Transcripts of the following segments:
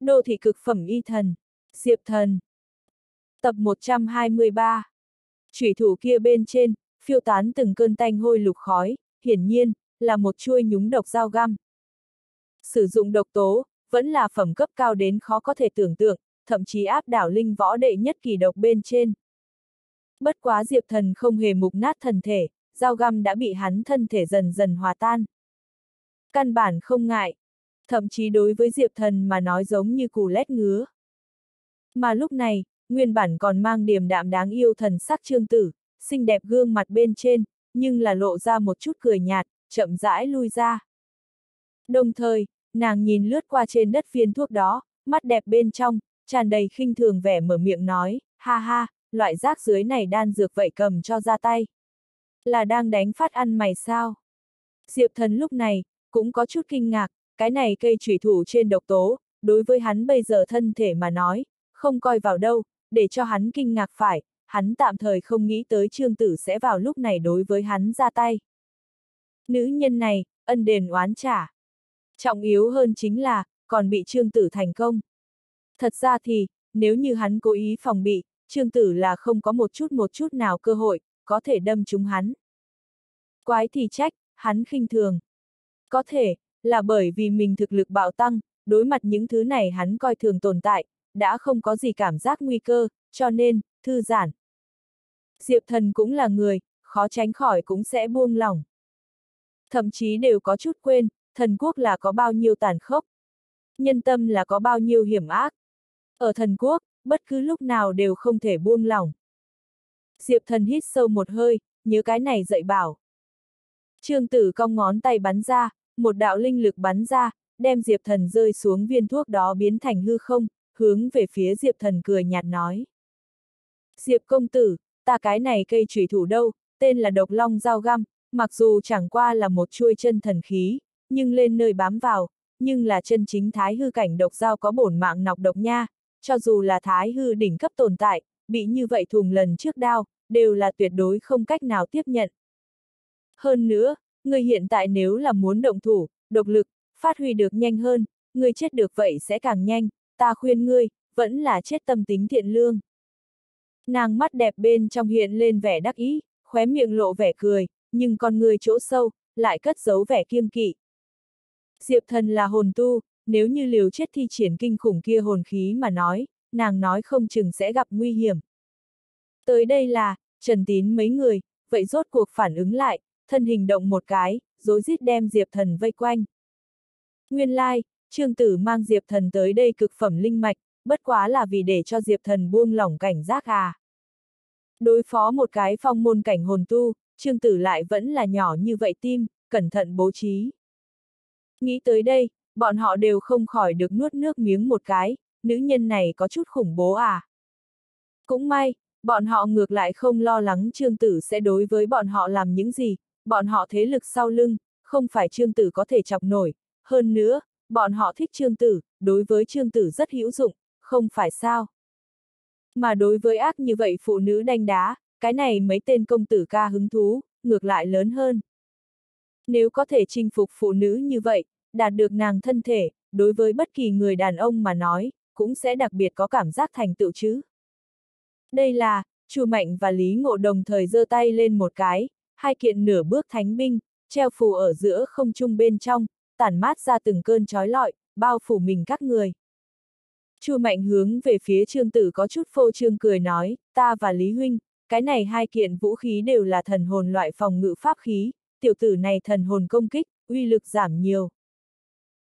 Đô thị cực phẩm y thần. Diệp thần. Tập 123. Chủy thủ kia bên trên, phiêu tán từng cơn tanh hôi lục khói, hiển nhiên, là một chuôi nhúng độc dao găm. Sử dụng độc tố, vẫn là phẩm cấp cao đến khó có thể tưởng tượng, thậm chí áp đảo linh võ đệ nhất kỳ độc bên trên. Bất quá Diệp Thần không hề mục nát thần thể, dao găm đã bị hắn thân thể dần dần hòa tan. Căn bản không ngại, thậm chí đối với Diệp Thần mà nói giống như cù lét ngứa. Mà lúc này, nguyên bản còn mang điềm đạm đáng yêu thần sắc trương tử, xinh đẹp gương mặt bên trên, nhưng là lộ ra một chút cười nhạt, chậm rãi lui ra. Đồng thời, nàng nhìn lướt qua trên đất viên thuốc đó, mắt đẹp bên trong, tràn đầy khinh thường vẻ mở miệng nói, ha ha, loại rác dưới này đan dược vậy cầm cho ra tay. Là đang đánh phát ăn mày sao? Diệp thần lúc này, cũng có chút kinh ngạc, cái này cây trùy thủ trên độc tố, đối với hắn bây giờ thân thể mà nói, không coi vào đâu, để cho hắn kinh ngạc phải, hắn tạm thời không nghĩ tới trương tử sẽ vào lúc này đối với hắn ra tay. Nữ nhân này, ân đền oán trả. Trọng yếu hơn chính là, còn bị trương tử thành công. Thật ra thì, nếu như hắn cố ý phòng bị, trương tử là không có một chút một chút nào cơ hội, có thể đâm trúng hắn. Quái thì trách, hắn khinh thường. Có thể, là bởi vì mình thực lực bạo tăng, đối mặt những thứ này hắn coi thường tồn tại, đã không có gì cảm giác nguy cơ, cho nên, thư giãn. Diệp thần cũng là người, khó tránh khỏi cũng sẽ buông lỏng. Thậm chí đều có chút quên, thần quốc là có bao nhiêu tàn khốc. Nhân tâm là có bao nhiêu hiểm ác. Ở thần quốc, bất cứ lúc nào đều không thể buông lỏng. Diệp thần hít sâu một hơi, nhớ cái này dạy bảo. Trương tử cong ngón tay bắn ra, một đạo linh lực bắn ra, đem Diệp thần rơi xuống viên thuốc đó biến thành hư không, hướng về phía Diệp thần cười nhạt nói. Diệp công tử, ta cái này cây trùy thủ đâu, tên là độc long dao găm, mặc dù chẳng qua là một chuôi chân thần khí, nhưng lên nơi bám vào, nhưng là chân chính thái hư cảnh độc dao có bổn mạng nọc độc nha, cho dù là thái hư đỉnh cấp tồn tại, bị như vậy thùng lần trước đao, đều là tuyệt đối không cách nào tiếp nhận. Hơn nữa, người hiện tại nếu là muốn động thủ, độc lực, phát huy được nhanh hơn, người chết được vậy sẽ càng nhanh, ta khuyên ngươi, vẫn là chết tâm tính thiện lương. Nàng mắt đẹp bên trong hiện lên vẻ đắc ý, khóe miệng lộ vẻ cười, nhưng con người chỗ sâu, lại cất giấu vẻ kiêng kỵ. Diệp thần là hồn tu, nếu như liều chết thi triển kinh khủng kia hồn khí mà nói, nàng nói không chừng sẽ gặp nguy hiểm. Tới đây là, Trần Tín mấy người, vậy rốt cuộc phản ứng lại, thân hình động một cái, rối rít đem Diệp thần vây quanh. Nguyên lai, like, Trương Tử mang Diệp thần tới đây cực phẩm linh mạch, bất quá là vì để cho Diệp thần buông lỏng cảnh giác à. Đối phó một cái phong môn cảnh hồn tu, Trương Tử lại vẫn là nhỏ như vậy tim, cẩn thận bố trí. Nghĩ tới đây, bọn họ đều không khỏi được nuốt nước miếng một cái, nữ nhân này có chút khủng bố à. Cũng may, bọn họ ngược lại không lo lắng Trương Tử sẽ đối với bọn họ làm những gì, bọn họ thế lực sau lưng, không phải Trương Tử có thể chọc nổi, hơn nữa, bọn họ thích Trương Tử, đối với Trương Tử rất hữu dụng, không phải sao. Mà đối với ác như vậy phụ nữ đanh đá, cái này mấy tên công tử ca hứng thú, ngược lại lớn hơn. Nếu có thể chinh phục phụ nữ như vậy, đạt được nàng thân thể, đối với bất kỳ người đàn ông mà nói, cũng sẽ đặc biệt có cảm giác thành tựu chứ. Đây là, Chu Mạnh và Lý Ngộ đồng thời giơ tay lên một cái, hai kiện nửa bước thánh binh, treo phù ở giữa không trung bên trong, tản mát ra từng cơn trói lọi, bao phủ mình các người. Chu Mạnh hướng về phía Trương Tử có chút phô trương cười nói, ta và Lý Huynh, cái này hai kiện vũ khí đều là thần hồn loại phòng ngự pháp khí, tiểu tử này thần hồn công kích, uy lực giảm nhiều.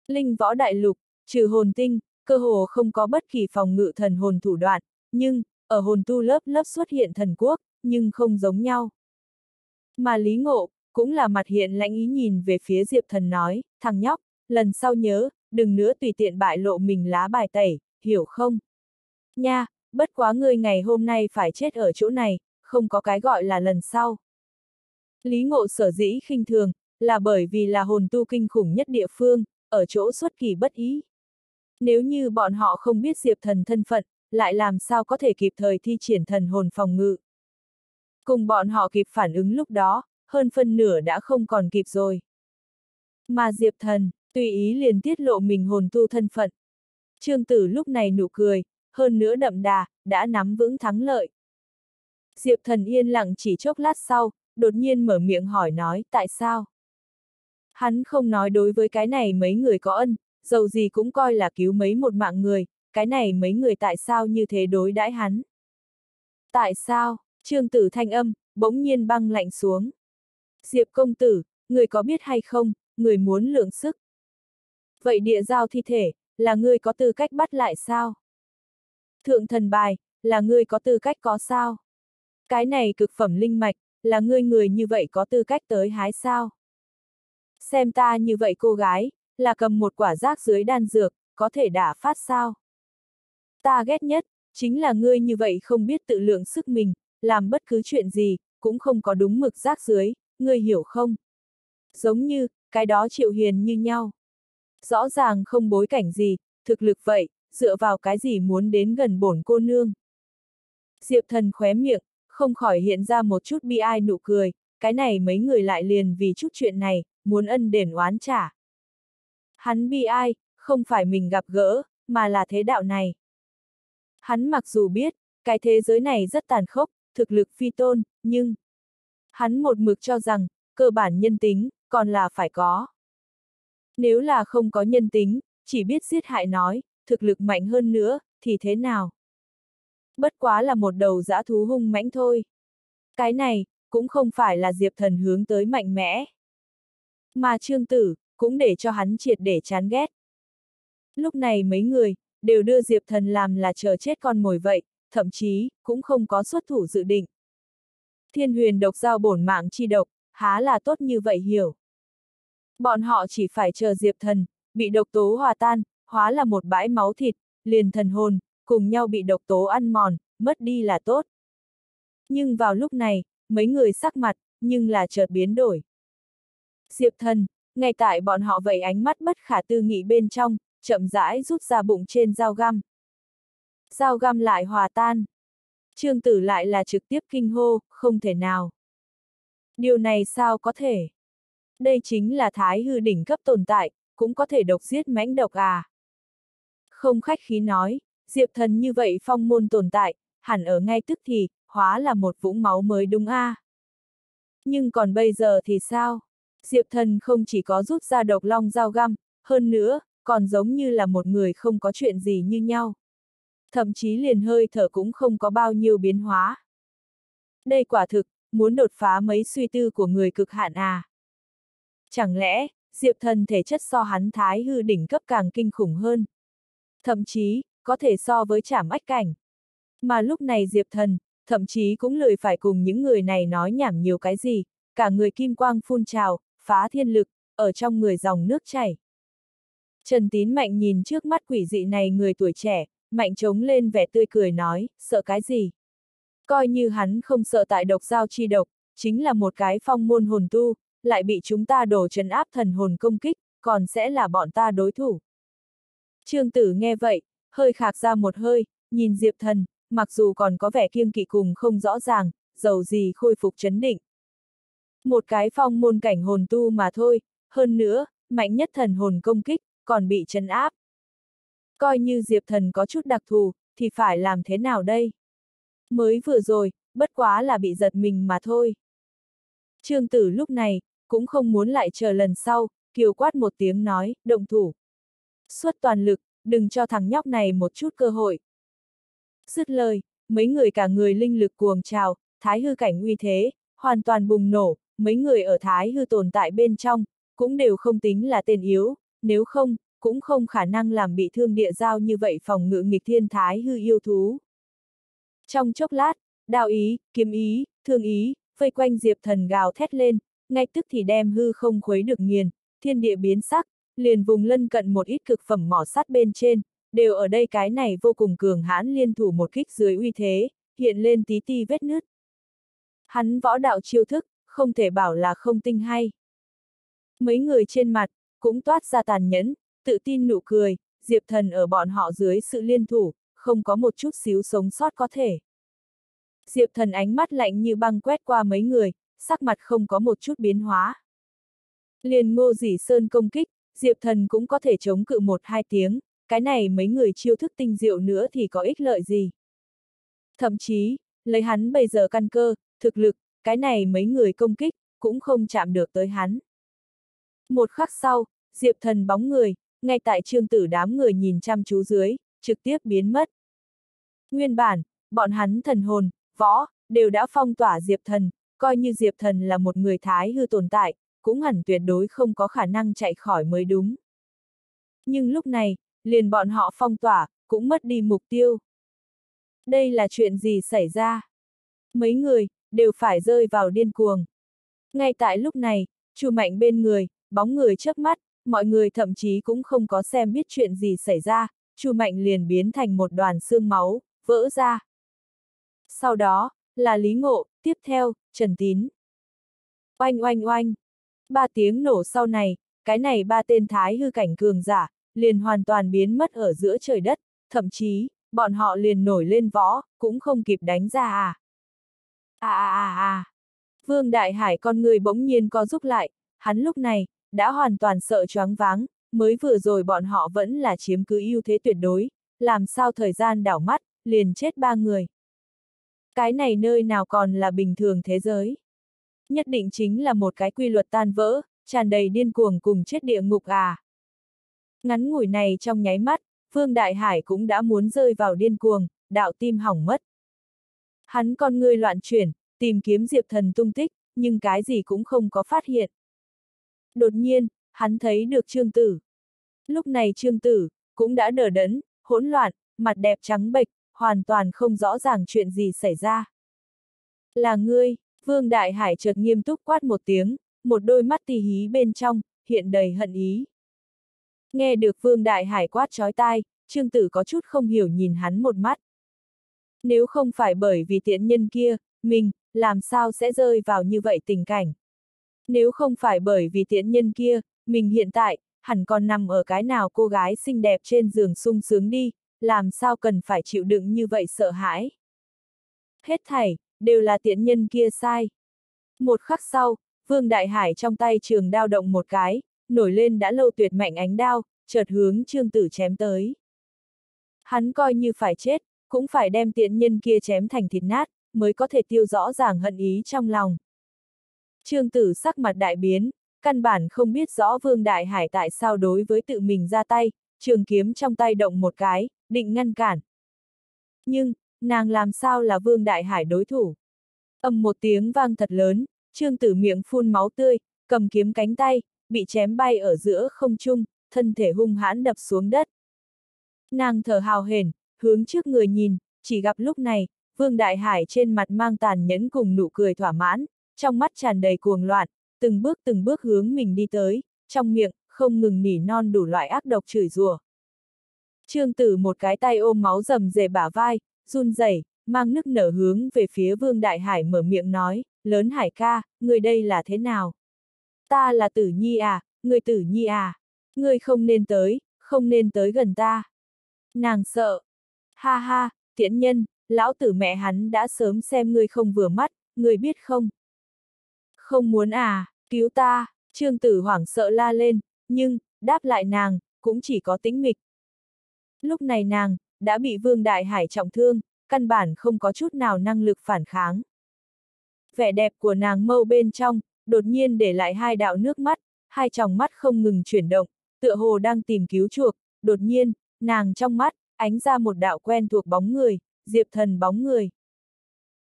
Linh võ đại lục, trừ hồn tinh, cơ hồ không có bất kỳ phòng ngự thần hồn thủ đoạn, nhưng, ở hồn tu lớp lớp xuất hiện thần quốc, nhưng không giống nhau. Mà Lý Ngộ, cũng là mặt hiện lãnh ý nhìn về phía Diệp Thần nói, thằng nhóc, lần sau nhớ, đừng nữa tùy tiện bại lộ mình lá bài tẩy, hiểu không? Nha, bất quá ngươi ngày hôm nay phải chết ở chỗ này, không có cái gọi là lần sau. Lý ngộ sở dĩ khinh thường, là bởi vì là hồn tu kinh khủng nhất địa phương, ở chỗ xuất kỳ bất ý. Nếu như bọn họ không biết Diệp thần thân phận, lại làm sao có thể kịp thời thi triển thần hồn phòng ngự. Cùng bọn họ kịp phản ứng lúc đó, hơn phân nửa đã không còn kịp rồi. Mà Diệp thần, tùy ý liền tiết lộ mình hồn tu thân phận. Trương Tử lúc này nụ cười, hơn nữa đậm đà, đã nắm vững thắng lợi. Diệp thần yên lặng chỉ chốc lát sau, đột nhiên mở miệng hỏi nói tại sao. Hắn không nói đối với cái này mấy người có ân, dầu gì cũng coi là cứu mấy một mạng người, cái này mấy người tại sao như thế đối đãi hắn. Tại sao, trương tử thanh âm, bỗng nhiên băng lạnh xuống. Diệp công tử, người có biết hay không, người muốn lượng sức. Vậy địa giao thi thể, là người có tư cách bắt lại sao? Thượng thần bài, là người có tư cách có sao? Cái này cực phẩm linh mạch, là ngươi người như vậy có tư cách tới hái sao? Xem ta như vậy cô gái, là cầm một quả rác dưới đan dược, có thể đả phát sao? Ta ghét nhất, chính là ngươi như vậy không biết tự lượng sức mình, làm bất cứ chuyện gì, cũng không có đúng mực rác dưới, ngươi hiểu không? Giống như, cái đó triệu hiền như nhau. Rõ ràng không bối cảnh gì, thực lực vậy, dựa vào cái gì muốn đến gần bổn cô nương. Diệp thần khóe miệng, không khỏi hiện ra một chút bi ai nụ cười, cái này mấy người lại liền vì chút chuyện này, muốn ân đền oán trả. Hắn bi ai, không phải mình gặp gỡ, mà là thế đạo này. Hắn mặc dù biết, cái thế giới này rất tàn khốc, thực lực phi tôn, nhưng... Hắn một mực cho rằng, cơ bản nhân tính, còn là phải có. Nếu là không có nhân tính, chỉ biết giết hại nói, thực lực mạnh hơn nữa, thì thế nào? Bất quá là một đầu dã thú hung mãnh thôi. Cái này, cũng không phải là Diệp Thần hướng tới mạnh mẽ. Mà Trương Tử, cũng để cho hắn triệt để chán ghét. Lúc này mấy người, đều đưa Diệp Thần làm là chờ chết con mồi vậy, thậm chí, cũng không có xuất thủ dự định. Thiên huyền độc giao bổn mạng chi độc, há là tốt như vậy hiểu. Bọn họ chỉ phải chờ Diệp Thần, bị độc tố hòa tan, hóa là một bãi máu thịt, liền thần hồn, cùng nhau bị độc tố ăn mòn, mất đi là tốt. Nhưng vào lúc này, mấy người sắc mặt, nhưng là chợt biến đổi. Diệp thần, ngay tại bọn họ vậy ánh mắt bất khả tư nghị bên trong, chậm rãi rút ra bụng trên dao găm. Dao găm lại hòa tan. Trương tử lại là trực tiếp kinh hô, không thể nào. Điều này sao có thể? Đây chính là thái hư đỉnh cấp tồn tại, cũng có thể độc giết mãnh độc à. Không khách khí nói, Diệp thần như vậy phong môn tồn tại, hẳn ở ngay tức thì, hóa là một vũng máu mới đúng a. À. Nhưng còn bây giờ thì sao? Diệp thần không chỉ có rút ra độc long dao găm, hơn nữa, còn giống như là một người không có chuyện gì như nhau. Thậm chí liền hơi thở cũng không có bao nhiêu biến hóa. Đây quả thực, muốn đột phá mấy suy tư của người cực hạn à. Chẳng lẽ, Diệp thần thể chất so hắn thái hư đỉnh cấp càng kinh khủng hơn. Thậm chí, có thể so với chảm ách cảnh. Mà lúc này Diệp Thần, thậm chí cũng lười phải cùng những người này nói nhảm nhiều cái gì, cả người kim quang phun trào, phá thiên lực, ở trong người dòng nước chảy. Trần Tín Mạnh nhìn trước mắt quỷ dị này người tuổi trẻ, Mạnh trống lên vẻ tươi cười nói, sợ cái gì? Coi như hắn không sợ tại độc giao chi độc, chính là một cái phong môn hồn tu, lại bị chúng ta đổ trấn áp thần hồn công kích, còn sẽ là bọn ta đối thủ. Trương Tử nghe vậy, hơi khạc ra một hơi, nhìn Diệp Thần, mặc dù còn có vẻ kiêng kỵ cùng không rõ ràng, dầu gì khôi phục chấn định. Một cái phong môn cảnh hồn tu mà thôi, hơn nữa, mạnh nhất thần hồn công kích, còn bị chấn áp. Coi như Diệp Thần có chút đặc thù, thì phải làm thế nào đây? Mới vừa rồi, bất quá là bị giật mình mà thôi. Trương Tử lúc này, cũng không muốn lại chờ lần sau, kiều quát một tiếng nói, động thủ. Xuất toàn lực, đừng cho thằng nhóc này một chút cơ hội. Dứt lời, mấy người cả người linh lực cuồng trào, thái hư cảnh uy thế, hoàn toàn bùng nổ, mấy người ở thái hư tồn tại bên trong, cũng đều không tính là tên yếu, nếu không, cũng không khả năng làm bị thương địa giao như vậy phòng ngự nghịch thiên thái hư yêu thú. Trong chốc lát, đạo ý, kiếm ý, thương ý, vây quanh diệp thần gào thét lên, ngay tức thì đem hư không khuấy được nghiền, thiên địa biến sắc, liền vùng lân cận một ít cực phẩm mỏ sắt bên trên, đều ở đây cái này vô cùng cường hãn liên thủ một kích dưới uy thế, hiện lên tí ti vết nứt. Hắn võ đạo chiêu thức, không thể bảo là không tinh hay. Mấy người trên mặt, cũng toát ra tàn nhẫn, tự tin nụ cười, Diệp Thần ở bọn họ dưới sự liên thủ, không có một chút xíu sống sót có thể. Diệp Thần ánh mắt lạnh như băng quét qua mấy người, sắc mặt không có một chút biến hóa. Liền ngô dỉ sơn công kích, Diệp Thần cũng có thể chống cự một hai tiếng, cái này mấy người chiêu thức tinh diệu nữa thì có ích lợi gì. Thậm chí, lấy hắn bây giờ căn cơ, thực lực, cái này mấy người công kích, cũng không chạm được tới hắn. Một khắc sau, Diệp Thần bóng người, ngay tại trương tử đám người nhìn chăm chú dưới, trực tiếp biến mất. Nguyên bản, bọn hắn thần hồn, võ, đều đã phong tỏa Diệp Thần, coi như Diệp Thần là một người thái hư tồn tại, cũng hẳn tuyệt đối không có khả năng chạy khỏi mới đúng. Nhưng lúc này, liền bọn họ phong tỏa, cũng mất đi mục tiêu. Đây là chuyện gì xảy ra? Mấy người, đều phải rơi vào điên cuồng. Ngay tại lúc này, Chu Mạnh bên người, bóng người chớp mắt, mọi người thậm chí cũng không có xem biết chuyện gì xảy ra, Chu Mạnh liền biến thành một đoàn xương máu, vỡ ra. Sau đó, là Lý Ngộ, tiếp theo, Trần Tín. Oanh oanh oanh. Ba tiếng nổ sau này, cái này ba tên thái hư cảnh cường giả, liền hoàn toàn biến mất ở giữa trời đất, thậm chí, bọn họ liền nổi lên võ, cũng không kịp đánh ra à. À à à à. Vương Đại Hải con người bỗng nhiên co rúc lại, hắn lúc này, đã hoàn toàn sợ choáng váng, mới vừa rồi bọn họ vẫn là chiếm cứ ưu thế tuyệt đối, làm sao thời gian đảo mắt, liền chết ba người. Cái này nơi nào còn là bình thường thế giới. Nhất định chính là một cái quy luật tan vỡ, tràn đầy điên cuồng cùng chết địa ngục à. Ngắn ngủi này trong nháy mắt, Vương Đại Hải cũng đã muốn rơi vào điên cuồng, đạo tim hỏng mất. Hắn con người loạn chuyển, tìm kiếm Diệp Thần tung tích, nhưng cái gì cũng không có phát hiện. Đột nhiên, hắn thấy được Trương Tử. Lúc này Trương Tử, cũng đã đờ đẫn, hỗn loạn, mặt đẹp trắng bệch, hoàn toàn không rõ ràng chuyện gì xảy ra. Là ngươi, Vương Đại Hải chợt nghiêm túc quát một tiếng, một đôi mắt tì hí bên trong, hiện đầy hận ý. Nghe được Vương Đại Hải quát chói tai, Trương Tử có chút không hiểu nhìn hắn một mắt. Nếu không phải bởi vì tiện nhân kia, mình, làm sao sẽ rơi vào như vậy tình cảnh? Nếu không phải bởi vì tiện nhân kia, mình hiện tại, hẳn còn nằm ở cái nào cô gái xinh đẹp trên giường sung sướng đi, làm sao cần phải chịu đựng như vậy sợ hãi? Hết thảy, đều là tiện nhân kia sai. Một khắc sau, Vương Đại Hải trong tay trường đao động một cái, nổi lên đã lâu tuyệt mạnh ánh đao, chợt hướng trương tử chém tới. Hắn coi như phải chết, cũng phải đem tiện nhân kia chém thành thịt nát, mới có thể tiêu rõ ràng hận ý trong lòng. Trương tử sắc mặt đại biến, căn bản không biết rõ Vương Đại Hải tại sao đối với tự mình ra tay, trường kiếm trong tay động một cái, định ngăn cản. Nhưng, nàng làm sao là Vương Đại Hải đối thủ? ầm một tiếng vang thật lớn, trương tử miệng phun máu tươi, cầm kiếm cánh tay, bị chém bay ở giữa không trung, thân thể hung hãn đập xuống đất. Nàng thở hào hển, hướng trước người nhìn, chỉ gặp lúc này, Vương Đại Hải trên mặt mang tàn nhẫn cùng nụ cười thỏa mãn, trong mắt tràn đầy cuồng loạn, từng bước từng bước hướng mình đi tới, trong miệng, không ngừng nỉ non đủ loại ác độc chửi rủa. Trương Tử một cái tay ôm máu rầm rề bả vai, run rẩy, mang nức nở hướng về phía Vương Đại Hải mở miệng nói, lớn Hải ca, người đây là thế nào? Ta là Tử Nhi à, người Tử Nhi à? Người không nên tới, không nên tới gần ta. Nàng sợ. Ha ha, tiễn nhân, lão tử mẹ hắn đã sớm xem ngươi không vừa mắt, ngươi biết không? Không muốn à, cứu ta, trương tử hoảng sợ la lên, nhưng, đáp lại nàng, cũng chỉ có tĩnh mịch. Lúc này nàng, đã bị Vương Đại Hải trọng thương, căn bản không có chút nào năng lực phản kháng. Vẻ đẹp của nàng mâu bên trong, đột nhiên để lại hai đạo nước mắt, hai tròng mắt không ngừng chuyển động, tựa hồ đang tìm cứu chuộc, đột nhiên, nàng trong mắt, ánh ra một đạo quen thuộc bóng người, diệp thần bóng người.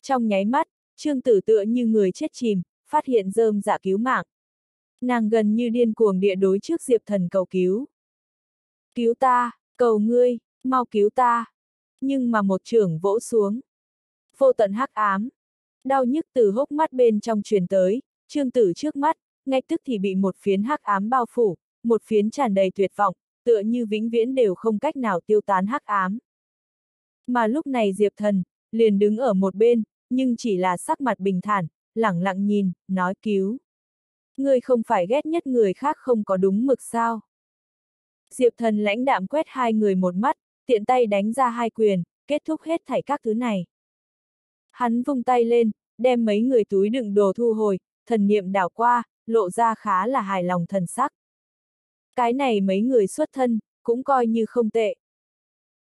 Trong nháy mắt, trương tử tựa như người chết chìm, phát hiện rơm dạ cứu mạng. Nàng gần như điên cuồng địa đối trước diệp thần cầu cứu. Cứu ta, cầu ngươi, mau cứu ta. Nhưng mà một trưởng vỗ xuống. Vô tận hắc ám. Đau nhức từ hốc mắt bên trong truyền tới, trương tử trước mắt, ngay tức thì bị một phiến hắc ám bao phủ, một phiến tràn đầy tuyệt vọng, tựa như vĩnh viễn đều không cách nào tiêu tán hắc ám. Mà lúc này Diệp Thần, liền đứng ở một bên, nhưng chỉ là sắc mặt bình thản, lẳng lặng nhìn, nói cứu. Ngươi không phải ghét nhất người khác không có đúng mực sao. Diệp Thần lãnh đạm quét hai người một mắt, tiện tay đánh ra hai quyền, kết thúc hết thảy các thứ này. Hắn vung tay lên, đem mấy người túi đựng đồ thu hồi, thần niệm đảo qua, lộ ra khá là hài lòng thần sắc. Cái này mấy người xuất thân, cũng coi như không tệ.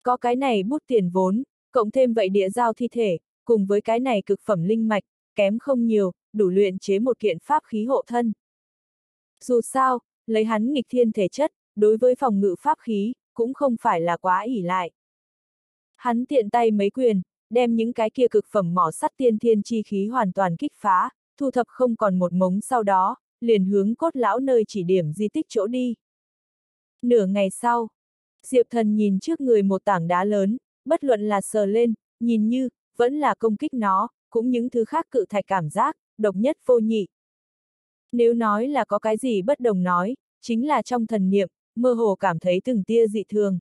Có cái này bút tiền vốn, cộng thêm vậy địa giao thi thể, cùng với cái này cực phẩm linh mạch, kém không nhiều, đủ luyện chế một kiện pháp khí hộ thân. Dù sao, lấy hắn nghịch thiên thể chất, đối với phòng ngự pháp khí, cũng không phải là quá ỉ lại. Hắn tiện tay mấy quyền, đem những cái kia cực phẩm mỏ sắt tiên thiên chi khí hoàn toàn kích phá, thu thập không còn một mống sau đó, liền hướng cốt lão nơi chỉ điểm di tích chỗ đi. Nửa ngày sau, Diệp thần nhìn trước người một tảng đá lớn, bất luận là sờ lên, nhìn như, vẫn là công kích nó, cũng những thứ khác cự thạch cảm giác, độc nhất vô nhị. Nếu nói là có cái gì bất đồng nói, chính là trong thần niệm, mơ hồ cảm thấy từng tia dị thường.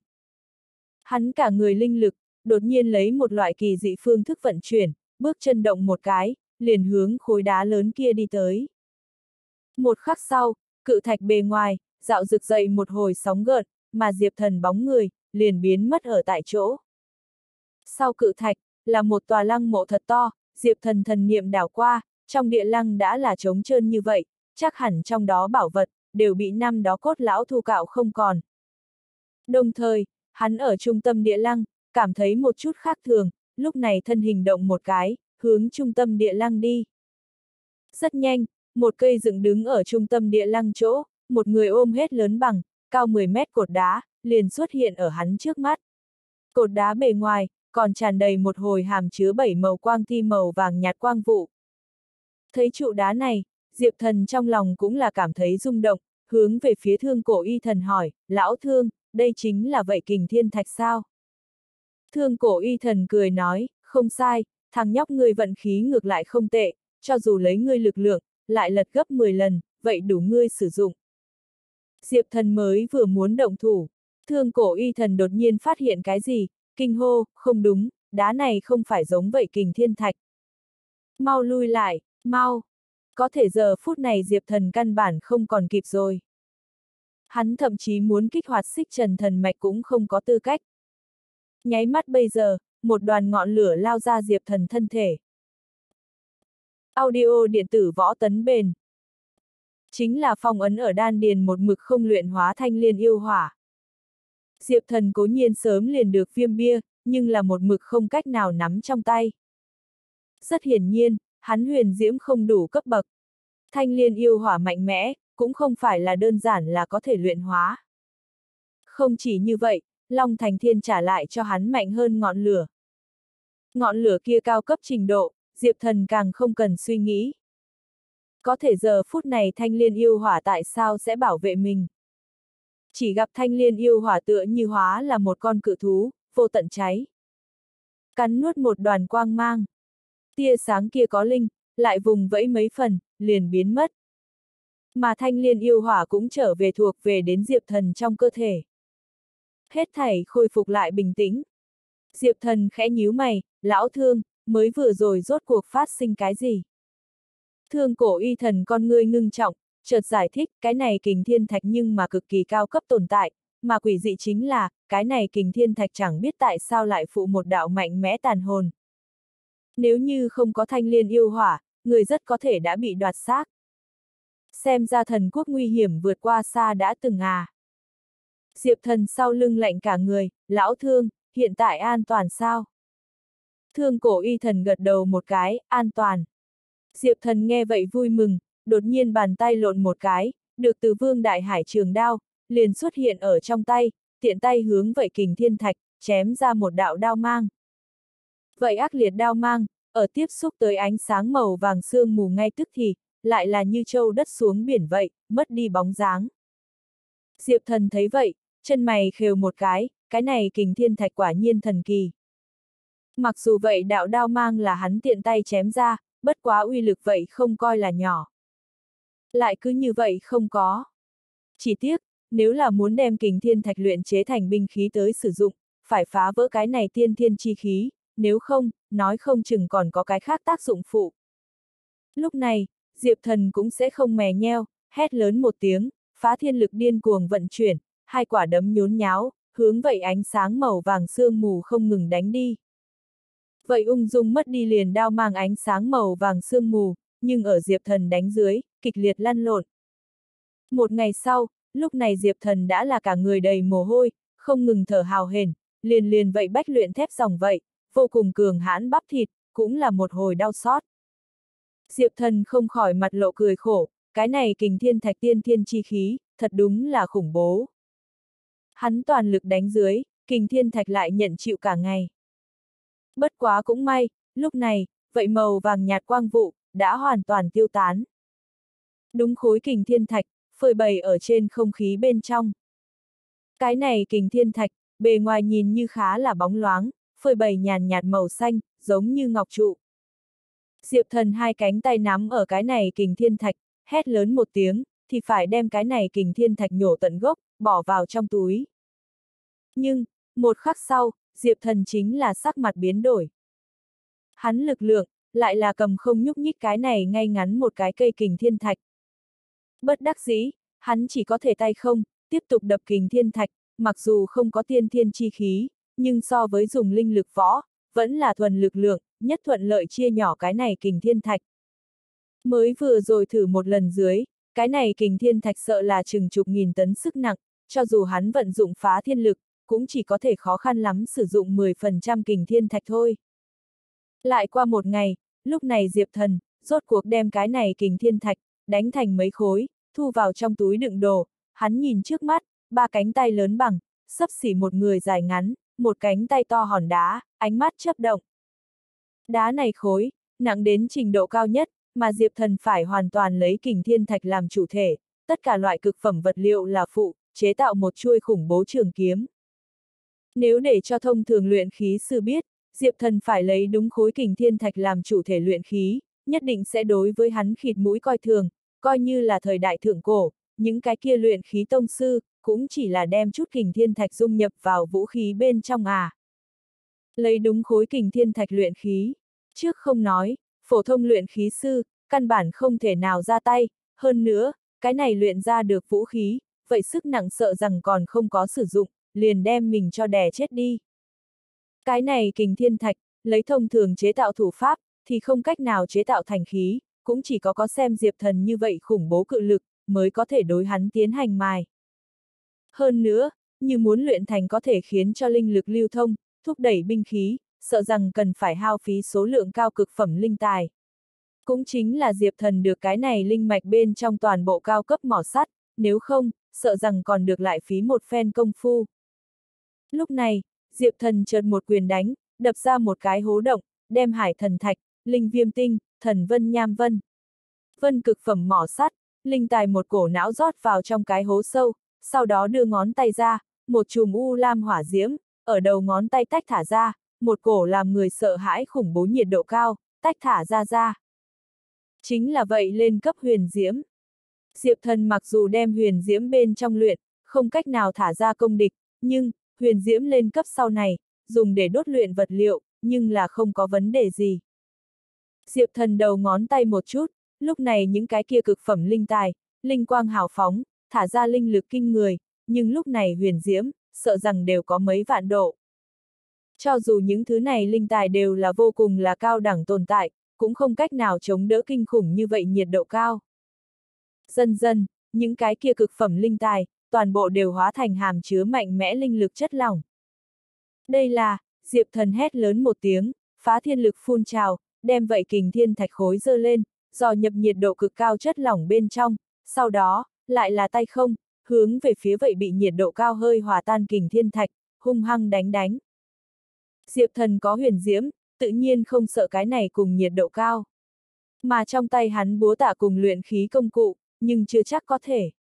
Hắn cả người linh lực, đột nhiên lấy một loại kỳ dị phương thức vận chuyển, bước chân động một cái, liền hướng khối đá lớn kia đi tới. Một khắc sau, cự thạch bề ngoài, dạo rực dậy một hồi sóng gợn, mà Diệp Thần bóng người, liền biến mất ở tại chỗ. Sau cự thạch, là một tòa lăng mộ thật to, Diệp Thần thần niệm đảo qua, trong địa lăng đã là trống trơn như vậy, chắc hẳn trong đó bảo vật, đều bị năm đó cốt lão thu cạo không còn. Đồng thời, hắn ở trung tâm địa lăng, cảm thấy một chút khác thường, lúc này thân hình động một cái, hướng trung tâm địa lăng đi. Rất nhanh, một cây dựng đứng ở trung tâm địa lăng chỗ, một người ôm hết lớn bằng, cao 10 mét cột đá, liền xuất hiện ở hắn trước mắt. Cột đá bề ngoài, còn tràn đầy một hồi hàm chứa bảy màu quang thi màu vàng nhạt quang vụ. Thấy trụ đá này, Diệp thần trong lòng cũng là cảm thấy rung động, hướng về phía thương cổ y thần hỏi, lão thương, đây chính là vậy kình thiên thạch sao? Thương cổ y thần cười nói, không sai, thằng nhóc ngươi vận khí ngược lại không tệ, cho dù lấy ngươi lực lượng, lại lật gấp 10 lần, vậy đủ ngươi sử dụng. Diệp thần mới vừa muốn động thủ, thương cổ y thần đột nhiên phát hiện cái gì, kinh hô, không đúng, đá này không phải giống vậy kình thiên thạch. Mau lui lại, mau. Có thể giờ phút này Diệp thần căn bản không còn kịp rồi. Hắn thậm chí muốn kích hoạt xích trần thần mạch cũng không có tư cách. Nháy mắt bây giờ, một đoàn ngọn lửa lao ra Diệp thần thân thể. Audio điện tử võ tấn bền. Chính là phong ấn ở đan điền một mực không luyện hóa thanh liên yêu hỏa. Diệp thần cố nhiên sớm liền được viêm bia, nhưng là một mực không cách nào nắm trong tay. Rất hiển nhiên, hắn huyền diễm không đủ cấp bậc. Thanh liên yêu hỏa mạnh mẽ, cũng không phải là đơn giản là có thể luyện hóa. Không chỉ như vậy, Long Thành Thiên trả lại cho hắn mạnh hơn ngọn lửa. Ngọn lửa kia cao cấp trình độ, Diệp Thần càng không cần suy nghĩ. Có thể giờ phút này thanh liên yêu hỏa tại sao sẽ bảo vệ mình? Chỉ gặp thanh liên yêu hỏa tựa như hóa là một con cự thú, vô tận cháy. Cắn nuốt một đoàn quang mang. Tia sáng kia có linh, lại vùng vẫy mấy phần, liền biến mất. Mà thanh liên yêu hỏa cũng trở về thuộc về đến Diệp Thần trong cơ thể. Hết thảy khôi phục lại bình tĩnh. Diệp Thần khẽ nhíu mày, lão thương, mới vừa rồi rốt cuộc phát sinh cái gì? Thương cổ y thần con ngươi ngưng trọng, chợt giải thích cái này kình thiên thạch nhưng mà cực kỳ cao cấp tồn tại, mà quỷ dị chính là, cái này kình thiên thạch chẳng biết tại sao lại phụ một đạo mạnh mẽ tàn hồn. Nếu như không có thanh liên yêu hỏa, người rất có thể đã bị đoạt xác. Xem ra thần quốc nguy hiểm vượt qua xa đã từng à. Diệp thần sau lưng lạnh cả người, lão thương, hiện tại an toàn sao? Thương cổ y thần gật đầu một cái, an toàn. Diệp thần nghe vậy vui mừng, đột nhiên bàn tay lộn một cái, được từ vương đại hải trường đao, liền xuất hiện ở trong tay, tiện tay hướng vậy kình thiên thạch, chém ra một đạo đao mang. Vậy ác liệt đao mang, ở tiếp xúc tới ánh sáng màu vàng sương mù ngay tức thì, lại là như châu đất xuống biển vậy, mất đi bóng dáng. Diệp thần thấy vậy, chân mày khều một cái, cái này kình thiên thạch quả nhiên thần kỳ. Mặc dù vậy đạo đao mang là hắn tiện tay chém ra, bất quá uy lực vậy không coi là nhỏ. Lại cứ như vậy không có. Chỉ tiếc, nếu là muốn đem kình thiên thạch luyện chế thành binh khí tới sử dụng, phải phá vỡ cái này tiên thiên chi khí, nếu không, nói không chừng còn có cái khác tác dụng phụ. Lúc này, Diệp Thần cũng sẽ không mè nheo, hét lớn một tiếng, phá thiên lực điên cuồng vận chuyển, hai quả đấm nhốn nháo, hướng vậy ánh sáng màu vàng sương mù không ngừng đánh đi. Vậy ung dung mất đi liền đao mang ánh sáng màu vàng sương mù, nhưng ở Diệp Thần đánh dưới, kịch liệt lăn lộn. Một ngày sau, lúc này Diệp Thần đã là cả người đầy mồ hôi, không ngừng thở hào hển, liền liền vậy bách luyện thép dòng vậy, vô cùng cường hãn bắp thịt, cũng là một hồi đau xót. Diệp Thần không khỏi mặt lộ cười khổ, cái này kình thiên thạch tiên thiên chi khí, thật đúng là khủng bố. Hắn toàn lực đánh dưới, kình thiên thạch lại nhận chịu cả ngày. Bất quá cũng may, lúc này, vậy màu vàng nhạt quang vụ, đã hoàn toàn tiêu tán. Đúng khối kình thiên thạch, phơi bày ở trên không khí bên trong. Cái này kình thiên thạch, bề ngoài nhìn như khá là bóng loáng, phơi bày nhàn nhạt màu xanh, giống như ngọc trụ. Diệp thần hai cánh tay nắm ở cái này kình thiên thạch, hét lớn một tiếng, thì phải đem cái này kình thiên thạch nhổ tận gốc, bỏ vào trong túi. Nhưng, một khắc sau, Diệp thần chính là sắc mặt biến đổi. Hắn lực lượng, lại là cầm không nhúc nhích cái này ngay ngắn một cái cây kình thiên thạch. Bất đắc dĩ, hắn chỉ có thể tay không, tiếp tục đập kình thiên thạch, mặc dù không có tiên thiên chi khí, nhưng so với dùng linh lực võ, vẫn là thuần lực lượng, nhất thuận lợi chia nhỏ cái này kình thiên thạch. Mới vừa rồi thử một lần dưới, cái này kình thiên thạch sợ là chừng chục nghìn tấn sức nặng, cho dù hắn vận dụng phá thiên lực, cũng chỉ có thể khó khăn lắm sử dụng 10% kình thiên thạch thôi. Lại qua một ngày, lúc này Diệp Thần, rốt cuộc đem cái này kình thiên thạch, đánh thành mấy khối, thu vào trong túi đựng đồ, hắn nhìn trước mắt, ba cánh tay lớn bằng, sấp xỉ một người dài ngắn, một cánh tay to hòn đá, ánh mắt chấp động. Đá này khối, nặng đến trình độ cao nhất, mà Diệp Thần phải hoàn toàn lấy kình thiên thạch làm chủ thể, tất cả loại cực phẩm vật liệu là phụ, chế tạo một chuôi khủng bố trường kiếm. Nếu để cho thông thường luyện khí sư biết, Diệp Thần phải lấy đúng khối kình thiên thạch làm chủ thể luyện khí, nhất định sẽ đối với hắn khịt mũi coi thường, coi như là thời đại thượng cổ, những cái kia luyện khí tông sư, cũng chỉ là đem chút kình thiên thạch dung nhập vào vũ khí bên trong à. Lấy đúng khối kình thiên thạch luyện khí, trước không nói, phổ thông luyện khí sư, căn bản không thể nào ra tay, hơn nữa, cái này luyện ra được vũ khí, vậy sức nặng sợ rằng còn không có sử dụng, liền đem mình cho đè chết đi. Cái này kình thiên thạch, lấy thông thường chế tạo thủ pháp, thì không cách nào chế tạo thành khí, cũng chỉ có có xem Diệp Thần như vậy khủng bố cự lực, mới có thể đối hắn tiến hành mài. Hơn nữa, như muốn luyện thành có thể khiến cho linh lực lưu thông, thúc đẩy binh khí, sợ rằng cần phải hao phí số lượng cao cực phẩm linh tài. Cũng chính là Diệp Thần được cái này linh mạch bên trong toàn bộ cao cấp mỏ sắt, nếu không, sợ rằng còn được lại phí một phen công phu. Lúc này, Diệp Thần chợt một quyền đánh, đập ra một cái hố động, đem hải thần thạch, linh viêm tinh, thần vân nham vân. Vân cực phẩm mỏ sắt, linh tài một cổ não rót vào trong cái hố sâu, sau đó đưa ngón tay ra, một chùm u lam hỏa diễm, ở đầu ngón tay tách thả ra, một cổ làm người sợ hãi khủng bố nhiệt độ cao, tách thả ra ra. Chính là vậy lên cấp huyền diễm. Diệp thần mặc dù đem huyền diễm bên trong luyện, không cách nào thả ra công địch, nhưng, huyền diễm lên cấp sau này, dùng để đốt luyện vật liệu, nhưng là không có vấn đề gì. Diệp thần đầu ngón tay một chút, lúc này những cái kia cực phẩm linh tài, linh quang hào phóng, thả ra linh lực kinh người, nhưng lúc này huyền diễm, sợ rằng đều có mấy vạn độ. Cho dù những thứ này linh tài đều là vô cùng là cao đẳng tồn tại, cũng không cách nào chống đỡ kinh khủng như vậy nhiệt độ cao. Dần dần, những cái kia cực phẩm linh tài, toàn bộ đều hóa thành hàm chứa mạnh mẽ linh lực chất lỏng. Đây là, Diệp thần hét lớn một tiếng, phá thiên lực phun trào, đem vậy kình thiên thạch khối dơ lên, dò nhập nhiệt độ cực cao chất lỏng bên trong, sau đó, lại là tay không, hướng về phía vậy bị nhiệt độ cao hơi hòa tan kình thiên thạch, hung hăng đánh đánh. Diệp thần có huyền diễm, tự nhiên không sợ cái này cùng nhiệt độ cao. Mà trong tay hắn búa tạ cùng luyện khí công cụ, nhưng chưa chắc có thể.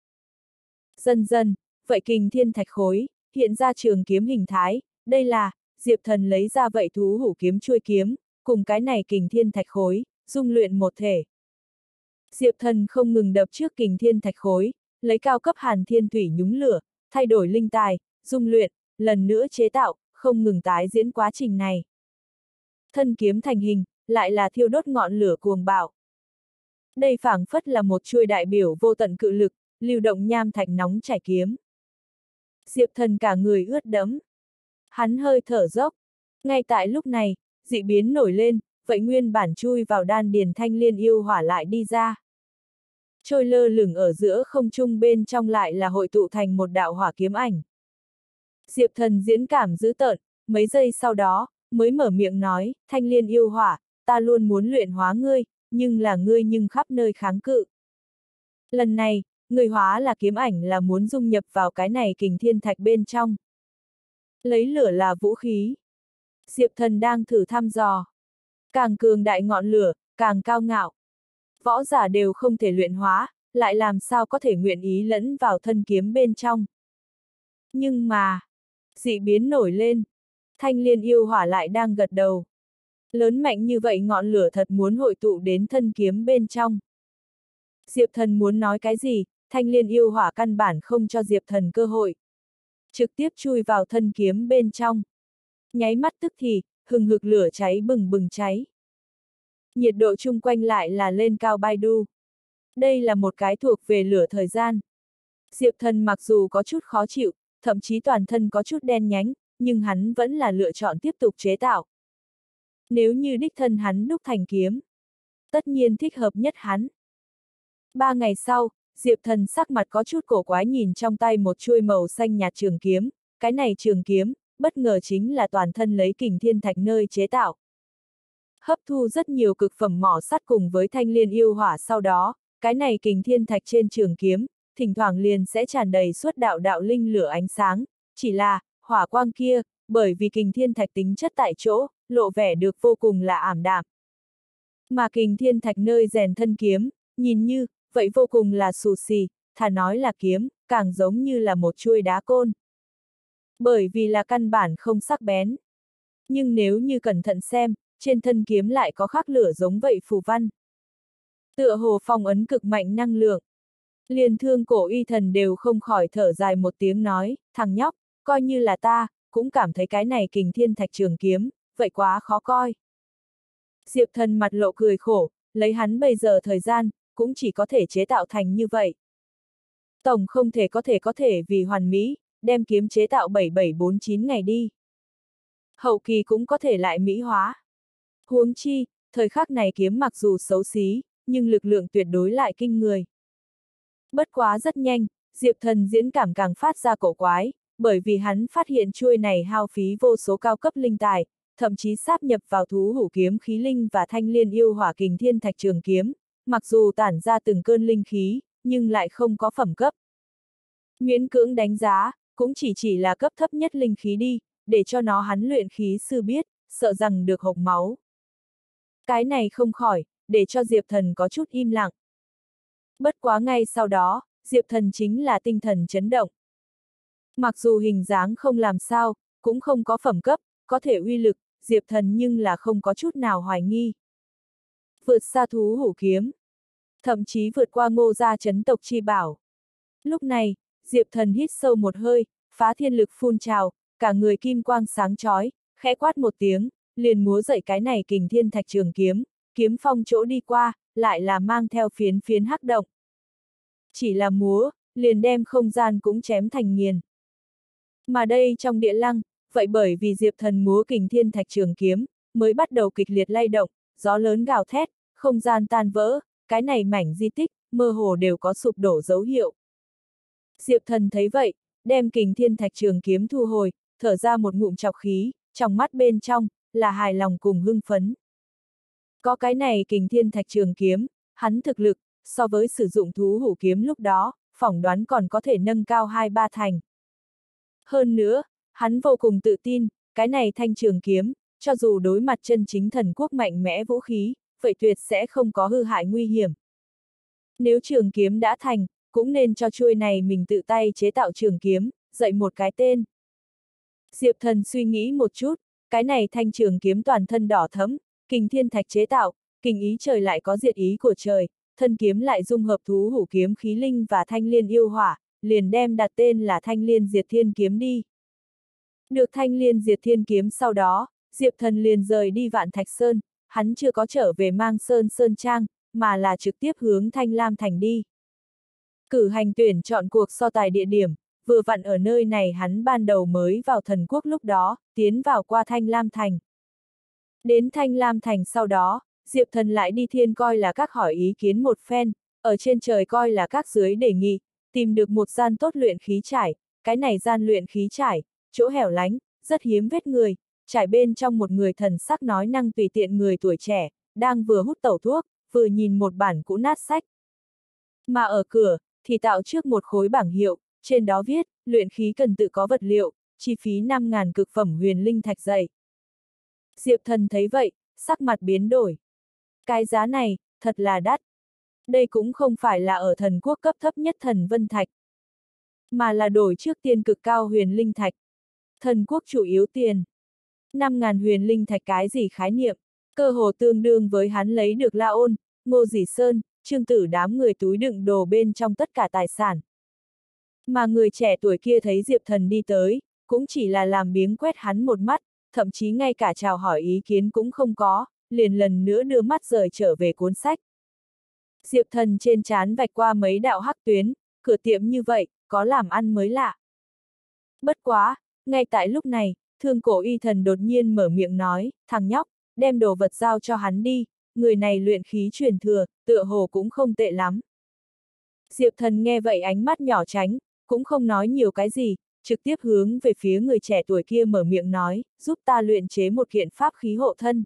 Dần dần, vậy kình thiên thạch khối, hiện ra trường kiếm hình thái, đây là, Diệp thần lấy ra vậy thú hủ kiếm chuôi kiếm, cùng cái này kình thiên thạch khối, dung luyện một thể. Diệp thần không ngừng đập trước kình thiên thạch khối, lấy cao cấp hàn thiên thủy nhúng lửa, thay đổi linh tài, dung luyện, lần nữa chế tạo, không ngừng tái diễn quá trình này. Thân kiếm thành hình, lại là thiêu đốt ngọn lửa cuồng bạo. Đây phảng phất là một chuôi đại biểu vô tận cự lực, lưu động nham thạch nóng chảy kiếm. Diệp thần cả người ướt đẫm. Hắn hơi thở dốc. Ngay tại lúc này, dị biến nổi lên, vậy nguyên bản chui vào đan điền thanh liên yêu hỏa lại đi ra. trôi lơ lửng ở giữa không trung bên trong lại là hội tụ thành một đạo hỏa kiếm ảnh. Diệp thần diễn cảm dữ tợn, mấy giây sau đó, mới mở miệng nói, thanh liên yêu hỏa, ta luôn muốn luyện hóa ngươi, nhưng là ngươi nhưng khắp nơi kháng cự. Lần này, người hóa là kiếm ảnh là muốn dung nhập vào cái này kình thiên thạch bên trong. Lấy lửa là vũ khí. Diệp thần đang thử thăm dò. Càng cường đại ngọn lửa, càng cao ngạo. Võ giả đều không thể luyện hóa, lại làm sao có thể nguyện ý lẫn vào thân kiếm bên trong. Nhưng mà, dị biến nổi lên. Thanh liên yêu hỏa lại đang gật đầu. Lớn mạnh như vậy ngọn lửa thật muốn hội tụ đến thân kiếm bên trong. Diệp thần muốn nói cái gì, thanh liên yêu hỏa căn bản không cho Diệp thần cơ hội. Trực tiếp chui vào thân kiếm bên trong. Nháy mắt tức thì, hừng hực lửa cháy bừng bừng cháy. Nhiệt độ chung quanh lại là lên cao bay đu. Đây là một cái thuộc về lửa thời gian. Diệp thần mặc dù có chút khó chịu, thậm chí toàn thân có chút đen nhánh, nhưng hắn vẫn là lựa chọn tiếp tục chế tạo. Nếu như đích thân hắn đúc thành kiếm, tất nhiên thích hợp nhất hắn. Ba ngày sau, Diệp thần sắc mặt có chút cổ quái nhìn trong tay một chuôi màu xanh nhạt trường kiếm, cái này trường kiếm, bất ngờ chính là toàn thân lấy kình thiên thạch nơi chế tạo. Hấp thu rất nhiều cực phẩm mỏ sắt cùng với thanh liên yêu hỏa sau đó, cái này kình thiên thạch trên trường kiếm, thỉnh thoảng liền sẽ tràn đầy suốt đạo đạo linh lửa ánh sáng, chỉ là, hỏa quang kia, bởi vì kình thiên thạch tính chất tại chỗ, lộ vẻ được vô cùng là ảm đạm. Mà kình thiên thạch nơi rèn thân kiếm, nhìn như, vậy vô cùng là xù xì, thà nói là kiếm, càng giống như là một chuôi đá côn. Bởi vì là căn bản không sắc bén. Nhưng nếu như cẩn thận xem, trên thân kiếm lại có khắc lửa giống vậy phù văn. Tựa hồ phong ấn cực mạnh năng lượng. Liền thương cổ y thần đều không khỏi thở dài một tiếng nói, thằng nhóc, coi như là ta, cũng cảm thấy cái này kình thiên thạch trường kiếm, vậy quá khó coi. Diệp thần mặt lộ cười khổ, lấy hắn bây giờ thời gian, cũng chỉ có thể chế tạo thành như vậy. Tổng không thể có thể có thể vì hoàn mỹ, đem kiếm chế tạo 7749 ngày đi. Hậu kỳ cũng có thể lại mỹ hóa. Huống chi, thời khắc này kiếm mặc dù xấu xí, nhưng lực lượng tuyệt đối lại kinh người. Bất quá rất nhanh, Diệp thần diễn cảm càng phát ra cổ quái, bởi vì hắn phát hiện chuôi này hao phí vô số cao cấp linh tài, thậm chí sáp nhập vào thú hủ kiếm khí linh và thanh liên yêu hỏa kình thiên thạch trường kiếm, mặc dù tản ra từng cơn linh khí, nhưng lại không có phẩm cấp. Miễn cưỡng đánh giá, cũng chỉ chỉ là cấp thấp nhất linh khí đi, để cho nó hắn luyện khí sư biết, sợ rằng được hộc máu. Cái này không khỏi, để cho Diệp Thần có chút im lặng. Bất quá ngay sau đó, Diệp Thần chính là tinh thần chấn động. Mặc dù hình dáng không làm sao, cũng không có phẩm cấp, có thể uy lực, Diệp Thần nhưng là không có chút nào hoài nghi. Vượt xa thú hủ kiếm. Thậm chí vượt qua ngô gia chấn tộc chi bảo. Lúc này, Diệp Thần hít sâu một hơi, phá thiên lực phun trào, cả người kim quang sáng chói, khẽ quát một tiếng, liền múa dậy cái này kình thiên thạch trường kiếm, kiếm phong chỗ đi qua, lại là mang theo phiến phiến hắc động. Chỉ là múa, liền đem không gian cũng chém thành nghiền. Mà đây trong địa lăng, vậy bởi vì Diệp Thần múa kình thiên thạch trường kiếm, mới bắt đầu kịch liệt lay động, gió lớn gào thét, không gian tan vỡ, cái này mảnh di tích, mơ hồ đều có sụp đổ dấu hiệu. Diệp Thần thấy vậy, đem kình thiên thạch trường kiếm thu hồi, thở ra một ngụm chọc khí, trong mắt bên trong, là hài lòng cùng hưng phấn. Có cái này kình thiên thạch trường kiếm, hắn thực lực, so với sử dụng thú hủ kiếm lúc đó, phỏng đoán còn có thể nâng cao hai ba thành. Hơn nữa, hắn vô cùng tự tin, cái này thanh trường kiếm, cho dù đối mặt chân chính thần quốc mạnh mẽ vũ khí, vậy tuyệt sẽ không có hư hại nguy hiểm. Nếu trường kiếm đã thành, cũng nên cho chuôi này mình tự tay chế tạo trường kiếm, dạy một cái tên. Diệp thần suy nghĩ một chút, cái này thanh trường kiếm toàn thân đỏ thấm, kình thiên thạch chế tạo, kình ý trời lại có diệt ý của trời, thân kiếm lại dung hợp thú hủ kiếm khí linh và thanh liên yêu hỏa, liền đem đặt tên là thanh liên diệt thiên kiếm đi. Được thanh liên diệt thiên kiếm sau đó, Diệp thần liền rời đi vạn thạch sơn, hắn chưa có trở về mang sơn sơn trang, mà là trực tiếp hướng thanh lam thành đi. Cử hành tuyển chọn cuộc so tài địa điểm, vừa vặn ở nơi này hắn ban đầu mới vào thần quốc lúc đó, tiến vào qua Thanh Lam Thành. Đến Thanh Lam Thành sau đó, Diệp Thần lại đi thiên coi là các hỏi ý kiến một phen, ở trên trời coi là các dưới đề nghị, tìm được một gian tốt luyện khí trải, cái này gian luyện khí trải, chỗ hẻo lánh, rất hiếm vết người, trải bên trong một người thần sắc nói năng tùy tiện người tuổi trẻ, đang vừa hút tẩu thuốc, vừa nhìn một bản cũ nát sách. Mà ở cửa, thì tạo trước một khối bảng hiệu, trên đó viết, luyện khí cần tự có vật liệu, chi phí 5.000 cực phẩm huyền linh thạch dày. Diệp thần thấy vậy, sắc mặt biến đổi. Cái giá này, thật là đắt. Đây cũng không phải là ở thần quốc cấp thấp nhất thần vân thạch, mà là đổi trước tiên cực cao huyền linh thạch. Thần quốc chủ yếu tiền. 5.000 huyền linh thạch cái gì khái niệm, cơ hồ tương đương với hắn lấy được La Ôn, Ngô Dĩ Sơn, Trương Tử đám người túi đựng đồ bên trong tất cả tài sản. Mà người trẻ tuổi kia thấy Diệp Thần đi tới, cũng chỉ là làm biếng quét hắn một mắt, thậm chí ngay cả chào hỏi ý kiến cũng không có, liền lần nữa đưa mắt rời trở về cuốn sách. Diệp Thần trên chán vạch qua mấy đạo hắc tuyến, cửa tiệm như vậy, có làm ăn mới lạ. Bất quá, ngay tại lúc này, thương cổ y thần đột nhiên mở miệng nói, thằng nhóc, đem đồ vật giao cho hắn đi, người này luyện khí truyền thừa, tựa hồ cũng không tệ lắm. Diệp thần nghe vậy ánh mắt nhỏ tránh, cũng không nói nhiều cái gì, trực tiếp hướng về phía người trẻ tuổi kia mở miệng nói, giúp ta luyện chế một kiện pháp khí hộ thân.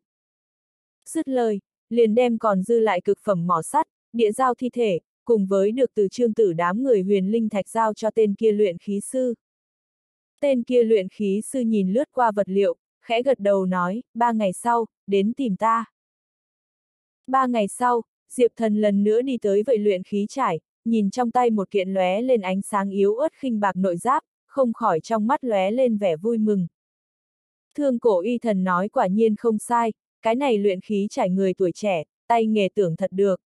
Dứt lời, liền đem còn dư lại cực phẩm mỏ sắt, địa giao thi thể, cùng với được từ trương tử đám người huyền linh thạch giao cho tên kia luyện khí sư. Tên kia luyện khí sư nhìn lướt qua vật liệu, khẽ gật đầu nói, ba ngày sau, đến tìm ta. Ba ngày sau, Diệp Thần lần nữa đi tới vậy luyện khí trải, nhìn trong tay một kiện lóe lên ánh sáng yếu ớt khinh bạc nội giáp, không khỏi trong mắt lóe lên vẻ vui mừng. Thương cổ y thần nói quả nhiên không sai, cái này luyện khí trải người tuổi trẻ, tay nghề tưởng thật được.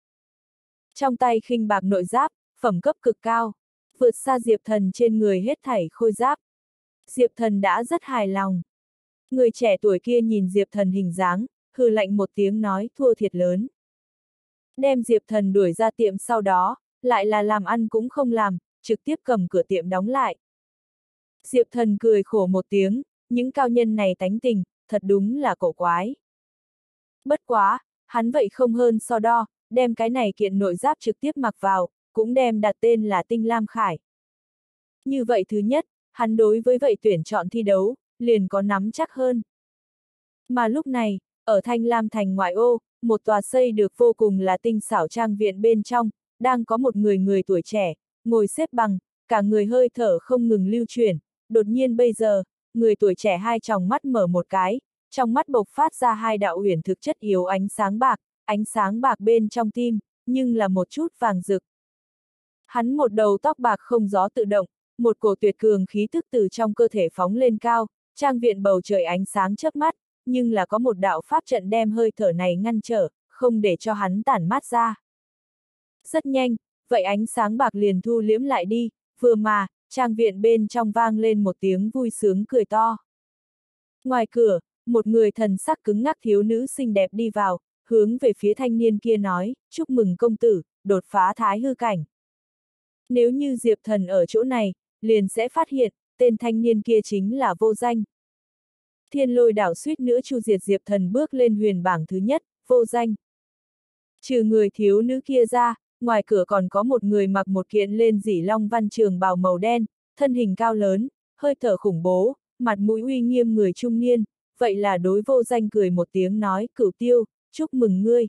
Trong tay khinh bạc nội giáp, phẩm cấp cực cao, vượt xa Diệp Thần trên người hết thảy khôi giáp. Diệp Thần đã rất hài lòng. Người trẻ tuổi kia nhìn Diệp Thần hình dáng, hừ lạnh một tiếng nói thua thiệt lớn. Đem Diệp Thần đuổi ra tiệm sau đó, lại là làm ăn cũng không làm, trực tiếp cầm cửa tiệm đóng lại. Diệp Thần cười khổ một tiếng, những cao nhân này tánh tình, thật đúng là cổ quái. Bất quá, hắn vậy không hơn so đo, đem cái này kiện nội giáp trực tiếp mặc vào, cũng đem đặt tên là Tinh Lam Khải. Như vậy thứ nhất, hắn đối với vậy tuyển chọn thi đấu, liền có nắm chắc hơn. Mà lúc này, ở Thanh Lam thành ngoại ô, một tòa xây được vô cùng là tinh xảo trang viện bên trong, đang có một người người tuổi trẻ, ngồi xếp bằng, cả người hơi thở không ngừng lưu chuyển, đột nhiên bây giờ, người tuổi trẻ hai tròng mắt mở một cái, trong mắt bộc phát ra hai đạo huyền thực chất yếu ánh sáng bạc, ánh sáng bạc bên trong tim, nhưng là một chút vàng rực. Hắn một đầu tóc bạc không gió tự động, một cổ tuyệt cường khí thức từ trong cơ thể phóng lên cao, trang viện bầu trời ánh sáng chớp mắt, nhưng là có một đạo pháp trận đem hơi thở này ngăn trở, không để cho hắn tản mát ra. Rất nhanh, vậy ánh sáng bạc liền thu liễm lại đi, vừa mà, trang viện bên trong vang lên một tiếng vui sướng cười to. Ngoài cửa, một người thần sắc cứng ngắc thiếu nữ xinh đẹp đi vào, hướng về phía thanh niên kia nói, chúc mừng công tử, đột phá thái hư cảnh. Nếu như Diệp Thần ở chỗ này, liền sẽ phát hiện, tên thanh niên kia chính là vô danh. Thiên lôi đảo suýt nữa chu diệt Diệp Thần bước lên huyền bảng thứ nhất, vô danh. Trừ người thiếu nữ kia ra, ngoài cửa còn có một người mặc một kiện lên dỉ long văn trường bào màu đen, thân hình cao lớn, hơi thở khủng bố, mặt mũi uy nghiêm người trung niên, vậy là đối vô danh cười một tiếng nói, cửu tiêu, chúc mừng ngươi.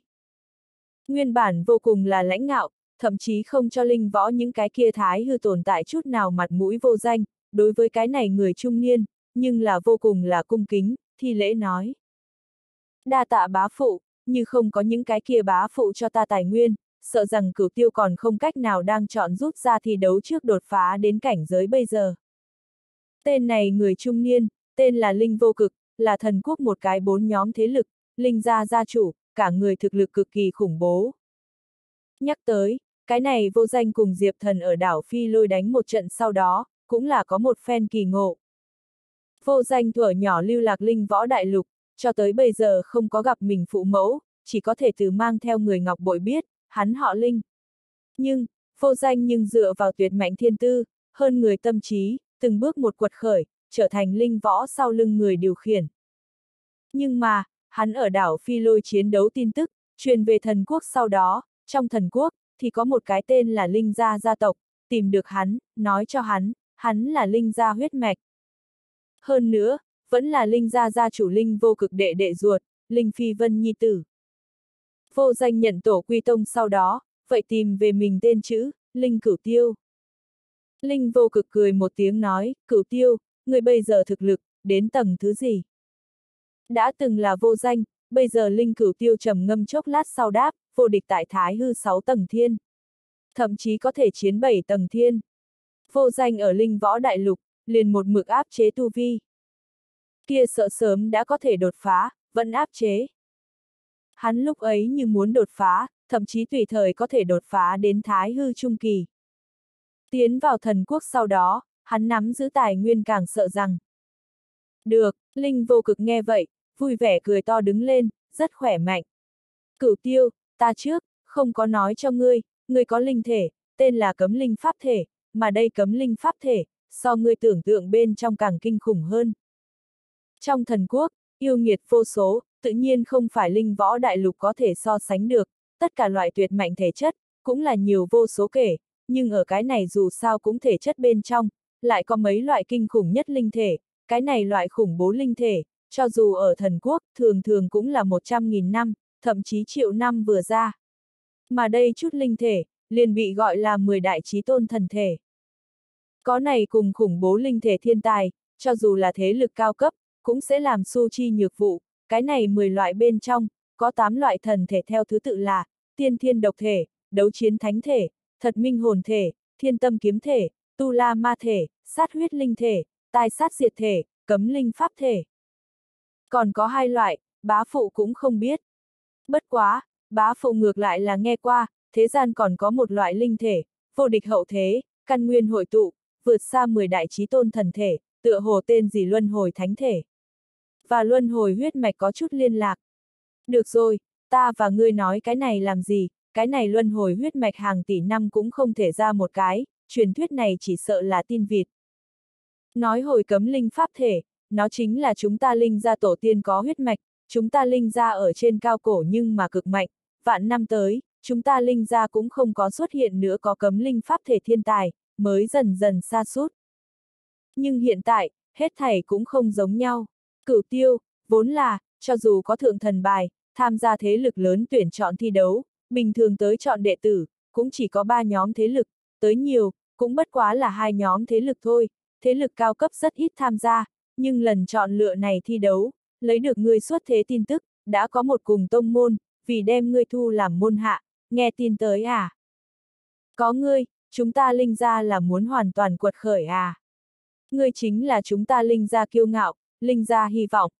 Nguyên bản vô cùng là lãnh ngạo, thậm chí không cho linh võ những cái kia thái hư tồn tại chút nào mặt mũi vô danh, đối với cái này người trung niên, nhưng là vô cùng là cung kính, thi lễ nói. Đa tạ bá phụ, như không có những cái kia bá phụ cho ta tài nguyên, sợ rằng cửu tiêu còn không cách nào đang chọn rút ra thi đấu trước đột phá đến cảnh giới bây giờ. Tên này người trung niên, tên là Linh Vô Cực, là thần quốc một cái bốn nhóm thế lực, Linh gia gia chủ, cả người thực lực cực kỳ khủng bố. Nhắc tới, cái này vô danh cùng Diệp Thần ở đảo Phi lôi đánh một trận sau đó, cũng là có một phen kỳ ngộ. Vô danh thuở nhỏ lưu lạc linh võ đại lục, cho tới bây giờ không có gặp mình phụ mẫu, chỉ có thể từ mang theo người ngọc bội biết, hắn họ linh. Nhưng, vô danh nhưng dựa vào tuyệt mạnh thiên tư, hơn người tâm trí, từng bước một quật khởi, trở thành linh võ sau lưng người điều khiển. Nhưng mà, hắn ở đảo Phi lôi chiến đấu tin tức, truyền về thần quốc sau đó, trong thần quốc, thì có một cái tên là Linh Gia gia tộc, tìm được hắn, nói cho hắn, hắn là Linh Gia huyết mạch. Hơn nữa, vẫn là Linh Gia gia chủ Linh vô cực đệ đệ ruột, Linh Phi Vân Nhi Tử. Vô danh nhận tổ quy tông sau đó, vậy tìm về mình tên chữ, Linh Cửu Tiêu. Linh vô cực cười một tiếng nói, Cửu Tiêu, người bây giờ thực lực, đến tầng thứ gì? Đã từng là vô danh, bây giờ Linh Cửu Tiêu trầm ngâm chốc lát sau đáp, vô địch tại Thái hư 6 tầng thiên. Thậm chí có thể chiến 7 tầng thiên. Vô danh ở Linh Võ Đại Lục, liền một mực áp chế tu vi. Kia sợ sớm đã có thể đột phá, vẫn áp chế. Hắn lúc ấy như muốn đột phá, thậm chí tùy thời có thể đột phá đến Thái hư trung kỳ. Tiến vào thần quốc sau đó, hắn nắm giữ tài nguyên càng sợ rằng. Được, Linh vô cực nghe vậy, vui vẻ cười to đứng lên, rất khỏe mạnh. Cửu tiêu, ta trước, không có nói cho ngươi, ngươi có linh thể, tên là cấm linh pháp thể, mà đây cấm linh pháp thể, so ngươi tưởng tượng bên trong càng kinh khủng hơn. Trong thần quốc, yêu nghiệt vô số, tự nhiên không phải linh võ đại lục có thể so sánh được, tất cả loại tuyệt mạnh thể chất, cũng là nhiều vô số kể, nhưng ở cái này dù sao cũng thể chất bên trong, lại có mấy loại kinh khủng nhất linh thể, cái này loại khủng bố linh thể, cho dù ở thần quốc, thường thường cũng là 100.000 năm, thậm chí triệu năm vừa ra. Mà đây chút linh thể, liền bị gọi là 10 đại trí tôn thần thể. Có này cùng khủng bố linh thể thiên tài, cho dù là thế lực cao cấp, cũng sẽ làm su chi nhược vụ, cái này 10 loại bên trong, có 8 loại thần thể theo thứ tự là, tiên thiên độc thể, đấu chiến thánh thể, thật minh hồn thể, thiên tâm kiếm thể, tu la ma thể, sát huyết linh thể, tai sát diệt thể, cấm linh pháp thể. Còn có hai loại, bá phụ cũng không biết. Bất quá, bá phụ ngược lại là nghe qua, thế gian còn có một loại linh thể, vô địch hậu thế, căn nguyên hội tụ, vượt xa 10 đại trí tôn thần thể, tựa hồ tên gì luân hồi thánh thể. Và luân hồi huyết mạch có chút liên lạc. Được rồi, ta và ngươi nói cái này làm gì, cái này luân hồi huyết mạch hàng tỷ năm cũng không thể ra một cái, truyền thuyết này chỉ sợ là tin vịt. Nói hồi cấm linh pháp thể, nó chính là chúng ta linh gia tổ tiên có huyết mạch, chúng ta linh gia ở trên cao cổ nhưng mà cực mạnh, vạn năm tới, chúng ta linh gia cũng không có xuất hiện nữa có cấm linh pháp thể thiên tài, mới dần dần xa suốt. Nhưng hiện tại, hết thảy cũng không giống nhau. Cửu tiêu, vốn là, cho dù có thượng thần bài, tham gia thế lực lớn tuyển chọn thi đấu, bình thường tới chọn đệ tử, cũng chỉ có ba nhóm thế lực, tới nhiều, cũng bất quá là hai nhóm thế lực thôi, thế lực cao cấp rất ít tham gia, nhưng lần chọn lựa này thi đấu, lấy được ngươi xuất thế tin tức, đã có một cùng tông môn, vì đem ngươi thu làm môn hạ, nghe tin tới à? Có ngươi, chúng ta linh gia là muốn hoàn toàn quật khởi à? Ngươi chính là chúng ta linh gia kiêu ngạo, linh gia hy vọng.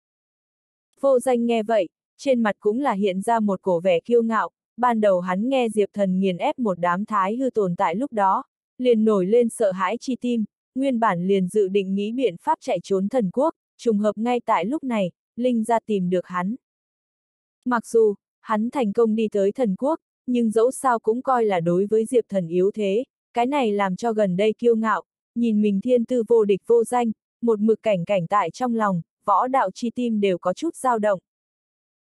Vô danh nghe vậy, trên mặt cũng là hiện ra một cổ vẻ kiêu ngạo, ban đầu hắn nghe Diệp Thần nghiền ép một đám thái hư tồn tại lúc đó, liền nổi lên sợ hãi chi tim, nguyên bản liền dự định nghĩ biện pháp chạy trốn thần quốc, trùng hợp ngay tại lúc này, Linh ra tìm được hắn. Mặc dù, hắn thành công đi tới thần quốc, nhưng dẫu sao cũng coi là đối với Diệp Thần yếu thế, cái này làm cho gần đây kiêu ngạo, nhìn mình thiên tư vô địch vô danh, một mực cảnh cảnh tại trong lòng, võ đạo chi tim đều có chút dao động.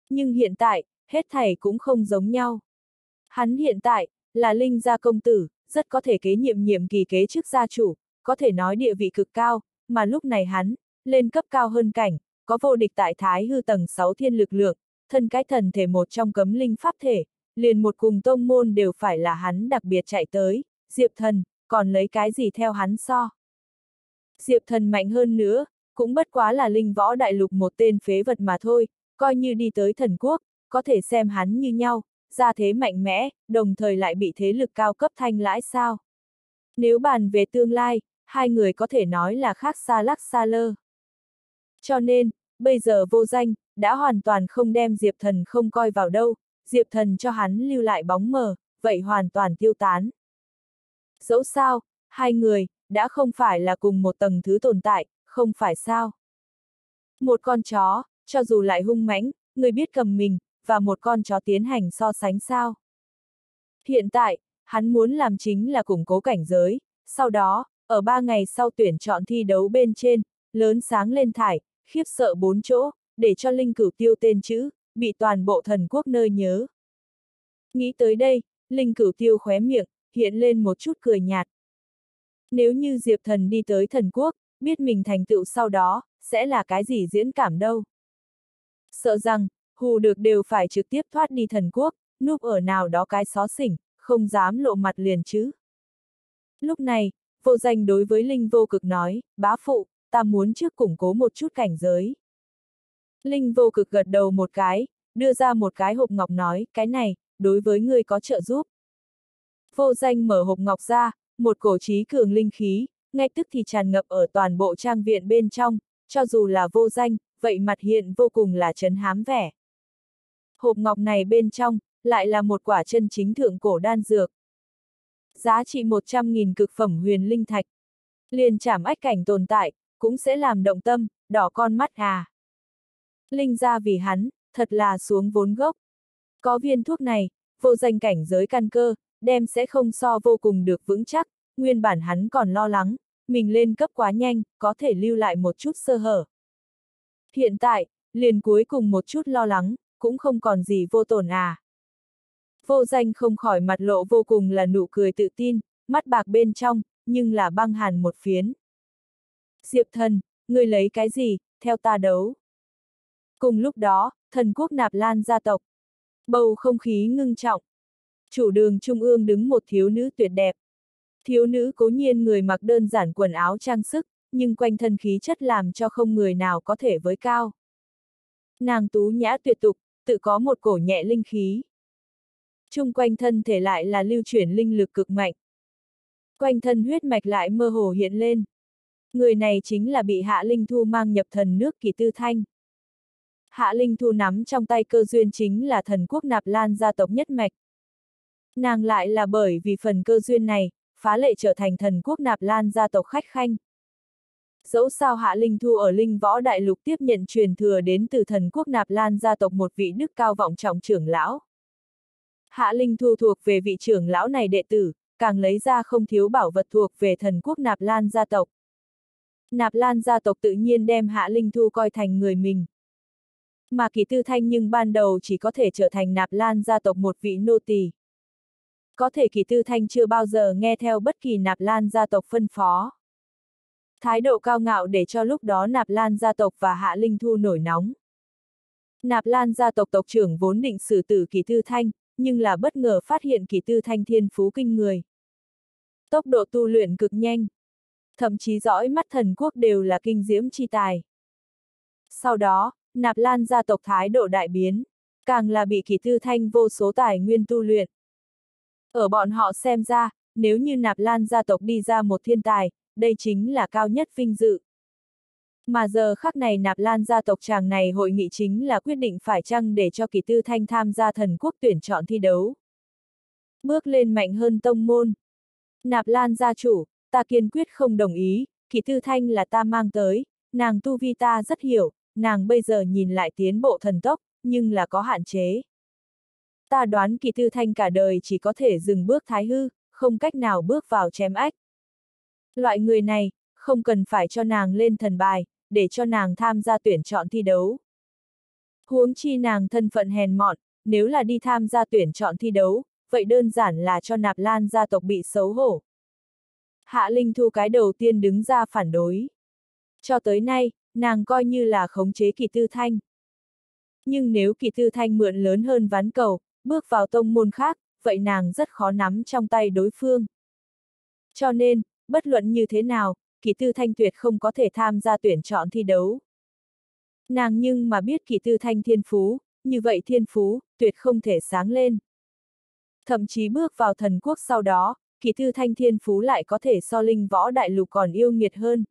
Nhưng hiện tại, hết thảy cũng không giống nhau. Hắn hiện tại, là linh gia công tử, rất có thể kế nhiệm nhiệm kỳ kế chức gia chủ, có thể nói địa vị cực cao, mà lúc này hắn, lên cấp cao hơn cảnh, có vô địch tại thái hư tầng 6 thiên lực lượng, thân cái thần thể một trong cấm linh pháp thể, liền một cùng tông môn đều phải là hắn đặc biệt chạy tới, diệp thần, còn lấy cái gì theo hắn so. Diệp thần mạnh hơn nữa, cũng bất quá là linh võ đại lục một tên phế vật mà thôi, coi như đi tới thần quốc, có thể xem hắn như nhau, ra thế mạnh mẽ, đồng thời lại bị thế lực cao cấp thanh lãi sao. Nếu bàn về tương lai, hai người có thể nói là khác xa lắc xa lơ. Cho nên, bây giờ vô danh, đã hoàn toàn không đem Diệp Thần không coi vào đâu, Diệp Thần cho hắn lưu lại bóng mờ, vậy hoàn toàn tiêu tán. Dẫu sao, hai người, đã không phải là cùng một tầng thứ tồn tại, không phải sao. Một con chó, cho dù lại hung mãnh, người biết cầm mình, và một con chó tiến hành so sánh sao. Hiện tại, hắn muốn làm chính là củng cố cảnh giới, sau đó, ở ba ngày sau tuyển chọn thi đấu bên trên, lớn sáng lên thải, khiếp sợ bốn chỗ, để cho linh cửu tiêu tên chữ, bị toàn bộ thần quốc nơi nhớ. Nghĩ tới đây, Linh cửu tiêu khóe miệng, hiện lên một chút cười nhạt. Nếu như Diệp Thần đi tới thần quốc, biết mình thành tựu sau đó, sẽ là cái gì diễn cảm đâu. Sợ rằng, hù được đều phải trực tiếp thoát đi thần quốc, núp ở nào đó cái xó xỉnh, không dám lộ mặt liền chứ. Lúc này, vô danh đối với Linh vô cực nói, bá phụ, ta muốn trước củng cố một chút cảnh giới. Linh vô cực gật đầu một cái, đưa ra một cái hộp ngọc nói, cái này, đối với ngươi có trợ giúp. Vô danh mở hộp ngọc ra, một cổ trí cường linh khí, ngay tức thì tràn ngập ở toàn bộ trang viện bên trong, cho dù là vô danh, vậy mặt hiện vô cùng là chấn hám vẻ. Hộp ngọc này bên trong, lại là một quả chân chính thượng cổ đan dược. Giá trị 100.000 cực phẩm huyền linh thạch. Liền chảm ách cảnh tồn tại, cũng sẽ làm động tâm, đỏ con mắt à. Linh ra vì hắn, thật là xuống vốn gốc. Có viên thuốc này, vô danh cảnh giới căn cơ, đem sẽ không so vô cùng được vững chắc, nguyên bản hắn còn lo lắng, mình lên cấp quá nhanh, có thể lưu lại một chút sơ hở. Hiện tại, liền cuối cùng một chút lo lắng, cũng không còn gì vô tổn à. Vô danh không khỏi mặt lộ vô cùng là nụ cười tự tin, mắt bạc bên trong, nhưng là băng hàn một phiến. Diệp thần, người lấy cái gì, theo ta đấu. Cùng lúc đó, thần quốc nạp lan gia tộc. Bầu không khí ngưng trọng. Chủ đường trung ương đứng một thiếu nữ tuyệt đẹp. Thiếu nữ cố nhiên người mặc đơn giản quần áo trang sức, nhưng quanh thân khí chất làm cho không người nào có thể với cao. Nàng tú nhã tuyệt tục, tự có một cổ nhẹ linh khí. Trung quanh thân thể lại là lưu chuyển linh lực cực mạnh. Quanh thân huyết mạch lại mơ hồ hiện lên. Người này chính là bị Hạ Linh Thu mang nhập thần nước kỳ tư thanh. Hạ Linh Thu nắm trong tay cơ duyên chính là thần quốc nạp lan gia tộc nhất mạch. Nàng lại là bởi vì phần cơ duyên này, phá lệ trở thành thần quốc nạp lan gia tộc khách khanh. Dẫu sao Hạ Linh Thu ở Linh Võ Đại Lục tiếp nhận truyền thừa đến từ thần quốc nạp lan gia tộc một vị đức cao vọng trọng trưởng lão. Hạ Linh Thu thuộc về vị trưởng lão này đệ tử, càng lấy ra không thiếu bảo vật thuộc về thần quốc nạp lan gia tộc. Nạp lan gia tộc tự nhiên đem Hạ Linh Thu coi thành người mình. Mà kỳ tư thanh nhưng ban đầu chỉ có thể trở thành nạp lan gia tộc một vị nô tỳ. Có thể kỳ tư thanh chưa bao giờ nghe theo bất kỳ nạp lan gia tộc phân phó. Thái độ cao ngạo để cho lúc đó nạp lan gia tộc và hạ linh thu nổi nóng. Nạp lan gia tộc tộc trưởng vốn định xử tử kỳ tư thanh, nhưng là bất ngờ phát hiện kỳ tư thanh thiên phú kinh người. Tốc độ tu luyện cực nhanh. Thậm chí dõi mắt thần quốc đều là kinh diễm chi tài. Sau đó, nạp lan gia tộc thái độ đại biến, càng là bị kỳ tư thanh vô số tài nguyên tu luyện. Ở bọn họ xem ra, nếu như nạp lan gia tộc đi ra một thiên tài, đây chính là cao nhất vinh dự. Mà giờ khắc này nạp lan gia tộc chàng này hội nghị chính là quyết định phải chăng để cho kỳ tư thanh tham gia thần quốc tuyển chọn thi đấu. Bước lên mạnh hơn tông môn. Nạp lan gia chủ, ta kiên quyết không đồng ý, kỳ tư thanh là ta mang tới, nàng tu vi ta rất hiểu, nàng bây giờ nhìn lại tiến bộ thần tốc, nhưng là có hạn chế. Ta đoán kỳ tư thanh cả đời chỉ có thể dừng bước thái hư, không cách nào bước vào chém ách. Loại người này, không cần phải cho nàng lên thần bài, để cho nàng tham gia tuyển chọn thi đấu. Huống chi nàng thân phận hèn mọn, nếu là đi tham gia tuyển chọn thi đấu, vậy đơn giản là cho nạp lan gia tộc bị xấu hổ. Hạ Linh Thu cái đầu tiên đứng ra phản đối. Cho tới nay, nàng coi như là khống chế kỳ tư thanh. Nhưng nếu kỳ tư thanh mượn lớn hơn ván cầu, bước vào tông môn khác, vậy nàng rất khó nắm trong tay đối phương. Cho nên, bất luận như thế nào, kỳ tư thanh tuyệt không có thể tham gia tuyển chọn thi đấu. Nàng nhưng mà biết kỳ tư thanh thiên phú, như vậy thiên phú, tuyệt không thể sáng lên. Thậm chí bước vào thần quốc sau đó, kỳ tư thanh thiên phú lại có thể so linh võ đại lục còn yêu nghiệt hơn.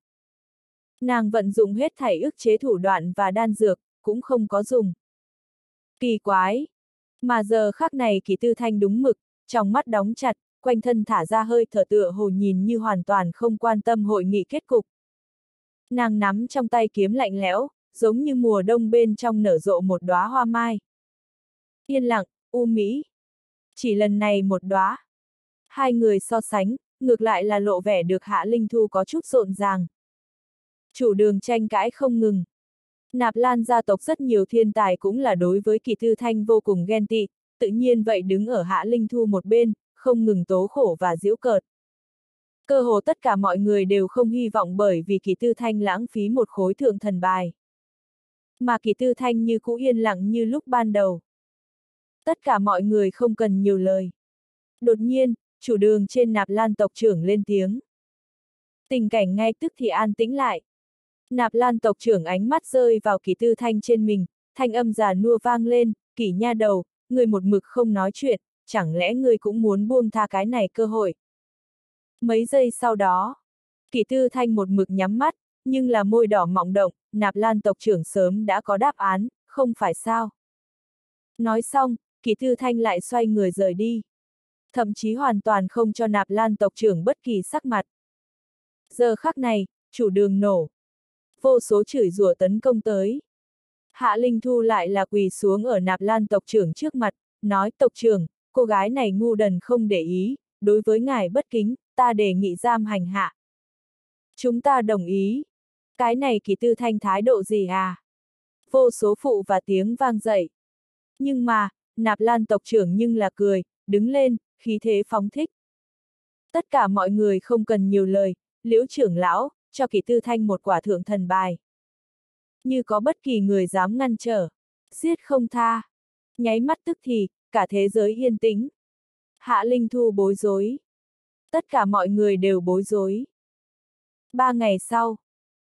Nàng vận dụng hết thảy ức chế thủ đoạn và đan dược, cũng không có dùng. Kỳ quái! Mà giờ khác này kỳ tư thanh đúng mực, trong mắt đóng chặt, quanh thân thả ra hơi thở tựa hồ nhìn như hoàn toàn không quan tâm hội nghị kết cục. Nàng nắm trong tay kiếm lạnh lẽo, giống như mùa đông bên trong nở rộ một đóa hoa mai. Yên lặng, u mỹ. Chỉ lần này một đóa. Hai người so sánh, ngược lại là lộ vẻ được Hạ Linh Thu có chút rộn ràng. Chủ đường tranh cãi không ngừng. Nạp Lan gia tộc rất nhiều thiên tài cũng là đối với kỳ thư thanh vô cùng ghen tị, tự nhiên vậy đứng ở Hạ Linh Thu một bên, không ngừng tố khổ và giễu cợt. Cơ hồ tất cả mọi người đều không hy vọng bởi vì kỳ tư thanh lãng phí một khối thượng thần bài. Mà kỳ tư thanh như cũ yên lặng như lúc ban đầu. Tất cả mọi người không cần nhiều lời. Đột nhiên, chủ đường trên nạp lan tộc trưởng lên tiếng. Tình cảnh ngay tức thì an tĩnh lại. Nạp lan tộc trưởng ánh mắt rơi vào kỳ tư thanh trên mình, thanh âm già nua vang lên, kỳ nha đầu, người một mực không nói chuyện, chẳng lẽ người cũng muốn buông tha cái này cơ hội. Mấy giây sau đó, kỳ tư thanh một mực nhắm mắt, nhưng là môi đỏ mọng động, nạp lan tộc trưởng sớm đã có đáp án, không phải sao. Nói xong, kỳ tư thanh lại xoay người rời đi. Thậm chí hoàn toàn không cho nạp lan tộc trưởng bất kỳ sắc mặt. Giờ khắc này, chủ đường nổ. Vô số chửi rủa tấn công tới. Hạ Linh Thu lại là quỳ xuống ở nạp lan tộc trưởng trước mặt, nói tộc trưởng, cô gái này ngu đần không để ý, đối với ngài bất kính, ta đề nghị giam hành hạ. Chúng ta đồng ý. Cái này kỳ tư thanh thái độ gì à? Vô số phụ và tiếng vang dậy. Nhưng mà, nạp lan tộc trưởng nhưng là cười, đứng lên, khí thế phóng thích. Tất cả mọi người không cần nhiều lời, liễu trưởng lão, cho kỳ tư thanh một quả thượng thần bài. Như có bất kỳ người dám ngăn trở, giết không tha. Nháy mắt tức thì, cả thế giới yên tĩnh. Hạ Linh Thu bối rối. Tất cả mọi người đều bối rối. Ba ngày sau,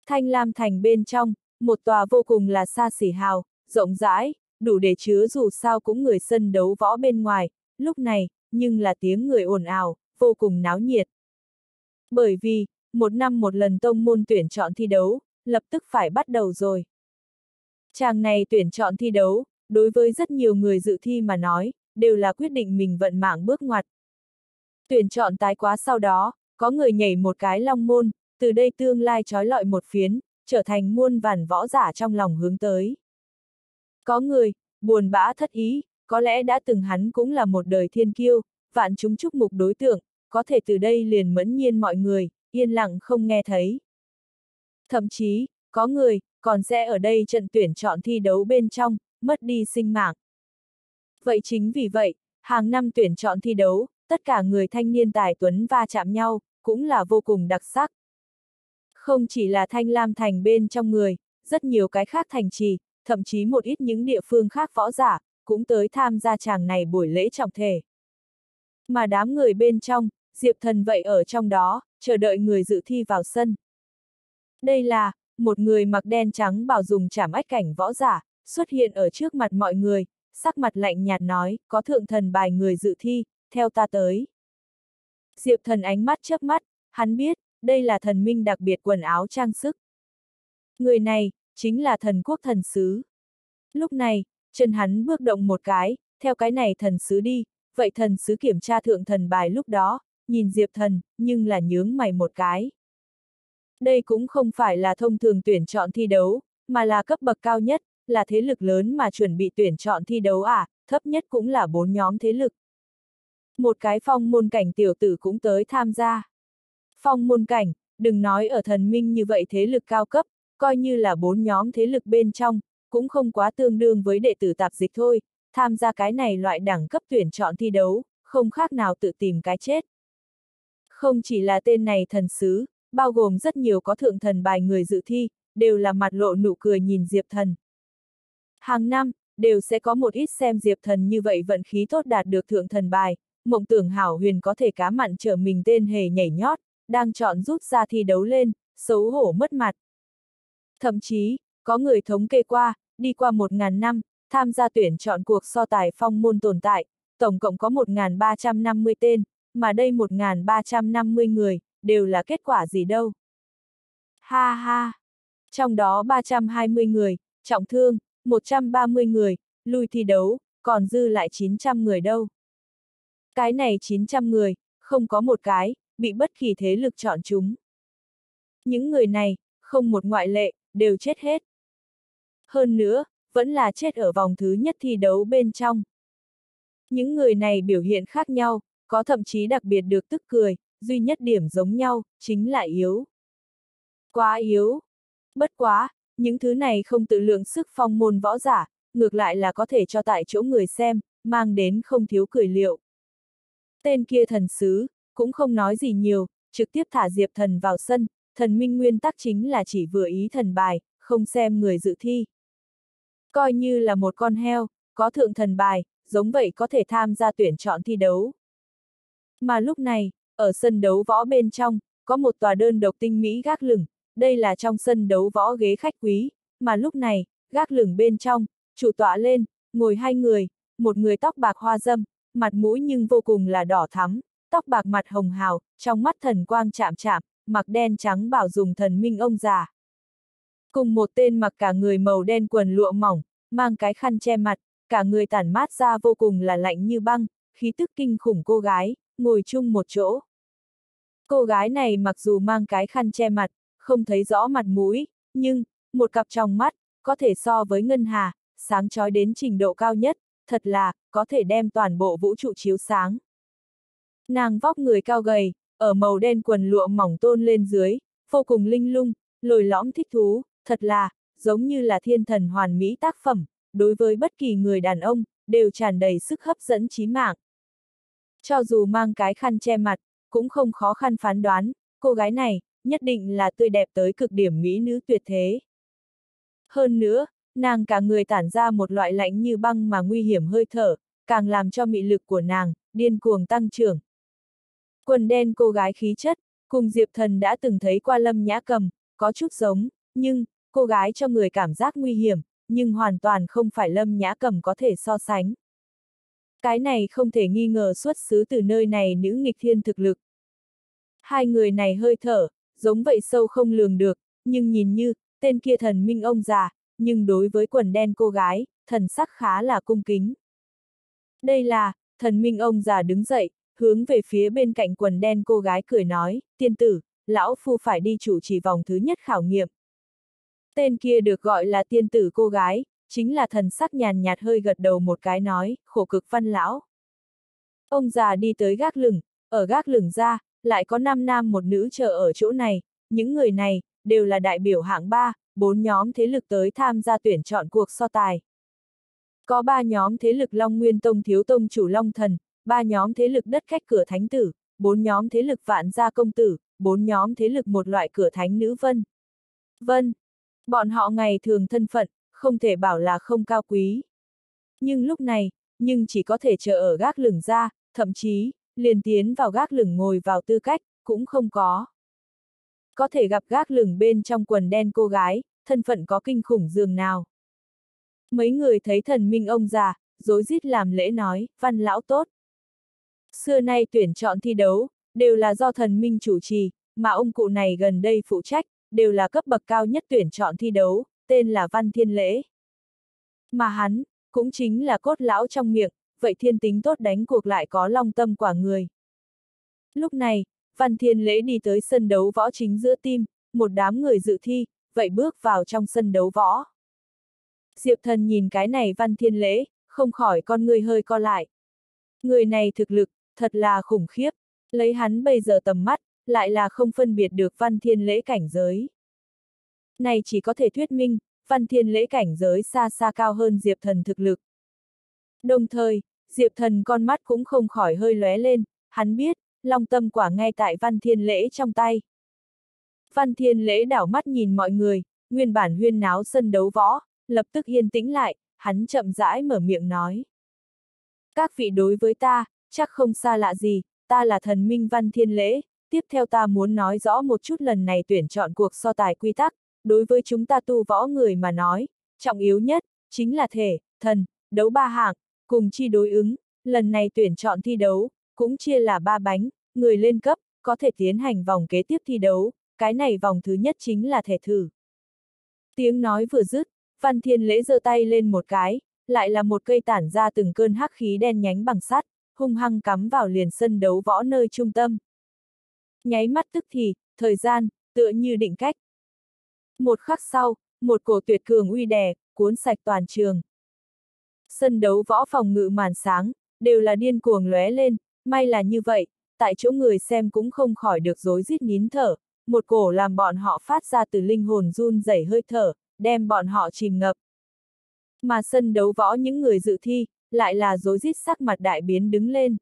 Thanh Lam Thành bên trong, một tòa vô cùng là xa xỉ hào, rộng rãi, đủ để chứa dù sao cũng người sân đấu võ bên ngoài, lúc này, nhưng là tiếng người ồn ào, vô cùng náo nhiệt. Bởi vì, một năm một lần tông môn tuyển chọn thi đấu, lập tức phải bắt đầu rồi. Chàng này tuyển chọn thi đấu, đối với rất nhiều người dự thi mà nói, đều là quyết định mình vận mạng bước ngoặt. Tuyển chọn tái quá sau đó, có người nhảy một cái long môn, từ đây tương lai trói lọi một phiến, trở thành muôn vàn võ giả trong lòng hướng tới. Có người, buồn bã thất ý, có lẽ đã từng hắn cũng là một đời thiên kiêu, vạn chúng chúc mục đối tượng, có thể từ đây liền mẫn nhiên mọi người, yên lặng không nghe thấy. Thậm chí, có người, còn sẽ ở đây trận tuyển chọn thi đấu bên trong, mất đi sinh mạng. Vậy chính vì vậy, hàng năm tuyển chọn thi đấu, tất cả người thanh niên tài tuấn va chạm nhau, cũng là vô cùng đặc sắc. Không chỉ là thanh lam thành bên trong người, rất nhiều cái khác thành trì, thậm chí một ít những địa phương khác võ giả, cũng tới tham gia chàng này buổi lễ trọng thể. Mà đám người bên trong, Diệp Thần vậy ở trong đó, chờ đợi người dự thi vào sân. Đây là, một người mặc đen trắng bảo dùng chảm ách cảnh võ giả, xuất hiện ở trước mặt mọi người, sắc mặt lạnh nhạt nói, có thượng thần bài người dự thi, theo ta tới. Diệp thần ánh mắt chớp mắt, hắn biết, đây là thần minh đặc biệt quần áo trang sức. Người này, chính là thần quốc thần sứ. Lúc này, chân hắn bước động một cái, theo cái này thần sứ đi, vậy thần sứ kiểm tra thượng thần bài lúc đó, nhìn Diệp thần, nhưng là nhướng mày một cái. Đây cũng không phải là thông thường tuyển chọn thi đấu, mà là cấp bậc cao nhất, là thế lực lớn mà chuẩn bị tuyển chọn thi đấu à, thấp nhất cũng là bốn nhóm thế lực. Một cái phong môn cảnh tiểu tử cũng tới tham gia. Phong môn cảnh, đừng nói ở thần minh như vậy thế lực cao cấp, coi như là bốn nhóm thế lực bên trong, cũng không quá tương đương với đệ tử tạp dịch thôi, tham gia cái này loại đẳng cấp tuyển chọn thi đấu, không khác nào tự tìm cái chết. Không chỉ là tên này thần sứ, bao gồm rất nhiều có thượng thần bài người dự thi, đều là mặt lộ nụ cười nhìn Diệp Thần. Hàng năm, đều sẽ có một ít xem Diệp Thần như vậy vận khí tốt đạt được thượng thần bài, mộng tưởng hảo huyền có thể cá mặn trở mình tên hề nhảy nhót, đang chọn rút ra thi đấu lên, xấu hổ mất mặt. Thậm chí, có người thống kê qua, đi qua 1.000 năm, tham gia tuyển chọn cuộc so tài phong môn tồn tại, tổng cộng có 1.350 tên, mà đây 1.350 người, đều là kết quả gì đâu. Ha ha! Trong đó 320 người, trọng thương, 130 người, lui thi đấu, còn dư lại 900 người đâu. Cái này 900 người, không có một cái, bị bất kỳ thế lực chọn chúng. Những người này, không một ngoại lệ, đều chết hết. Hơn nữa, vẫn là chết ở vòng thứ nhất thi đấu bên trong. Những người này biểu hiện khác nhau, có thậm chí đặc biệt được tức cười, duy nhất điểm giống nhau, chính là yếu. Quá yếu. Bất quá, những thứ này không tự lượng sức phong môn võ giả, ngược lại là có thể cho tại chỗ người xem, mang đến không thiếu cười liệu. Tên kia thần sứ, cũng không nói gì nhiều, trực tiếp thả Diệp thần vào sân, thần minh nguyên tắc chính là chỉ vừa ý thần bài, không xem người dự thi. Coi như là một con heo, có thượng thần bài, giống vậy có thể tham gia tuyển chọn thi đấu. Mà lúc này, ở sân đấu võ bên trong, có một tòa đơn độc tinh mỹ gác lửng, đây là trong sân đấu võ ghế khách quý, mà lúc này, gác lửng bên trong, chủ tọa lên, ngồi hai người, một người tóc bạc hoa dâm, mặt mũi nhưng vô cùng là đỏ thắm, tóc bạc mặt hồng hào, trong mắt thần quang chạm chạm, mặc đen trắng bảo dùng thần minh ông già. Cùng một tên mặc cả người màu đen quần lụa mỏng, mang cái khăn che mặt, cả người tản mát ra vô cùng là lạnh như băng, khí tức kinh khủng cô gái, ngồi chung một chỗ. Cô gái này mặc dù mang cái khăn che mặt, không thấy rõ mặt mũi, nhưng, một cặp trong mắt, có thể so với ngân hà, sáng chói đến trình độ cao nhất, thật là, có thể đem toàn bộ vũ trụ chiếu sáng. Nàng vóc người cao gầy, ở màu đen quần lụa mỏng tôn lên dưới, vô cùng linh lung, lồi lõm thích thú, thật là, giống như là thiên thần hoàn mỹ tác phẩm, đối với bất kỳ người đàn ông, đều tràn đầy sức hấp dẫn trí mạng. Cho dù mang cái khăn che mặt, cũng không khó khăn phán đoán, cô gái này, nhất định là tươi đẹp tới cực điểm mỹ nữ tuyệt thế. Hơn nữa, nàng cả người tản ra một loại lạnh như băng mà nguy hiểm hơi thở, càng làm cho mị lực của nàng, điên cuồng tăng trưởng. Quần đen cô gái khí chất, cùng Diệp Thần đã từng thấy qua lâm nhã cầm, có chút giống, nhưng, cô gái cho người cảm giác nguy hiểm, nhưng hoàn toàn không phải lâm nhã cầm có thể so sánh. Cái này không thể nghi ngờ xuất xứ từ nơi này nữ nghịch thiên thực lực. Hai người này hơi thở, giống vậy sâu không lường được, nhưng nhìn như, tên kia thần minh ông già, nhưng đối với quần đen cô gái, thần sắc khá là cung kính. Đây là, thần minh ông già đứng dậy, hướng về phía bên cạnh quần đen cô gái cười nói, tiên tử, lão phu phải đi chủ trì vòng thứ nhất khảo nghiệm. Tên kia được gọi là tiên tử cô gái, chính là thần sắc nhàn nhạt hơi gật đầu một cái nói, khổ cực văn lão. Ông già đi tới gác lửng, ở gác lửng ra, lại có năm nam một nữ chờ ở chỗ này, những người này, đều là đại biểu hạng ba, bốn nhóm thế lực tới tham gia tuyển chọn cuộc so tài. Có ba nhóm thế lực Long Nguyên Tông Thiếu Tông Chủ Long Thần, ba nhóm thế lực đất khách cửa thánh tử, bốn nhóm thế lực vạn gia công tử, bốn nhóm thế lực một loại cửa thánh nữ vân. Vân. Bọn họ ngày thường thân phận, không thể bảo là không cao quý. Nhưng lúc này, nhưng chỉ có thể chờ ở gác lửng ra, thậm chí, liền tiến vào gác lửng ngồi vào tư cách, cũng không có. Có thể gặp gác lửng bên trong quần đen cô gái, thân phận có kinh khủng dường nào. Mấy người thấy thần minh ông già, dối rít làm lễ nói, văn lão tốt. Xưa nay tuyển chọn thi đấu, đều là do thần minh chủ trì, mà ông cụ này gần đây phụ trách, đều là cấp bậc cao nhất tuyển chọn thi đấu, tên là Văn Thiên Lễ. Mà hắn, cũng chính là cốt lão trong miệng, vậy thiên tính tốt đánh cuộc lại có long tâm quả người. Lúc này, Văn Thiên Lễ đi tới sân đấu võ chính giữa tim, một đám người dự thi, vậy bước vào trong sân đấu võ. Diệp thần nhìn cái này Văn Thiên Lễ, không khỏi con người hơi co lại. Người này thực lực, thật là khủng khiếp, lấy hắn bây giờ tầm mắt, lại là không phân biệt được Văn Thiên Lễ cảnh giới. Này chỉ có thể thuyết minh, Văn Thiên Lễ cảnh giới xa xa cao hơn Diệp thần thực lực. Đồng thời, Diệp thần con mắt cũng không khỏi hơi lóe lên, hắn biết, long tâm quả ngay tại Văn Thiên Lễ trong tay. Văn Thiên Lễ đảo mắt nhìn mọi người, nguyên bản huyên náo sân đấu võ, lập tức yên tĩnh lại, hắn chậm rãi mở miệng nói. Các vị đối với ta, chắc không xa lạ gì, ta là thần minh Văn Thiên Lễ, tiếp theo ta muốn nói rõ một chút lần này tuyển chọn cuộc so tài quy tắc, đối với chúng ta tu võ người mà nói, trọng yếu nhất, chính là thể, thần, đấu ba hạng, cùng chi đối ứng, lần này tuyển chọn thi đấu, cũng chia là ba bánh, người lên cấp, có thể tiến hành vòng kế tiếp thi đấu, cái này vòng thứ nhất chính là thể thử. Tiếng nói vừa dứt, Văn Thiên Lễ giơ tay lên một cái, lại là một cây tản ra từng cơn hắc khí đen nhánh bằng sắt, hung hăng cắm vào liền sân đấu võ nơi trung tâm. Nháy mắt tức thì, thời gian, tựa như định cách. Một khắc sau, một cổ tuyệt cường uy đè, cuốn sạch toàn trường. Sân đấu võ phòng ngự màn sáng, đều là điên cuồng lóe lên, may là như vậy, tại chỗ người xem cũng không khỏi được dối rít nín thở, một cổ làm bọn họ phát ra từ linh hồn run rẩy hơi thở, đem bọn họ chìm ngập. Mà sân đấu võ những người dự thi, lại là dối rít sắc mặt đại biến đứng lên.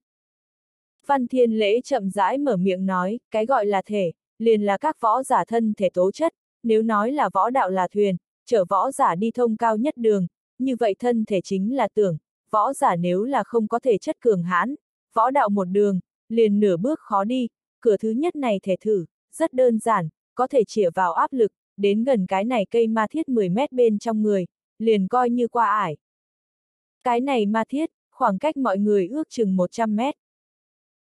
Văn Thiên Lễ chậm rãi mở miệng nói, cái gọi là thể, liền là các võ giả thân thể tố chất, nếu nói là võ đạo là thuyền, chở võ giả đi thông cao nhất đường, như vậy thân thể chính là tưởng, võ giả nếu là không có thể chất cường hãn, võ đạo một đường, liền nửa bước khó đi, cửa thứ nhất này thể thử, rất đơn giản, có thể chĩa vào áp lực, đến gần cái này cây ma thiết 10 mét bên trong người, liền coi như qua ải. Cái này ma thiết, khoảng cách mọi người ước chừng 100 mét.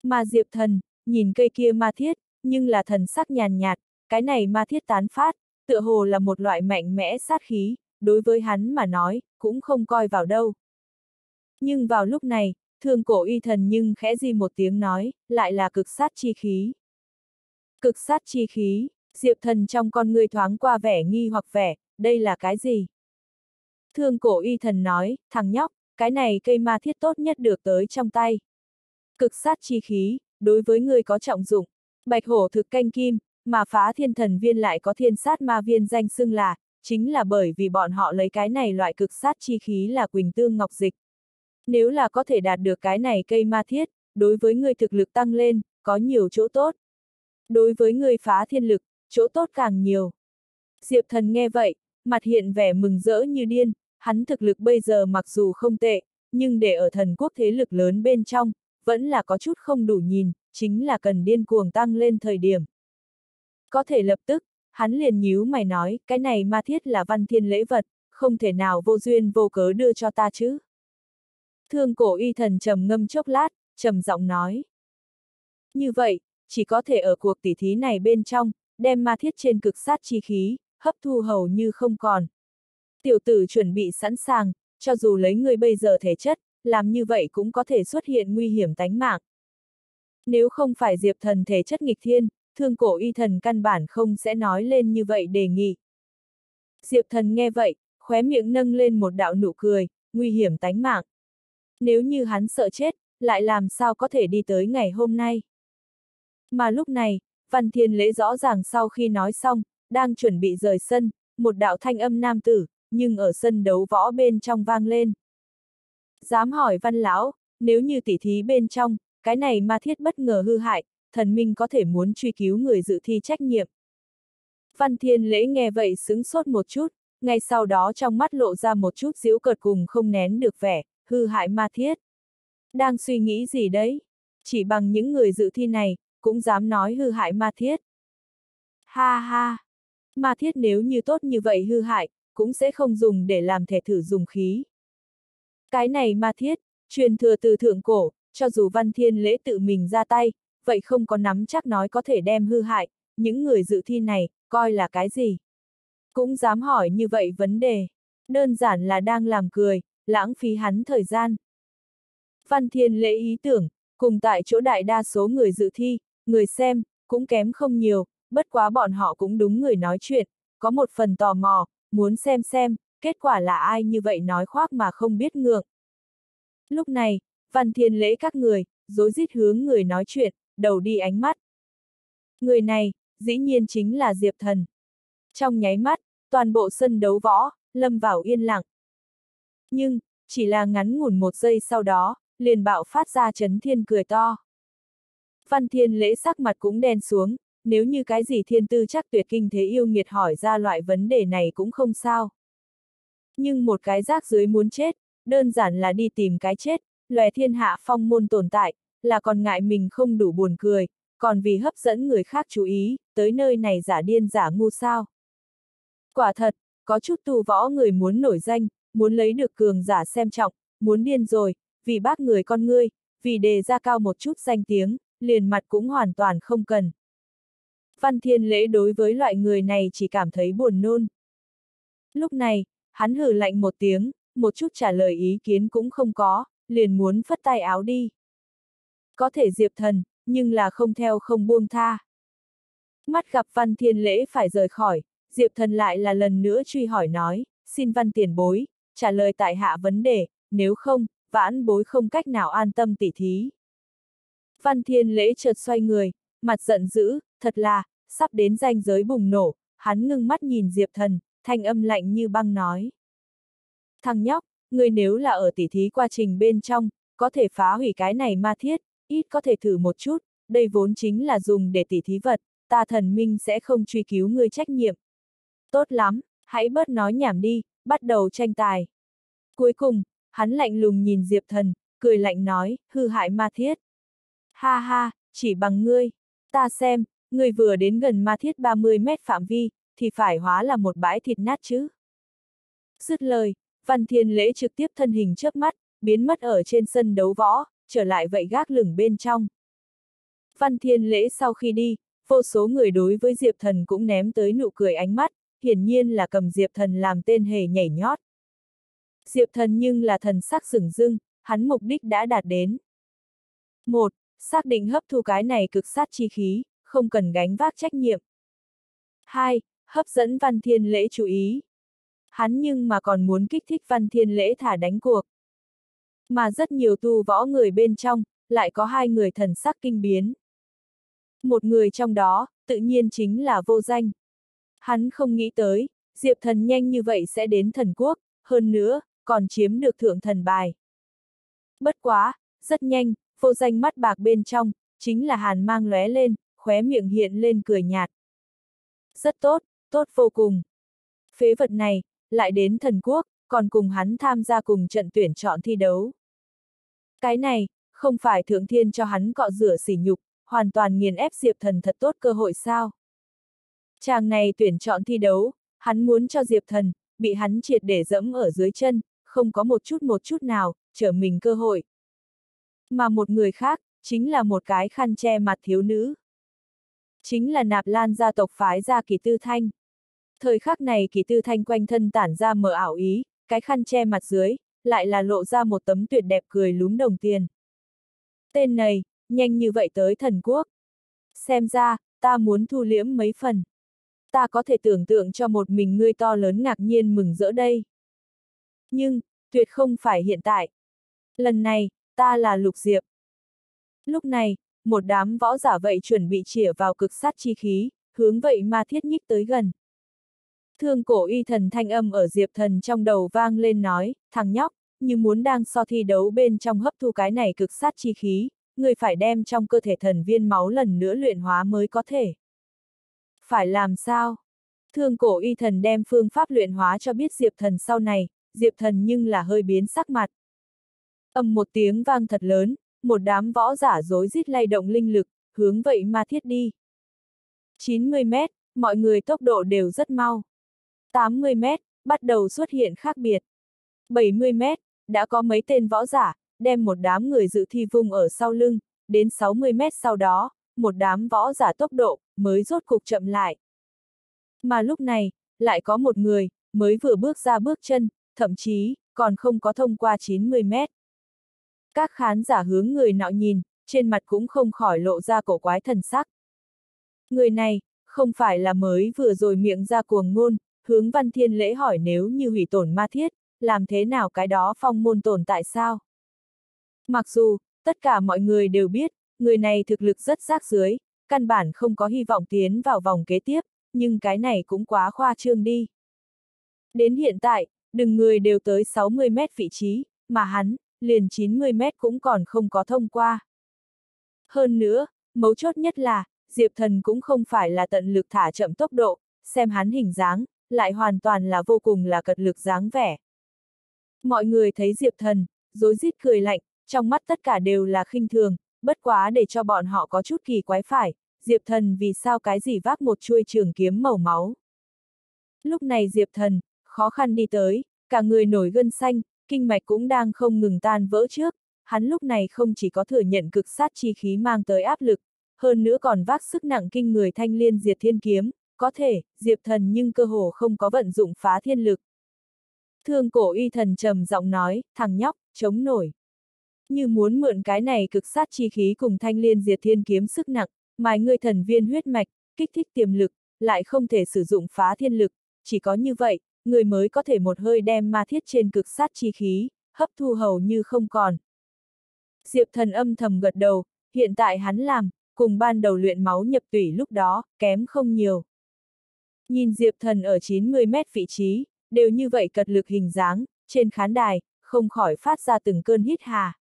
Mà Diệp Thần, nhìn cây kia ma thiết, nhưng là thần sắc nhàn nhạt, cái này ma thiết tán phát, tựa hồ là một loại mạnh mẽ sát khí, đối với hắn mà nói, cũng không coi vào đâu. Nhưng vào lúc này, thương cổ y thần nhưng khẽ di một tiếng nói, lại là cực sát chi khí. Cực sát chi khí, diệp thần trong con người thoáng qua vẻ nghi hoặc vẻ, đây là cái gì? Thương cổ y thần nói, thằng nhóc, cái này cây ma thiết tốt nhất được tới trong tay. Cực sát chi khí, đối với người có trọng dụng, bạch hổ thực canh kim, mà phá thiên thần viên lại có thiên sát ma viên danh xưng là, chính là bởi vì bọn họ lấy cái này loại cực sát chi khí là quỳnh tương ngọc dịch. Nếu là có thể đạt được cái này cây ma thiết, đối với người thực lực tăng lên, có nhiều chỗ tốt. Đối với người phá thiên lực, chỗ tốt càng nhiều. Diệp thần nghe vậy, mặt hiện vẻ mừng rỡ như điên, hắn thực lực bây giờ mặc dù không tệ, nhưng để ở thần quốc thế lực lớn bên trong, vẫn là có chút không đủ nhìn, chính là cần điên cuồng tăng lên thời điểm. Có thể lập tức, hắn liền nhíu mày nói, cái này ma thiết là văn thiên lễ vật, không thể nào vô duyên vô cớ đưa cho ta chứ. Thương cổ y thần trầm ngâm chốc lát, trầm giọng nói. Như vậy, chỉ có thể ở cuộc tỉ thí này bên trong, đem ma thiết trên cực sát chi khí, hấp thu hầu như không còn. Tiểu tử chuẩn bị sẵn sàng, cho dù lấy người bây giờ thể chất, làm như vậy cũng có thể xuất hiện nguy hiểm tánh mạng. Nếu không phải diệp thần thể chất nghịch thiên, thương cổ y thần căn bản không sẽ nói lên như vậy đề nghị. Diệp thần nghe vậy, khóe miệng nâng lên một đạo nụ cười, nguy hiểm tánh mạng. Nếu như hắn sợ chết, lại làm sao có thể đi tới ngày hôm nay. Mà lúc này, Văn Thiên Lễ rõ ràng sau khi nói xong, đang chuẩn bị rời sân, một đạo thanh âm nam tử, nhưng ở sân đấu võ bên trong vang lên. Dám hỏi văn lão, nếu như tỉ thí bên trong, cái này ma thiết bất ngờ hư hại, thần minh có thể muốn truy cứu người dự thi trách nhiệm. Văn Thiên Lễ nghe vậy sững sốt một chút, ngay sau đó trong mắt lộ ra một chút giễu cợt cùng không nén được vẻ, hư hại ma thiết. Đang suy nghĩ gì đấy? Chỉ bằng những người dự thi này, cũng dám nói hư hại ma thiết. Ha ha! Ma thiết nếu như tốt như vậy hư hại, cũng sẽ không dùng để làm thể thử dùng khí. Cái này ma thiết, truyền thừa từ thượng cổ, cho dù văn thiên lễ tự mình ra tay, vậy không có nắm chắc nói có thể đem hư hại, những người dự thi này, coi là cái gì? Cũng dám hỏi như vậy vấn đề. Đơn giản là đang làm cười, lãng phí hắn thời gian. Văn Thiên lễ ý tưởng, cùng tại chỗ đại đa số người dự thi, người xem, cũng kém không nhiều, bất quá bọn họ cũng đúng người nói chuyện, có một phần tò mò, muốn xem xem, kết quả là ai như vậy nói khoác mà không biết ngượng. Lúc này, Văn Thiên lễ các người, dối rít hướng người nói chuyện, đầu đi ánh mắt. Người này, dĩ nhiên chính là Diệp Thần. Trong nháy mắt, toàn bộ sân đấu võ, lâm vào yên lặng. Nhưng, chỉ là ngắn ngủn một giây sau đó, liền bạo phát ra chấn thiên cười to. Văn thiên lễ sắc mặt cũng đen xuống, nếu như cái gì thiên tư chắc tuyệt kinh thế yêu nghiệt hỏi ra loại vấn đề này cũng không sao. Nhưng một cái rác dưới muốn chết, đơn giản là đi tìm cái chết, lòe thiên hạ phong môn tồn tại, là còn ngại mình không đủ buồn cười, còn vì hấp dẫn người khác chú ý, tới nơi này giả điên giả ngu sao. Quả thật, có chút tu võ người muốn nổi danh, muốn lấy được cường giả xem trọng, muốn điên rồi, vì bác người con ngươi, vì đề ra cao một chút danh tiếng, liền mặt cũng hoàn toàn không cần. Văn Thiên Lễ đối với loại người này chỉ cảm thấy buồn nôn. Lúc này, hắn hử lạnh một tiếng, một chút trả lời ý kiến cũng không có, liền muốn phất tay áo đi. Có thể Diệp Thần, nhưng là không theo không buông tha. Mắt gặp Văn Thiên Lễ phải rời khỏi, Diệp Thần lại là lần nữa truy hỏi nói, xin Văn tiền bối, trả lời tại hạ vấn đề, nếu không, vãn bối không cách nào an tâm tỉ thí. Văn Thiên Lễ chợt xoay người, mặt giận dữ, thật là, sắp đến ranh giới bùng nổ, hắn ngưng mắt nhìn Diệp Thần, thanh âm lạnh như băng nói. Thằng nhóc, người nếu là ở tỉ thí quá trình bên trong, có thể phá hủy cái này ma thiết, ít có thể thử một chút, đây vốn chính là dùng để tỉ thí vật, ta thần minh sẽ không truy cứu ngươi trách nhiệm. Tốt lắm, hãy bớt nói nhảm đi, bắt đầu tranh tài. Cuối cùng, hắn lạnh lùng nhìn Diệp Thần, cười lạnh nói, hư hại ma thiết. Ha ha, chỉ bằng ngươi, ta xem, ngươi vừa đến gần ma thiết 30 mét phạm vi, thì phải hóa là một bãi thịt nát chứ. Dứt lời, Văn Thiên Lễ trực tiếp thân hình chớp mắt, biến mất ở trên sân đấu võ, trở lại vậy gác lửng bên trong. Văn Thiên Lễ sau khi đi, vô số người đối với Diệp Thần cũng ném tới nụ cười ánh mắt, hiển nhiên là cầm Diệp Thần làm tên hề nhảy nhót. Diệp Thần nhưng là thần sắc rừng rưng, hắn mục đích đã đạt đến. 1. Xác định hấp thu cái này cực sát chi khí, không cần gánh vác trách nhiệm. 2. Hấp dẫn Văn Thiên Lễ chú ý. Hắn nhưng mà còn muốn kích thích Văn Thiên Lễ thả đánh cuộc. Mà rất nhiều tu võ người bên trong, lại có hai người thần sắc kinh biến. Một người trong đó, tự nhiên chính là vô danh. Hắn không nghĩ tới, Diệp thần nhanh như vậy sẽ đến thần quốc, hơn nữa, còn chiếm được thượng thần bài. Bất quá, rất nhanh, vô danh mắt bạc bên trong, chính là hàn mang lóe lên, khóe miệng hiện lên cười nhạt. Rất tốt, tốt vô cùng. Phế vật này, lại đến thần quốc, còn cùng hắn tham gia cùng trận tuyển chọn thi đấu. Cái này, không phải thượng thiên cho hắn cọ rửa sỉ nhục, hoàn toàn nghiền ép Diệp Thần thật tốt cơ hội sao. Chàng này tuyển chọn thi đấu, hắn muốn cho Diệp Thần, bị hắn triệt để dẫm ở dưới chân, không có một chút một chút nào, trở mình cơ hội. Mà một người khác, chính là một cái khăn che mặt thiếu nữ. Chính là nạp lan gia tộc phái gia kỳ tư thanh. Thời khắc này kỳ tư thanh quanh thân tản ra mờ ảo ý, cái khăn che mặt dưới, lại là lộ ra một tấm tuyệt đẹp cười lúm đồng tiền. Tên này, nhanh như vậy tới thần quốc. Xem ra, ta muốn thu liễm mấy phần. Ta có thể tưởng tượng cho một mình ngươi to lớn ngạc nhiên mừng rỡ đây. Nhưng, tuyệt không phải hiện tại. Lần này, ta là Lục Diệp. Lúc này, một đám võ giả vậy chuẩn bị chĩa vào cực sát chi khí, hướng vậy ma thiết nhích tới gần. Thương cổ y thần thanh âm ở Diệp thần trong đầu vang lên nói, thằng nhóc, như muốn đang so thi đấu bên trong hấp thu cái này cực sát chi khí, người phải đem trong cơ thể thần viên máu lần nữa luyện hóa mới có thể. Phải làm sao? Thương cổ y thần đem phương pháp luyện hóa cho biết Diệp thần sau này, Diệp thần nhưng là hơi biến sắc mặt. Âm một tiếng vang thật lớn, một đám võ giả dối rít lay động linh lực, hướng vậy ma thiết đi. 90 mét, mọi người tốc độ đều rất mau. 80 mét, bắt đầu xuất hiện khác biệt. 70 mét, đã có mấy tên võ giả, đem một đám người dự thi vùng ở sau lưng, đến 60 mét sau đó, một đám võ giả tốc độ, mới rốt cục chậm lại. Mà lúc này, lại có một người, mới vừa bước ra bước chân, thậm chí, còn không có thông qua 90 mét. Các khán giả hướng người nọ nhìn, trên mặt cũng không khỏi lộ ra cổ quái thần sắc. Người này, không phải là mới vừa rồi miệng ra cuồng ngôn, hướng văn thiên lễ hỏi nếu như hủy tổn ma thiết, làm thế nào cái đó phong môn tồn tại sao? Mặc dù, tất cả mọi người đều biết, người này thực lực rất rác dưới, căn bản không có hy vọng tiến vào vòng kế tiếp, nhưng cái này cũng quá khoa trương đi. Đến hiện tại, đừng người đều tới 60 mét vị trí, mà hắn, liền 90 mét cũng còn không có thông qua. Hơn nữa, mấu chốt nhất là, Diệp Thần cũng không phải là tận lực thả chậm tốc độ, xem hắn hình dáng, lại hoàn toàn là vô cùng là cật lực dáng vẻ. Mọi người thấy Diệp Thần, dối rít cười lạnh, trong mắt tất cả đều là khinh thường, bất quá để cho bọn họ có chút kỳ quái phải, Diệp Thần vì sao cái gì vác một chuôi trường kiếm màu máu. Lúc này Diệp Thần, khó khăn đi tới, cả người nổi gân xanh, kinh mạch cũng đang không ngừng tan vỡ trước, hắn lúc này không chỉ có thừa nhận cực sát chi khí mang tới áp lực, hơn nữa còn vác sức nặng kinh người thanh liên diệt thiên kiếm, có thể, Diệp Thần nhưng cơ hồ không có vận dụng phá thiên lực. Thương cổ y thần trầm giọng nói, thằng nhóc, chống nổi. Như muốn mượn cái này cực sát chi khí cùng thanh liên diệt thiên kiếm sức nặng, mài người thần viên huyết mạch, kích thích tiềm lực, lại không thể sử dụng phá thiên lực, chỉ có như vậy, người mới có thể một hơi đem ma thiết trên cực sát chi khí, hấp thu hầu như không còn. Diệp thần âm thầm gật đầu, hiện tại hắn làm, cùng ban đầu luyện máu nhập tủy lúc đó, kém không nhiều. Nhìn Diệp thần ở 90 mét vị trí, đều như vậy cật lực hình dáng, trên khán đài, không khỏi phát ra từng cơn hít hà.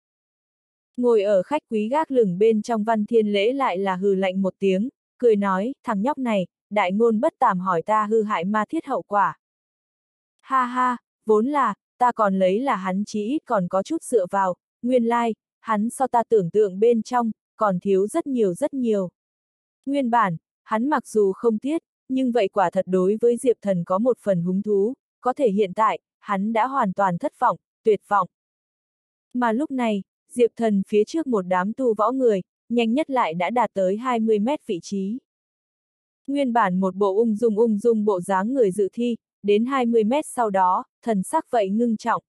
Ngồi ở khách quý gác lửng bên trong văn thiên lễ lại là hừ lạnh một tiếng, cười nói, thằng nhóc này, đại ngôn bất tàm hỏi ta hư hại ma thiết hậu quả. Ha ha, vốn là, ta còn lấy là hắn chí ít còn có chút dựa vào, nguyên lai, like, hắn so ta tưởng tượng bên trong, còn thiếu rất nhiều rất nhiều. Nguyên bản, hắn mặc dù không tiết, nhưng vậy quả thật đối với Diệp Thần có một phần hứng thú, có thể hiện tại, hắn đã hoàn toàn thất vọng, tuyệt vọng. Mà lúc này, Diệp Thần phía trước một đám tu võ người, nhanh nhất lại đã đạt tới 20 mét vị trí. Nguyên bản một bộ ung dung ung dung bộ dáng người dự thi, đến 20 mét sau đó, thần sắc vậy ngưng trọng.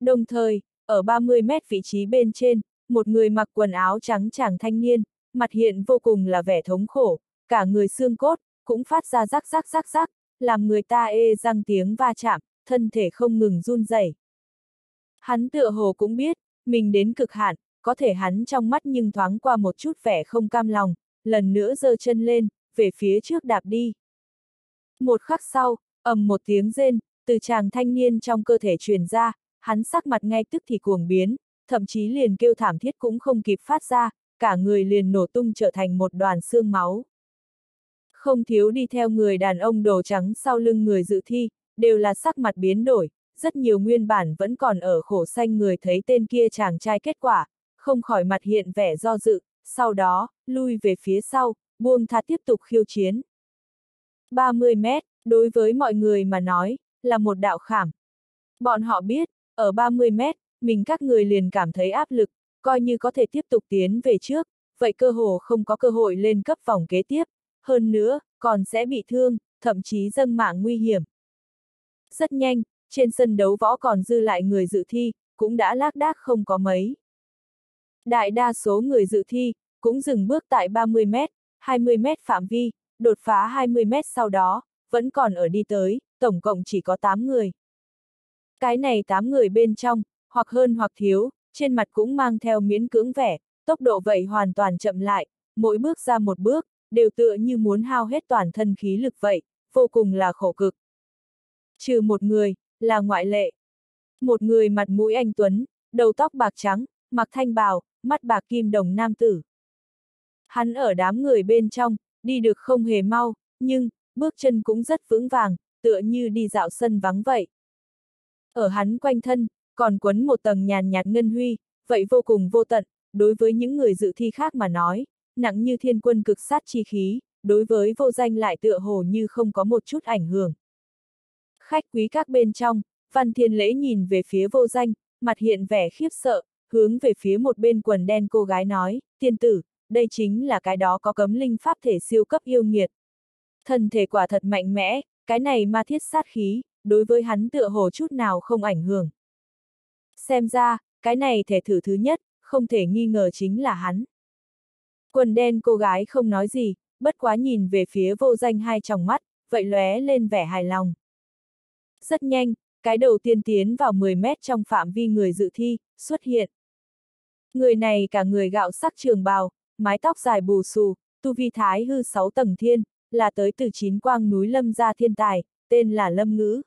Đồng thời, ở 30 mét vị trí bên trên, một người mặc quần áo trắng chàng thanh niên, mặt hiện vô cùng là vẻ thống khổ, cả người xương cốt, cũng phát ra rắc rắc rắc rắc, làm người ta ê răng tiếng va chạm, thân thể không ngừng run rẩy. Hắn tựa hồ cũng biết, mình đến cực hạn, có thể hắn trong mắt nhưng thoáng qua một chút vẻ không cam lòng, lần nữa giơ chân lên, về phía trước đạp đi. Một khắc sau, ầm một tiếng rên, từ chàng thanh niên trong cơ thể truyền ra, hắn sắc mặt ngay tức thì cuồng biến, thậm chí liền kêu thảm thiết cũng không kịp phát ra, cả người liền nổ tung trở thành một đoàn xương máu. Không thiếu đi theo người đàn ông đồ trắng sau lưng người dự thi, đều là sắc mặt biến đổi, rất nhiều nguyên bản vẫn còn ở khổ xanh người thấy tên kia chàng trai kết quả, không khỏi mặt hiện vẻ do dự, sau đó, lui về phía sau, buông tha tiếp tục khiêu chiến. 30 mét, đối với mọi người mà nói, là một đạo khảm. Bọn họ biết, ở 30 mét, mình các người liền cảm thấy áp lực, coi như có thể tiếp tục tiến về trước, vậy cơ hồ không có cơ hội lên cấp vòng kế tiếp, hơn nữa, còn sẽ bị thương, thậm chí dâng mạng nguy hiểm. Rất nhanh, trên sân đấu võ còn dư lại người dự thi, cũng đã lác đác không có mấy. Đại đa số người dự thi, cũng dừng bước tại 30 mét, 20 mét phạm vi, đột phá 20 mét sau đó, vẫn còn ở đi tới, tổng cộng chỉ có 8 người. Cái này 8 người bên trong, hoặc hơn hoặc thiếu, trên mặt cũng mang theo miễn cưỡng vẻ, tốc độ vậy hoàn toàn chậm lại, mỗi bước ra một bước, đều tựa như muốn hao hết toàn thân khí lực vậy, vô cùng là khổ cực. Trừ một người, là ngoại lệ. Một người mặt mũi anh Tuấn, đầu tóc bạc trắng, mặc thanh bào, mắt bạc kim đồng nam tử. Hắn ở đám người bên trong, đi được không hề mau, nhưng, bước chân cũng rất vững vàng, tựa như đi dạo sân vắng vậy. Ở hắn quanh thân, còn quấn một tầng nhàn nhạt ngân huy, vậy vô cùng vô tận, đối với những người dự thi khác mà nói, nặng như thiên quân cực sát chi khí, đối với vô danh lại tựa hồ như không có một chút ảnh hưởng. Khách quý các bên trong, Văn Thiên Lễ nhìn về phía vô danh, mặt hiện vẻ khiếp sợ, hướng về phía một bên quần đen cô gái nói, tiên tử, đây chính là cái đó có cấm linh pháp thể siêu cấp yêu nghiệt. Thần thể quả thật mạnh mẽ, cái này ma thiết sát khí, đối với hắn tựa hồ chút nào không ảnh hưởng. Xem ra, cái này thể thử thứ nhất, không thể nghi ngờ chính là hắn. Quần đen cô gái không nói gì, bất quá nhìn về phía vô danh hai tròng mắt, vậy lóe lên vẻ hài lòng. Rất nhanh, cái đầu tiên tiến vào 10 mét trong phạm vi người dự thi, xuất hiện. Người này cả người gạo sắc trường bào, mái tóc dài bù xù, tu vi thái hư sáu tầng thiên, là tới từ chín quang núi lâm gia thiên tài, tên là Lâm Ngữ.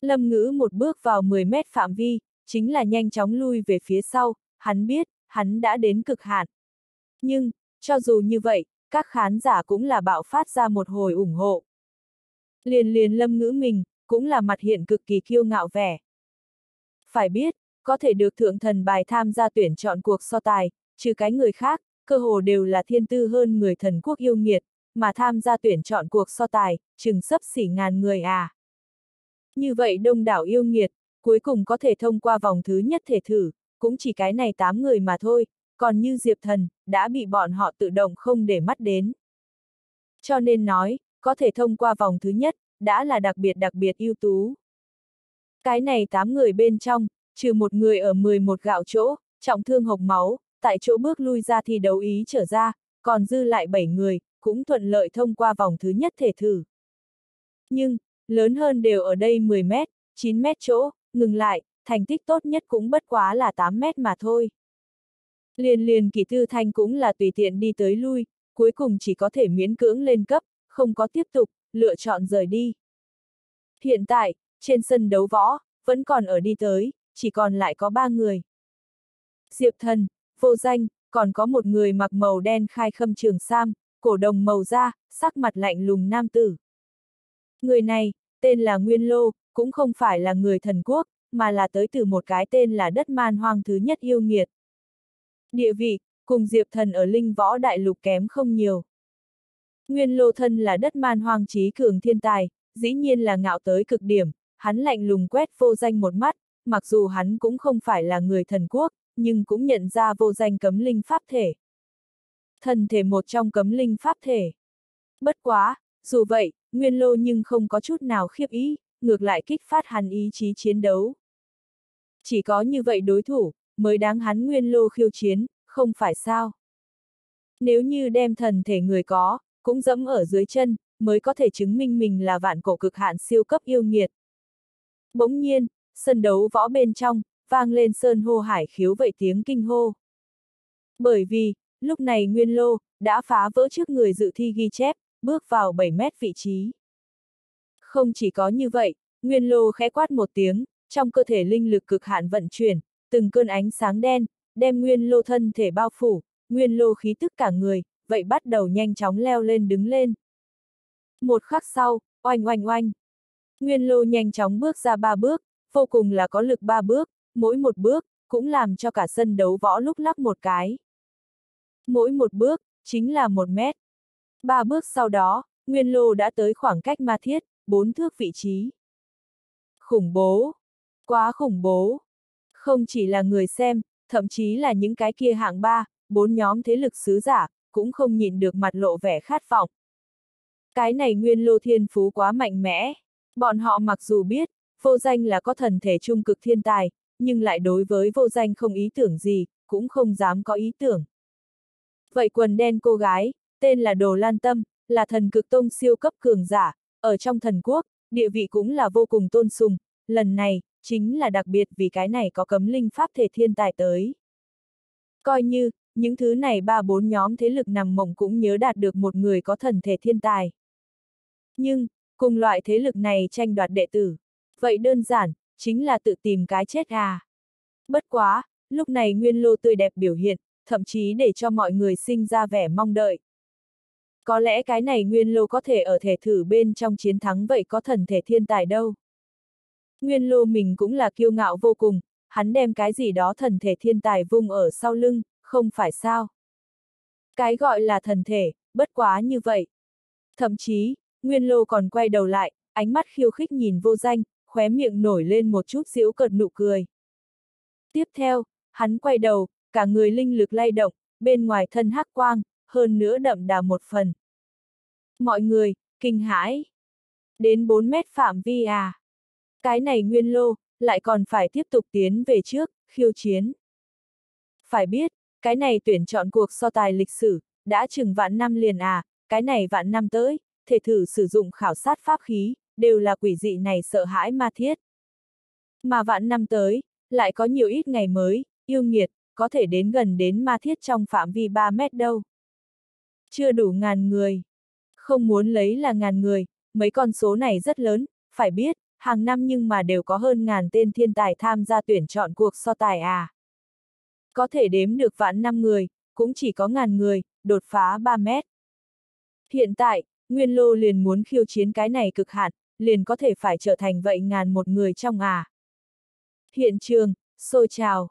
Lâm Ngữ một bước vào 10 mét phạm vi, chính là nhanh chóng lui về phía sau, hắn biết, hắn đã đến cực hạn. Nhưng, cho dù như vậy, các khán giả cũng là bạo phát ra một hồi ủng hộ. Liền liền Lâm Ngữ mình, cũng là mặt hiện cực kỳ kiêu ngạo vẻ. Phải biết, có thể được thượng thần bài tham gia tuyển chọn cuộc so tài, trừ cái người khác, cơ hồ đều là thiên tư hơn người thần quốc yêu nghiệt, mà tham gia tuyển chọn cuộc so tài, chừng sấp xỉ ngàn người à. Như vậy đông đảo yêu nghiệt, cuối cùng có thể thông qua vòng thứ nhất thể thử, cũng chỉ cái này 8 người mà thôi, còn như Diệp Thần, đã bị bọn họ tự động không để mắt đến. Cho nên nói, có thể thông qua vòng thứ nhất, đã là đặc biệt đặc biệt ưu tú. Cái này 8 người bên trong, trừ một người ở 11 gạo chỗ, trọng thương hộc máu, tại chỗ bước lui ra thì đấu ý trở ra, còn dư lại 7 người, cũng thuận lợi thông qua vòng thứ nhất thể thử. Nhưng, lớn hơn đều ở đây 10 mét, 9 mét chỗ, ngừng lại, thành tích tốt nhất cũng bất quá là 8 mét mà thôi. Liền liền kỳ tư thanh cũng là tùy tiện đi tới lui, cuối cùng chỉ có thể miễn cưỡng lên cấp, không có tiếp tục, lựa chọn rời đi. Hiện tại, trên sân đấu võ, vẫn còn ở đi tới, chỉ còn lại có ba người. Diệp thần, vô danh, còn có một người mặc màu đen khai khâm trường sam, cổ đồng màu da, sắc mặt lạnh lùng nam tử. Người này, tên là Nguyên Lô, cũng không phải là người thần quốc, mà là tới từ một cái tên là đất man hoang thứ nhất yêu nghiệt. Địa vị, cùng Diệp Thần ở linh võ đại lục kém không nhiều. Nguyên Lô Thân là đất man hoang trí cường thiên tài, dĩ nhiên là ngạo tới cực điểm, hắn lạnh lùng quét vô danh một mắt, mặc dù hắn cũng không phải là người thần quốc, nhưng cũng nhận ra vô danh cấm linh pháp thể. Thần thể một trong cấm linh pháp thể. Bất quá, dù vậy, Nguyên Lô nhưng không có chút nào khiếp ý, ngược lại kích phát hắn ý chí chiến đấu. Chỉ có như vậy đối thủ, mới đáng hắn Nguyên Lô khiêu chiến, không phải sao. Nếu như đem thần thể người có, cũng dẫm ở dưới chân, mới có thể chứng minh mình là vạn cổ cực hạn siêu cấp yêu nghiệt. Bỗng nhiên, sân đấu võ bên trong, vang lên sơn hô hải khiếu vậy tiếng kinh hô. Bởi vì, lúc này Nguyên Lô, đã phá vỡ trước người dự thi ghi chép, bước vào 7 mét vị trí. Không chỉ có như vậy, Nguyên Lô khẽ quát một tiếng, trong cơ thể linh lực cực hạn vận chuyển, từng cơn ánh sáng đen, đem Nguyên Lô thân thể bao phủ, Nguyên Lô khí tức cả người, vậy bắt đầu nhanh chóng leo lên đứng lên. Một khắc sau, oanh oanh oanh. Nguyên Lô nhanh chóng bước ra ba bước, vô cùng là có lực ba bước, mỗi một bước, cũng làm cho cả sân đấu võ lúc lắc một cái. Mỗi một bước, chính là một mét. Ba bước sau đó, Nguyên Lô đã tới khoảng cách ma thiết, bốn thước vị trí. Khủng bố! Quá khủng bố! Không chỉ là người xem, thậm chí là những cái kia hạng ba, bốn nhóm thế lực sứ giả, cũng không nhìn được mặt lộ vẻ khát vọng. Cái này nguyên lô thiên phú quá mạnh mẽ. Bọn họ mặc dù biết, vô danh là có thần thể trung cực thiên tài, nhưng lại đối với vô danh không ý tưởng gì, cũng không dám có ý tưởng. Vậy quần đen cô gái, tên là Đồ Lan Tâm, là thần cực tông siêu cấp cường giả, ở trong thần quốc, địa vị cũng là vô cùng tôn sùng, lần này, chính là đặc biệt vì cái này có cấm linh pháp thể thiên tài tới. Coi như, những thứ này ba bốn nhóm thế lực nằm mộng cũng nhớ đạt được một người có thần thể thiên tài. Nhưng, cùng loại thế lực này tranh đoạt đệ tử, vậy đơn giản, chính là tự tìm cái chết à. Bất quá, lúc này Nguyên Lô tươi đẹp biểu hiện, thậm chí để cho mọi người sinh ra vẻ mong đợi. Có lẽ cái này Nguyên Lô có thể ở thể thử bên trong chiến thắng vậy có thần thể thiên tài đâu. Nguyên Lô mình cũng là kiêu ngạo vô cùng, hắn đem cái gì đó thần thể thiên tài vung ở sau lưng, không phải sao. Cái gọi là thần thể, bất quá như vậy. Thậm chí, Nguyên Lô còn quay đầu lại, ánh mắt khiêu khích nhìn vô danh, khóe miệng nổi lên một chút giễu cợt nụ cười. Tiếp theo, hắn quay đầu, cả người linh lực lay động, bên ngoài thân hắc quang, hơn nữa đậm đà một phần. Mọi người, kinh hãi. Đến 4 mét phạm vi à. Cái này nguyên lô, lại còn phải tiếp tục tiến về trước, khiêu chiến. Phải biết, cái này tuyển chọn cuộc so tài lịch sử, đã chừng vạn năm liền à, cái này vạn năm tới, thể thử sử dụng khảo sát pháp khí, đều là quỷ dị này sợ hãi ma thiết. Mà vạn năm tới, lại có nhiều ít ngày mới, yêu nghiệt, có thể đến gần đến ma thiết trong phạm vi 3 mét đâu. Chưa đủ ngàn người. Không muốn lấy là ngàn người, mấy con số này rất lớn, phải biết, hàng năm nhưng mà đều có hơn ngàn tên thiên tài tham gia tuyển chọn cuộc so tài à. Có thể đếm được vạn năm người, cũng chỉ có ngàn người, đột phá 3 mét. Hiện tại, Nguyên Lô liền muốn khiêu chiến cái này cực hạn, liền có thể phải trở thành vậy ngàn một người trong à. Hiện trường, sôi trào.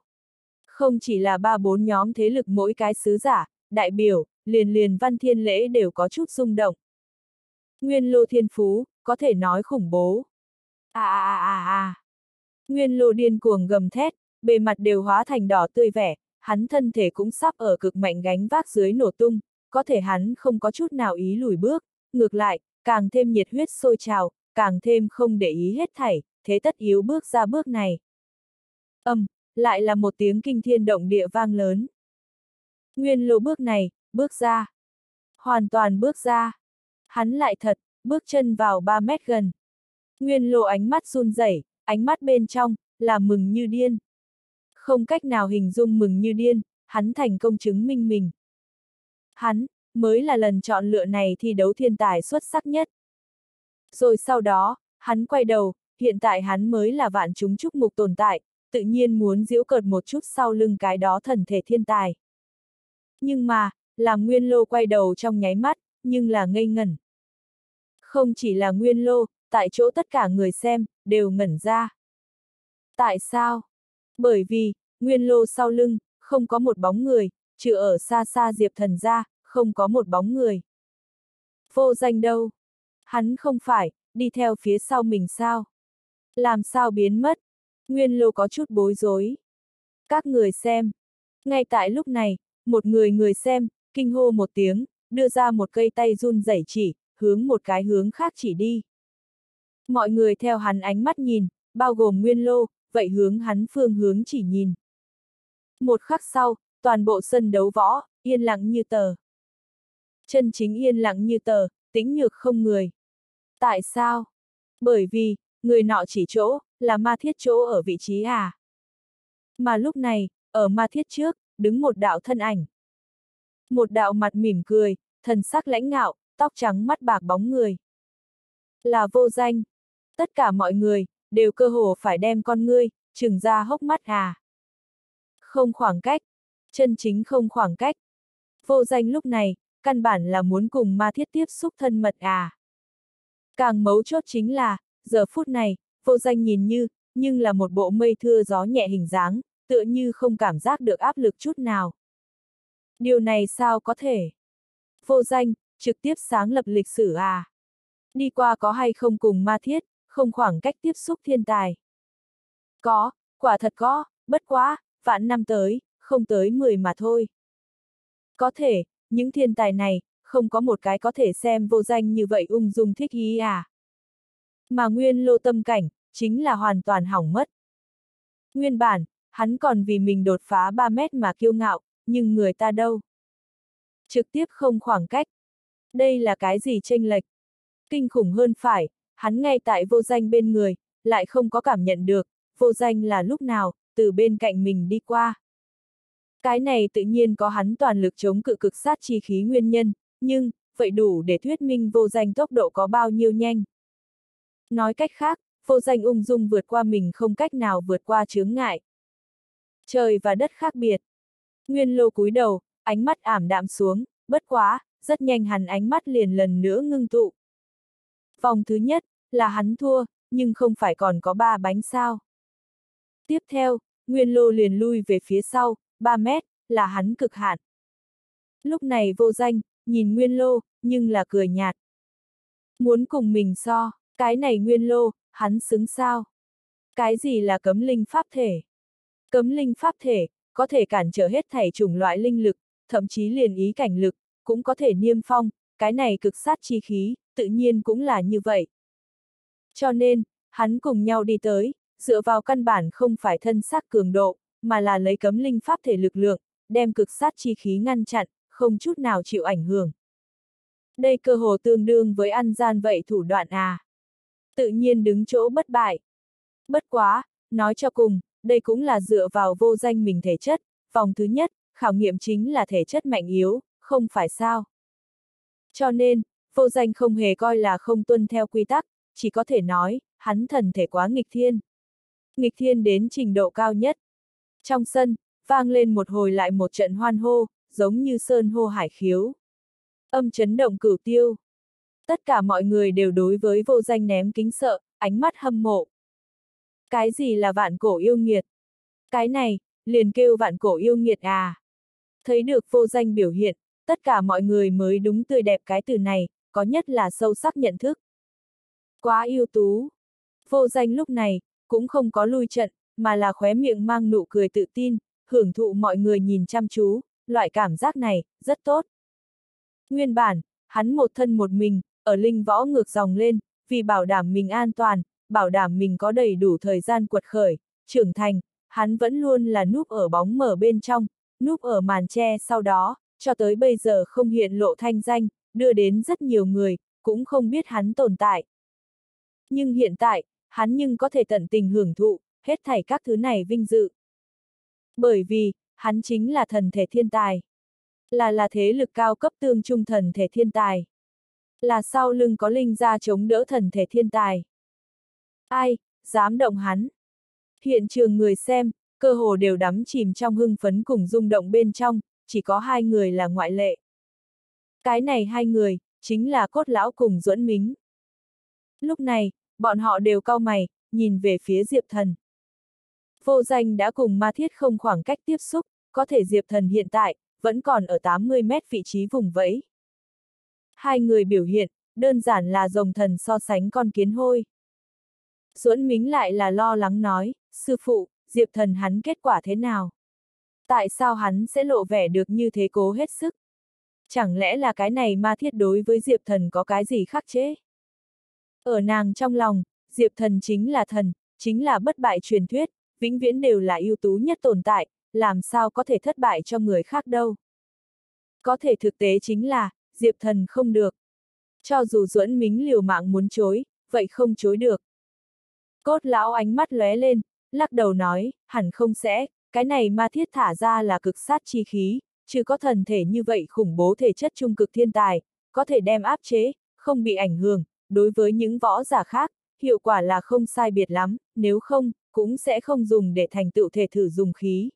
Không chỉ là ba bốn nhóm thế lực mỗi cái sứ giả, đại biểu, liền liền văn thiên lễ đều có chút rung động. Nguyên lô thiên phú, có thể nói khủng bố. À, à à à à. Nguyên lô điên cuồng gầm thét, bề mặt đều hóa thành đỏ tươi vẻ, hắn thân thể cũng sắp ở cực mạnh gánh vác dưới nổ tung, có thể hắn không có chút nào ý lùi bước, ngược lại, càng thêm nhiệt huyết sôi trào, càng thêm không để ý hết thảy, thế tất yếu bước ra bước này. Âm, lại là một tiếng kinh thiên động địa vang lớn. Nguyên lô bước này, bước ra. Hoàn toàn bước ra. Hắn lại thật, bước chân vào 3 mét gần. Nguyên lộ ánh mắt run rẩy, ánh mắt bên trong, là mừng như điên. Không cách nào hình dung mừng như điên, hắn thành công chứng minh mình. Hắn, mới là lần chọn lựa này thi đấu thiên tài xuất sắc nhất. Rồi sau đó, hắn quay đầu, hiện tại hắn mới là vạn chúng chúc mục tồn tại, tự nhiên muốn giễu cợt một chút sau lưng cái đó thần thể thiên tài. Nhưng mà, làm Nguyên Lô quay đầu trong nháy mắt, nhưng là ngây ngẩn. Không chỉ là Nguyên Lô, tại chỗ tất cả người xem, đều ngẩn ra. Tại sao? Bởi vì, Nguyên Lô sau lưng, không có một bóng người, trừ ở xa xa Diệp Thần ra, không có một bóng người. Vô danh đâu? Hắn không phải, đi theo phía sau mình sao? Làm sao biến mất? Nguyên Lô có chút bối rối. Các người xem. Ngay tại lúc này, một người người xem, kinh hô một tiếng, đưa ra một cây tay run rẩy chỉ, hướng một cái hướng khác chỉ đi. Mọi người theo hắn ánh mắt nhìn, bao gồm Nguyên Lô, vậy hướng hắn phương hướng chỉ nhìn. Một khắc sau, toàn bộ sân đấu võ, yên lặng như tờ. Chân chính yên lặng như tờ, tĩnh nhược không người. Tại sao? Bởi vì, người nọ chỉ chỗ, là ma thiết chỗ ở vị trí à. Mà lúc này, ở ma thiết trước, đứng một đạo thân ảnh. Một đạo mặt mỉm cười, thần sắc lãnh ngạo, tóc trắng mắt bạc bóng người. Là vô danh. Tất cả mọi người, đều cơ hồ phải đem con ngươi, trừng ra hốc mắt à. Không khoảng cách. Chân chính không khoảng cách. Vô danh lúc này, căn bản là muốn cùng ma thiết tiếp xúc thân mật à. Càng mấu chốt chính là, giờ phút này, vô danh nhìn như, nhưng là một bộ mây thưa gió nhẹ hình dáng, tựa như không cảm giác được áp lực chút nào. Điều này sao có thể? Vô danh, trực tiếp sáng lập lịch sử à? Đi qua có hay không cùng ma thiết, không khoảng cách tiếp xúc thiên tài. Có, quả thật có, bất quá, vạn năm tới, không tới 10 mà thôi. Có thể, những thiên tài này, không có một cái có thể xem vô danh như vậy ung dung thích ý à. Mà nguyên lô tâm cảnh, chính là hoàn toàn hỏng mất. Nguyên bản, hắn còn vì mình đột phá 3 mét mà kiêu ngạo, nhưng người ta đâu? Trực tiếp không khoảng cách. Đây là cái gì tranh lệch? Kinh khủng hơn phải, hắn ngay tại vô danh bên người, lại không có cảm nhận được, vô danh là lúc nào, từ bên cạnh mình đi qua. Cái này tự nhiên có hắn toàn lực chống cự cực sát chi khí nguyên nhân, nhưng, vậy đủ để thuyết minh vô danh tốc độ có bao nhiêu nhanh. Nói cách khác, vô danh ung dung vượt qua mình không cách nào vượt qua chướng ngại. Trời và đất khác biệt. Nguyên lô cúi đầu, ánh mắt ảm đạm xuống, bất quá, rất nhanh hắn ánh mắt liền lần nữa ngưng tụ. Vòng thứ nhất, là hắn thua, nhưng không phải còn có ba bánh sao. Tiếp theo, Nguyên lô liền lui về phía sau, 3 mét, là hắn cực hạn. Lúc này vô danh, nhìn Nguyên lô, nhưng là cười nhạt. Muốn cùng mình so, cái này Nguyên lô, hắn xứng sao? Cái gì là cấm linh pháp thể? Cấm linh pháp thể, có thể cản trở hết thảy chủng loại linh lực, thậm chí liền ý cảnh lực, cũng có thể niêm phong, cái này cực sát chi khí, tự nhiên cũng là như vậy. Cho nên, hắn cùng nhau đi tới, dựa vào căn bản không phải thân xác cường độ, mà là lấy cấm linh pháp thể lực lượng, đem cực sát chi khí ngăn chặn, không chút nào chịu ảnh hưởng. Đây cơ hồ tương đương với ăn gian vậy thủ đoạn à. Tự nhiên đứng chỗ bất bại. Bất quá, nói cho cùng, đây cũng là dựa vào vô danh mình thể chất, vòng thứ nhất, khảo nghiệm chính là thể chất mạnh yếu, không phải sao. Cho nên, vô danh không hề coi là không tuân theo quy tắc, chỉ có thể nói, hắn thần thể quá nghịch thiên. Nghịch thiên đến trình độ cao nhất. Trong sân, vang lên một hồi lại một trận hoan hô, giống như sơn hô hải khiếu. Âm chấn động cửu tiêu. Tất cả mọi người đều đối với vô danh ném kính sợ, ánh mắt hâm mộ. Cái gì là vạn cổ yêu nghiệt? Cái này, liền kêu vạn cổ yêu nghiệt à? Thấy được vô danh biểu hiện, tất cả mọi người mới đúng tươi đẹp cái từ này, có nhất là sâu sắc nhận thức. Quá ưu tú. Vô danh lúc này, cũng không có lui trận, mà là khóe miệng mang nụ cười tự tin, hưởng thụ mọi người nhìn chăm chú, loại cảm giác này, rất tốt. Nguyên bản, hắn một thân một mình, ở linh võ ngược dòng lên, vì bảo đảm mình an toàn, bảo đảm mình có đầy đủ thời gian quật khởi, trưởng thành, hắn vẫn luôn là núp ở bóng mở bên trong, núp ở màn tre sau đó, cho tới bây giờ không hiện lộ thanh danh, đưa đến rất nhiều người, cũng không biết hắn tồn tại. Nhưng hiện tại, hắn nhưng có thể tận tình hưởng thụ, hết thảy các thứ này vinh dự. Bởi vì, hắn chính là thần thể thiên tài. Là là thế lực cao cấp tương trung thần thể thiên tài. Là sau lưng có linh ra chống đỡ thần thể thiên tài. Ai, dám động hắn? Hiện trường người xem, cơ hồ đều đắm chìm trong hưng phấn cùng rung động bên trong, chỉ có hai người là ngoại lệ. Cái này hai người, chính là cốt lão cùng duẫn mính. Lúc này, bọn họ đều cau mày, nhìn về phía Diệp Thần. Vô danh đã cùng ma thiết không khoảng cách tiếp xúc, có thể Diệp Thần hiện tại, vẫn còn ở 80 mét vị trí vùng vẫy. Hai người biểu hiện, đơn giản là rồng thần so sánh con kiến hôi. Duẫn Mính lại là lo lắng nói, sư phụ, Diệp Thần hắn kết quả thế nào? Tại sao hắn sẽ lộ vẻ được như thế cố hết sức? Chẳng lẽ là cái này ma thiết đối với Diệp Thần có cái gì khắc chế? Ở nàng trong lòng, Diệp Thần chính là thần, chính là bất bại truyền thuyết, vĩnh viễn đều là ưu tú nhất tồn tại, làm sao có thể thất bại cho người khác đâu. Có thể thực tế chính là, Diệp Thần không được. Cho dù duẫn mính liều mạng muốn chối, vậy không chối được. Cốt lão ánh mắt lóe lên, lắc đầu nói, hẳn không sẽ, cái này ma thiết thả ra là cực sát chi khí, chứ có thần thể như vậy khủng bố thể chất trung cực thiên tài, có thể đem áp chế, không bị ảnh hưởng, đối với những võ giả khác, hiệu quả là không sai biệt lắm, nếu không, cũng sẽ không dùng để thành tựu thể thử dùng khí.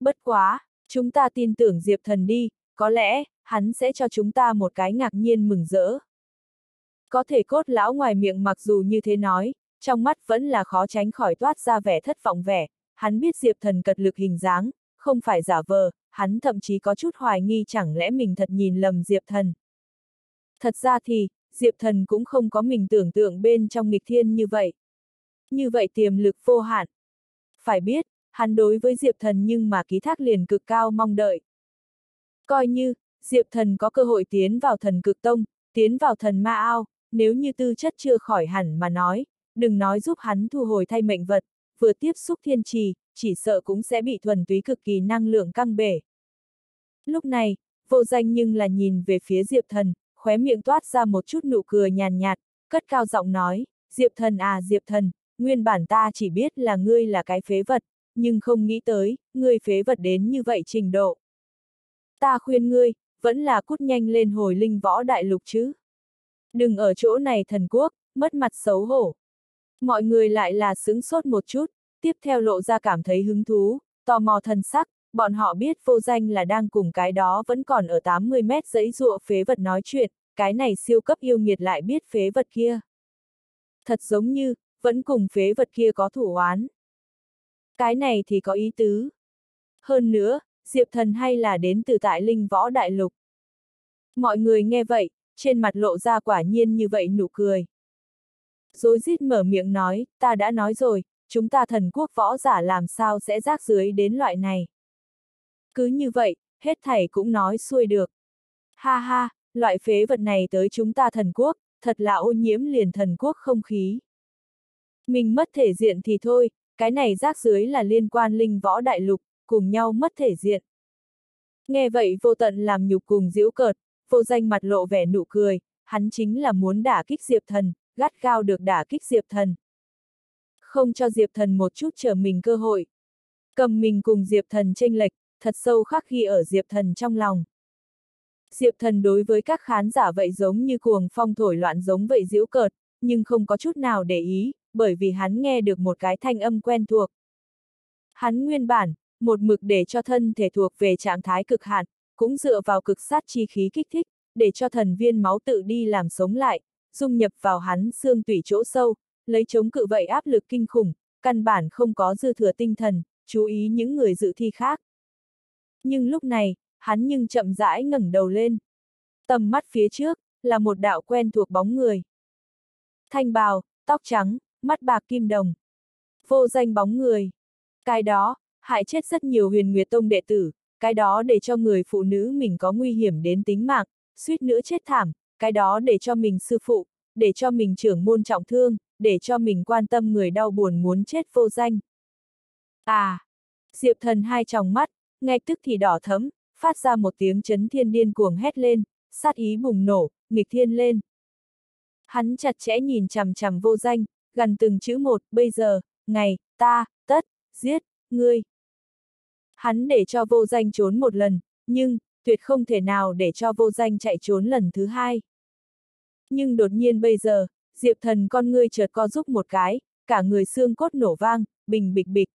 Bất quá, chúng ta tin tưởng Diệp Thần đi, có lẽ, hắn sẽ cho chúng ta một cái ngạc nhiên mừng rỡ. Có thể cốt lão ngoài miệng mặc dù như thế nói, trong mắt vẫn là khó tránh khỏi toát ra vẻ thất vọng vẻ, hắn biết Diệp Thần cật lực hình dáng, không phải giả vờ, hắn thậm chí có chút hoài nghi chẳng lẽ mình thật nhìn lầm Diệp Thần. Thật ra thì, Diệp Thần cũng không có mình tưởng tượng bên trong nghịch thiên như vậy. Như vậy tiềm lực vô hạn. Phải biết, hắn đối với Diệp Thần nhưng mà ký thác liền cực cao mong đợi. Coi như, Diệp Thần có cơ hội tiến vào thần cực tông, tiến vào thần ma ao, nếu như tư chất chưa khỏi hẳn mà nói, đừng nói giúp hắn thu hồi thay mệnh vật, vừa tiếp xúc thiên trì, chỉ sợ cũng sẽ bị thuần túy cực kỳ năng lượng căng bể. Lúc này, vô danh nhưng là nhìn về phía Diệp Thần, khóe miệng toát ra một chút nụ cười nhàn nhạt, cất cao giọng nói, Diệp Thần à Diệp Thần, nguyên bản ta chỉ biết là ngươi là cái phế vật, nhưng không nghĩ tới, ngươi phế vật đến như vậy trình độ. Ta khuyên ngươi, vẫn là cút nhanh lên hồi linh võ đại lục chứ. Đừng ở chỗ này thần quốc, mất mặt xấu hổ. Mọi người lại là sướng sốt một chút, tiếp theo lộ ra cảm thấy hứng thú, tò mò thân sắc, bọn họ biết vô danh là đang cùng cái đó vẫn còn ở 80 mét dãy dụa phế vật nói chuyện, cái này siêu cấp yêu nghiệt lại biết phế vật kia. Thật giống như, vẫn cùng phế vật kia có thủ oán. Cái này thì có ý tứ. Hơn nữa, Diệp Thần hay là đến từ tại linh võ đại lục. Mọi người nghe vậy, trên mặt lộ ra quả nhiên như vậy nụ cười. Dối rít mở miệng nói, ta đã nói rồi, chúng ta thần quốc võ giả làm sao sẽ rác dưới đến loại này. Cứ như vậy, hết thảy cũng nói xuôi được. Ha ha, loại phế vật này tới chúng ta thần quốc, thật là ô nhiễm liền thần quốc không khí. Mình mất thể diện thì thôi, cái này rác dưới là liên quan linh võ đại lục, cùng nhau mất thể diện. Nghe vậy vô tận làm nhục cùng giễu cợt, vô danh mặt lộ vẻ nụ cười, hắn chính là muốn đả kích Diệp Thần, gắt gao được đả kích Diệp Thần. Không cho Diệp Thần một chút chờ mình cơ hội. Cầm mình cùng Diệp Thần tranh lệch, thật sâu khắc ghi ở Diệp Thần trong lòng. Diệp Thần đối với các khán giả vậy giống như cuồng phong thổi loạn giống vậy diễu cợt, nhưng không có chút nào để ý, bởi vì hắn nghe được một cái thanh âm quen thuộc. Hắn nguyên bản, một mực để cho thân thể thuộc về trạng thái cực hạn, cũng dựa vào cực sát chi khí kích thích, để cho thần viên máu tự đi làm sống lại, dung nhập vào hắn xương tủy chỗ sâu, lấy chống cự vậy áp lực kinh khủng, căn bản không có dư thừa tinh thần, chú ý những người dự thi khác. Nhưng lúc này, hắn nhưng chậm rãi ngẩng đầu lên. Tầm mắt phía trước, là một đạo quen thuộc bóng người. Thanh bào, tóc trắng, mắt bạc kim đồng. Vô danh bóng người. Cái đó, hại chết rất nhiều huyền nguyệt tông đệ tử, cái đó để cho người phụ nữ mình có nguy hiểm đến tính mạng, suýt nữa chết thảm, cái đó để cho mình sư phụ, để cho mình trưởng môn trọng thương, để cho mình quan tâm người đau buồn muốn chết vô danh. À! Diệp thần hai tròng mắt, ngay tức thì đỏ thấm, phát ra một tiếng chấn thiên điên cuồng hét lên, sát ý bùng nổ, nghịch thiên lên. Hắn chặt chẽ nhìn chằm chằm vô danh, gần từng chữ một, bây giờ, ngày, ta, tất, giết, ngươi. Hắn để cho vô danh trốn một lần, nhưng, tuyệt không thể nào để cho vô danh chạy trốn lần thứ hai. Nhưng đột nhiên bây giờ, Diệp thần con ngươi chợt co giúp một cái, cả người xương cốt nổ vang, bình bịch bịch.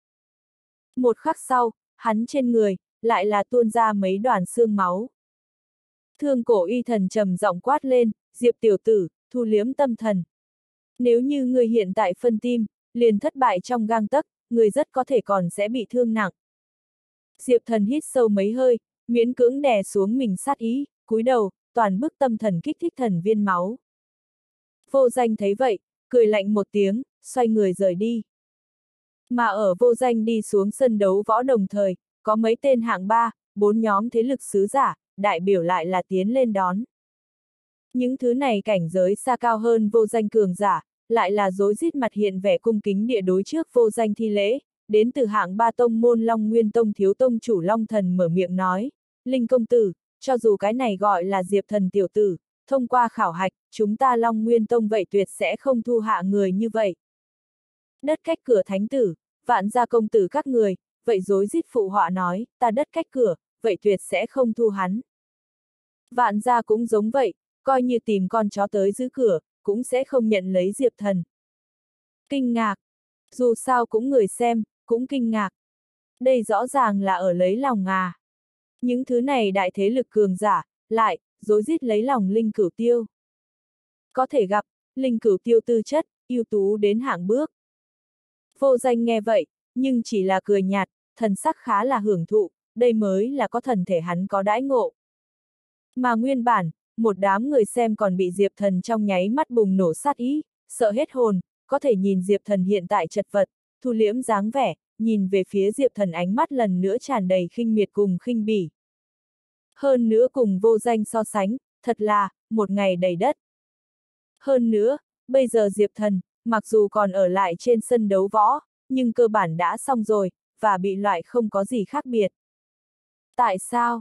Một khắc sau, hắn trên người, lại là tuôn ra mấy đoàn xương máu. Thương cổ y thần trầm giọng quát lên, Diệp tiểu tử, thu liếm tâm thần. Nếu như người hiện tại phân tim, liền thất bại trong gang tấc, người rất có thể còn sẽ bị thương nặng. Diệp thần hít sâu mấy hơi, miễn cưỡng đè xuống mình sát ý, cúi đầu, toàn bức tâm thần kích thích thần viên máu. Vô danh thấy vậy, cười lạnh một tiếng, xoay người rời đi. Mà ở vô danh đi xuống sân đấu võ đồng thời, có mấy tên hạng ba, bốn nhóm thế lực sứ giả, đại biểu lại là tiến lên đón. Những thứ này cảnh giới xa cao hơn vô danh cường giả, lại là dối rít mặt hiện vẻ cung kính địa đối trước vô danh thi lễ, đến từ hạng ba tông môn Long Nguyên Tông thiếu tông chủ Long Thần mở miệng nói, Linh công tử, cho dù cái này gọi là Diệp thần tiểu tử, thông qua khảo hạch, chúng ta Long Nguyên Tông vậy tuyệt sẽ không thu hạ người như vậy. Đất cách cửa thánh tử, vạn gia công tử các người, vậy dối giết phụ họa nói, ta đất cách cửa, vậy tuyệt sẽ không thu hắn. Vạn gia cũng giống vậy, coi như tìm con chó tới giữ cửa, cũng sẽ không nhận lấy diệp thần. Kinh ngạc. Dù sao cũng người xem, cũng kinh ngạc. Đây rõ ràng là ở lấy lòng à. Những thứ này đại thế lực cường giả, lại, dối rít lấy lòng linh cửu tiêu. Có thể gặp, linh cửu tiêu tư chất, ưu tú đến hạng bước. Vô danh nghe vậy, nhưng chỉ là cười nhạt, thần sắc khá là hưởng thụ, đây mới là có thần thể hắn có đãi ngộ. Mà nguyên bản, một đám người xem còn bị Diệp Thần trong nháy mắt bùng nổ sát ý, sợ hết hồn, có thể nhìn Diệp Thần hiện tại chật vật, thu liễm dáng vẻ, nhìn về phía Diệp Thần ánh mắt lần nữa tràn đầy khinh miệt cùng khinh bỉ. Hơn nữa cùng vô danh so sánh, thật là, một ngày đầy đất. Hơn nữa, bây giờ Diệp Thần, mặc dù còn ở lại trên sân đấu võ, nhưng cơ bản đã xong rồi, và bị loại không có gì khác biệt. Tại sao?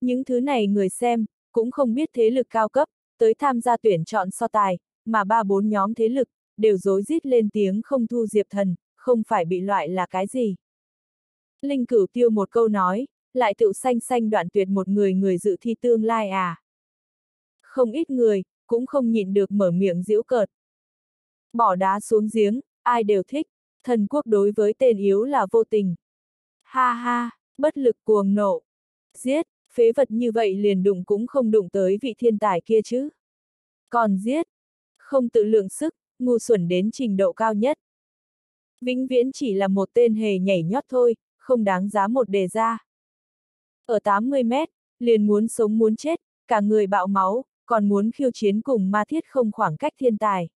Những thứ này người xem, cũng không biết thế lực cao cấp, tới tham gia tuyển chọn so tài, mà ba bốn nhóm thế lực, đều dối rít lên tiếng không thu Diệp Thần, không phải bị loại là cái gì. Linh cửu tiêu một câu nói, lại tự xanh xanh đoạn tuyệt một người người dự thi tương lai à. Không ít người, cũng không nhịn được mở miệng giễu cợt. Bỏ đá xuống giếng, ai đều thích, thần quốc đối với tên yếu là vô tình. Ha ha, bất lực cuồng nộ. Giết, phế vật như vậy liền đụng cũng không đụng tới vị thiên tài kia chứ. Còn giết, không tự lượng sức, ngu xuẩn đến trình độ cao nhất. Vĩnh viễn chỉ là một tên hề nhảy nhót thôi, không đáng giá một đề ra. Ở 80 mét, liền muốn sống muốn chết, cả người bạo máu, còn muốn khiêu chiến cùng ma thiết không khoảng cách thiên tài.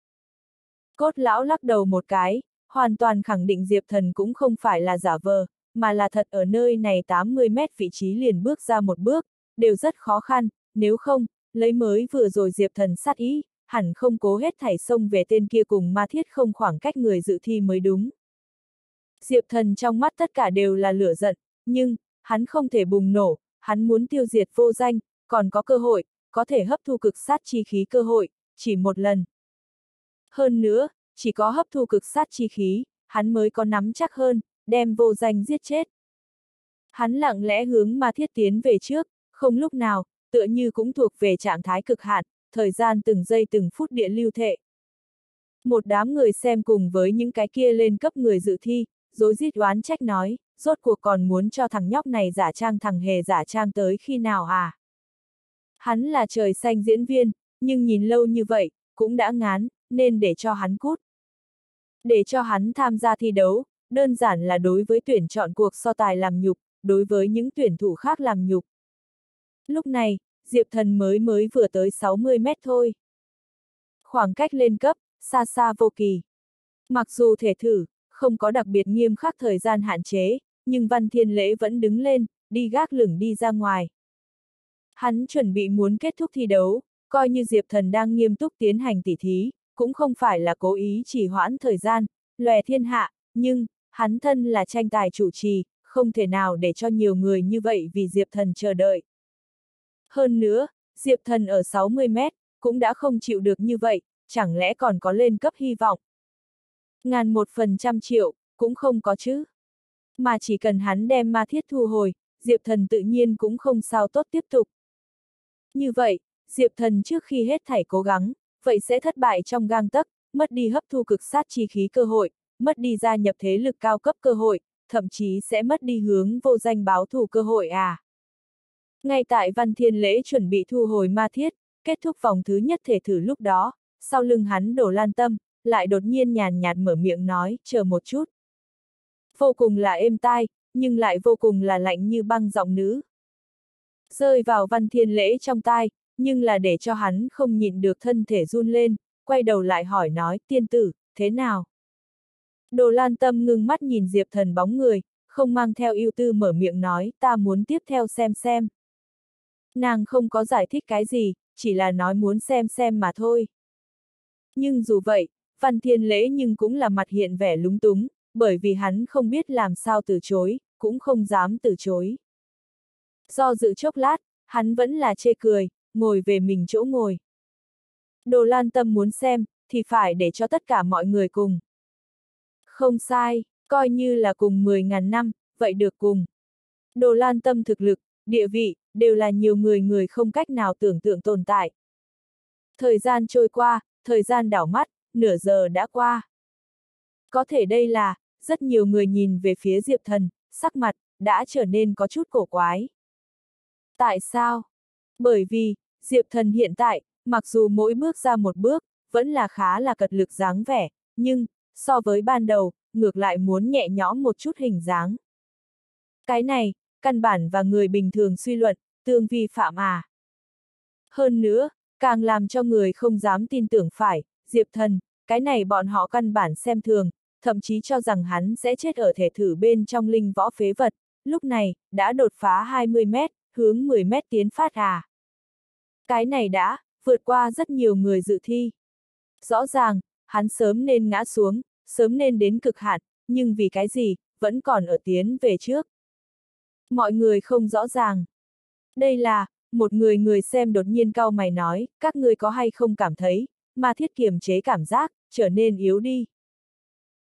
Cốt lão lắc đầu một cái, hoàn toàn khẳng định Diệp Thần cũng không phải là giả vờ, mà là thật ở nơi này 80 mét vị trí liền bước ra một bước, đều rất khó khăn, nếu không, lấy mới vừa rồi Diệp Thần sát ý, hẳn không cố hết thảy sông về tên kia cùng ma thiết không khoảng cách người dự thi mới đúng. Diệp Thần trong mắt tất cả đều là lửa giận, nhưng, hắn không thể bùng nổ, hắn muốn tiêu diệt vô danh, còn có cơ hội, có thể hấp thu cực sát chi khí cơ hội, chỉ một lần. Hơn nữa, chỉ có hấp thu cực sát chi khí, hắn mới có nắm chắc hơn, đem vô danh giết chết. Hắn lặng lẽ hướng mà thiết tiến về trước, không lúc nào, tựa như cũng thuộc về trạng thái cực hạn, thời gian từng giây từng phút địa lưu thệ. Một đám người xem cùng với những cái kia lên cấp người dự thi, dối rít oán trách nói, rốt cuộc còn muốn cho thằng nhóc này giả trang thằng hề giả trang tới khi nào à? Hắn là trời xanh diễn viên, nhưng nhìn lâu như vậy, cũng đã ngán, nên để cho hắn cút. Để cho hắn tham gia thi đấu, đơn giản là đối với tuyển chọn cuộc so tài làm nhục, đối với những tuyển thủ khác làm nhục. Lúc này, Diệp Thần mới mới vừa tới 60 mét thôi. Khoảng cách lên cấp, xa xa vô kỳ. Mặc dù thể thử, không có đặc biệt nghiêm khắc thời gian hạn chế, nhưng Văn Thiên Lễ vẫn đứng lên, đi gác lửng đi ra ngoài. Hắn chuẩn bị muốn kết thúc thi đấu, coi như Diệp Thần đang nghiêm túc tiến hành tỉ thí, cũng không phải là cố ý chỉ hoãn thời gian, lòe thiên hạ, nhưng, hắn thân là tranh tài chủ trì, không thể nào để cho nhiều người như vậy vì Diệp Thần chờ đợi. Hơn nữa, Diệp Thần ở 60 mét, cũng đã không chịu được như vậy, chẳng lẽ còn có lên cấp hy vọng. Ngàn một phần trăm triệu, cũng không có chứ. Mà chỉ cần hắn đem ma thiết thu hồi, Diệp Thần tự nhiên cũng không sao tốt tiếp tục. Như vậy, Diệp Thần trước khi hết thảy cố gắng, vậy sẽ thất bại trong gang tấc, mất đi hấp thu cực sát chi khí cơ hội, mất đi gia nhập thế lực cao cấp cơ hội, thậm chí sẽ mất đi hướng vô danh báo thù cơ hội à. Ngay tại Văn Thiên Lễ chuẩn bị thu hồi ma thiết, kết thúc vòng thứ nhất thể thử lúc đó, sau lưng hắn đổ lan tâm, lại đột nhiên nhàn nhạt mở miệng nói, chờ một chút. Vô cùng là êm tai, nhưng lại vô cùng là lạnh như băng giọng nữ. Rơi vào Văn Thiên Lễ trong tai, nhưng là để cho hắn không nhịn được thân thể run lên, quay đầu lại hỏi nói, tiên tử, thế nào? Đồ Lan Tâm ngưng mắt nhìn Diệp Thần bóng người, không mang theo yêu tư mở miệng nói, ta muốn tiếp theo xem xem. Nàng không có giải thích cái gì, chỉ là nói muốn xem xem mà thôi. Nhưng dù vậy, Văn Thiên Lễ nhưng cũng là mặt hiện vẻ lúng túng, bởi vì hắn không biết làm sao từ chối, cũng không dám từ chối. Do dự chốc lát, hắn vẫn là chê cười, ngồi về mình chỗ ngồi. Đồ Lan Tâm muốn xem, thì phải để cho tất cả mọi người cùng. Không sai, coi như là cùng 10.000 năm, vậy được cùng. Đồ Lan Tâm thực lực, địa vị, đều là nhiều người người không cách nào tưởng tượng tồn tại. Thời gian trôi qua, thời gian đảo mắt, nửa giờ đã qua. Có thể đây là, rất nhiều người nhìn về phía Diệp Thần, sắc mặt, đã trở nên có chút cổ quái. Tại sao? Bởi vì, Diệp Thần hiện tại, mặc dù mỗi bước ra một bước, vẫn là khá là cật lực dáng vẻ, nhưng, so với ban đầu, ngược lại muốn nhẹ nhõm một chút hình dáng. Cái này, căn bản và người bình thường suy luận, tương vi phạm à. Hơn nữa, càng làm cho người không dám tin tưởng phải, Diệp Thần, cái này bọn họ căn bản xem thường, thậm chí cho rằng hắn sẽ chết ở thể thử bên trong linh võ phế vật, lúc này, đã đột phá 20 mét, hướng 10 mét tiến phát à. Cái này đã, vượt qua rất nhiều người dự thi. Rõ ràng, hắn sớm nên ngã xuống, sớm nên đến cực hạn, nhưng vì cái gì, vẫn còn ở tiến về trước. Mọi người không rõ ràng. Đây là, một người người xem đột nhiên cao mày nói, các người có hay không cảm thấy, mà thiết kiềm chế cảm giác, trở nên yếu đi.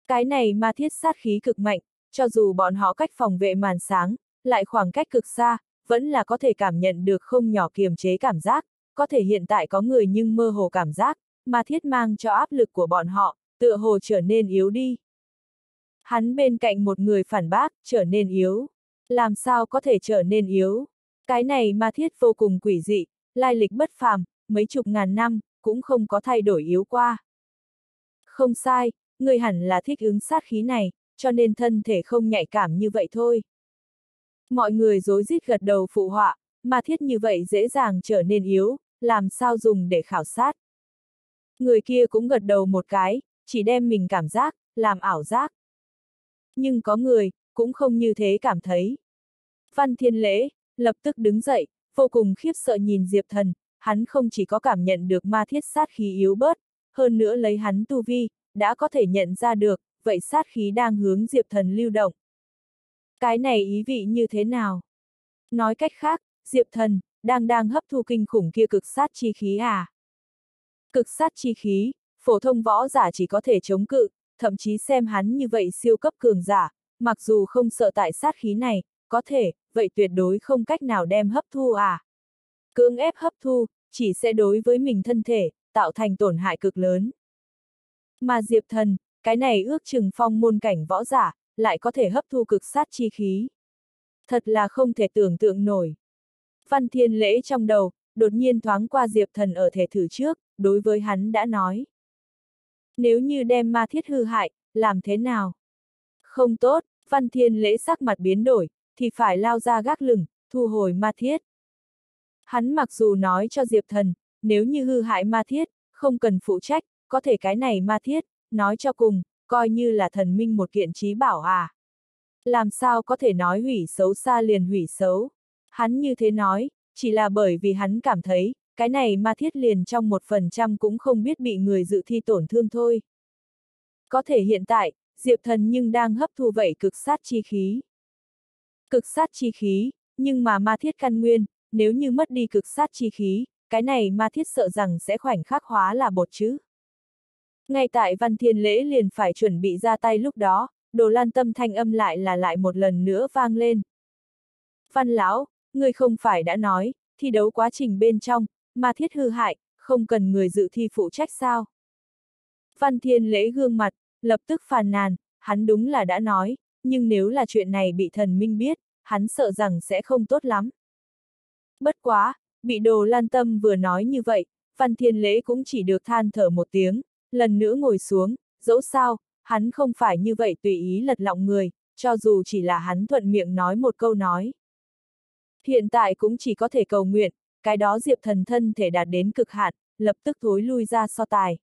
Cái này ma thiết sát khí cực mạnh, cho dù bọn họ cách phòng vệ màn sáng, lại khoảng cách cực xa, vẫn là có thể cảm nhận được không nhỏ kiềm chế cảm giác, có thể hiện tại có người nhưng mơ hồ cảm giác, ma thiết mang cho áp lực của bọn họ, tựa hồ trở nên yếu đi. Hắn bên cạnh một người phản bác, trở nên yếu. Làm sao có thể trở nên yếu? Cái này ma thiết vô cùng quỷ dị, lai lịch bất phàm, mấy chục ngàn năm, cũng không có thay đổi yếu qua. Không sai, người hẳn là thích ứng sát khí này, cho nên thân thể không nhạy cảm như vậy thôi. Mọi người dối rít gật đầu phụ họa, mà thiết như vậy dễ dàng trở nên yếu, làm sao dùng để khảo sát. Người kia cũng gật đầu một cái, chỉ đem mình cảm giác, làm ảo giác. Nhưng có người, cũng không như thế cảm thấy. Văn Thiên Lễ, lập tức đứng dậy, vô cùng khiếp sợ nhìn Diệp Thần, hắn không chỉ có cảm nhận được ma thiết sát khí yếu bớt, hơn nữa lấy hắn tu vi, đã có thể nhận ra được, vậy sát khí đang hướng Diệp Thần lưu động. Cái này ý vị như thế nào? Nói cách khác, Diệp Thần, đang đang hấp thu kinh khủng kia cực sát chi khí à? Cực sát chi khí, phổ thông võ giả chỉ có thể chống cự, thậm chí xem hắn như vậy siêu cấp cường giả, mặc dù không sợ tại sát khí này, có thể, vậy tuyệt đối không cách nào đem hấp thu à. Cưỡng ép hấp thu, chỉ sẽ đối với mình thân thể, tạo thành tổn hại cực lớn. Mà Diệp Thần, cái này ước chừng phong môn cảnh võ giả, lại có thể hấp thu cực sát chi khí. Thật là không thể tưởng tượng nổi. Văn Thiên Lễ trong đầu, đột nhiên thoáng qua Diệp Thần ở thể thử trước, đối với hắn đã nói. Nếu như đem ma thiết hư hại, làm thế nào? Không tốt, Văn Thiên Lễ sắc mặt biến đổi, thì phải lao ra gác lửng, thu hồi ma thiết. Hắn mặc dù nói cho Diệp Thần, nếu như hư hại ma thiết, không cần phụ trách, có thể cái này ma thiết, nói cho cùng, coi như là thần minh một kiện trí bảo à. Làm sao có thể nói hủy xấu xa liền hủy xấu? Hắn như thế nói, chỉ là bởi vì hắn cảm thấy, cái này ma thiết liền trong một phần trăm cũng không biết bị người dự thi tổn thương thôi. Có thể hiện tại, Diệp Thần nhưng đang hấp thu vậy cực sát chi khí. Cực sát chi khí, nhưng mà ma thiết căn nguyên, nếu như mất đi cực sát chi khí, cái này ma thiết sợ rằng sẽ khoảnh khắc hóa là bột chứ. Ngay tại Văn Thiên Lễ liền phải chuẩn bị ra tay lúc đó, đồ lan tâm thanh âm lại là lại một lần nữa vang lên. Văn Lão, người không phải đã nói, thi đấu quá trình bên trong, mà thiết hư hại, không cần người dự thi phụ trách sao. Văn Thiên Lễ gương mặt, lập tức phàn nàn, hắn đúng là đã nói, nhưng nếu là chuyện này bị thần minh biết, hắn sợ rằng sẽ không tốt lắm. Bất quá, bị đồ lan tâm vừa nói như vậy, Văn Thiên Lễ cũng chỉ được than thở một tiếng, lần nữa ngồi xuống, dẫu sao, hắn không phải như vậy tùy ý lật lọng người, cho dù chỉ là hắn thuận miệng nói một câu nói. Hiện tại cũng chỉ có thể cầu nguyện, cái đó Diệp thần thân thể đạt đến cực hạn, lập tức thối lui ra so tài.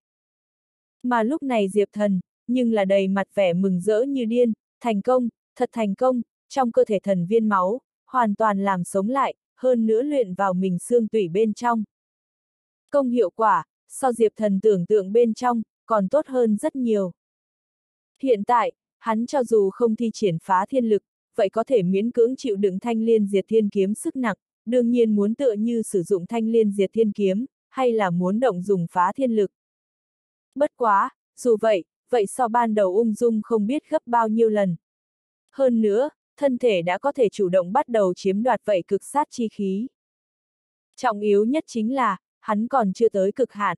Mà lúc này Diệp thần, nhưng là đầy mặt vẻ mừng rỡ như điên, thành công, thật thành công, trong cơ thể thần viên máu, hoàn toàn làm sống lại, hơn nữa luyện vào mình xương tủy bên trong. Công hiệu quả, so Diệp thần tưởng tượng bên trong, còn tốt hơn rất nhiều. Hiện tại, hắn cho dù không thi triển phá thiên lực, vậy có thể miễn cưỡng chịu đựng thanh liên diệt thiên kiếm sức nặng, đương nhiên muốn tựa như sử dụng thanh liên diệt thiên kiếm, hay là muốn động dùng phá thiên lực. Bất quá, dù vậy, vậy so ban đầu ung dung không biết gấp bao nhiêu lần. Hơn nữa, thân thể đã có thể chủ động bắt đầu chiếm đoạt vậy cực sát chi khí. Trọng yếu nhất chính là, hắn còn chưa tới cực hạn.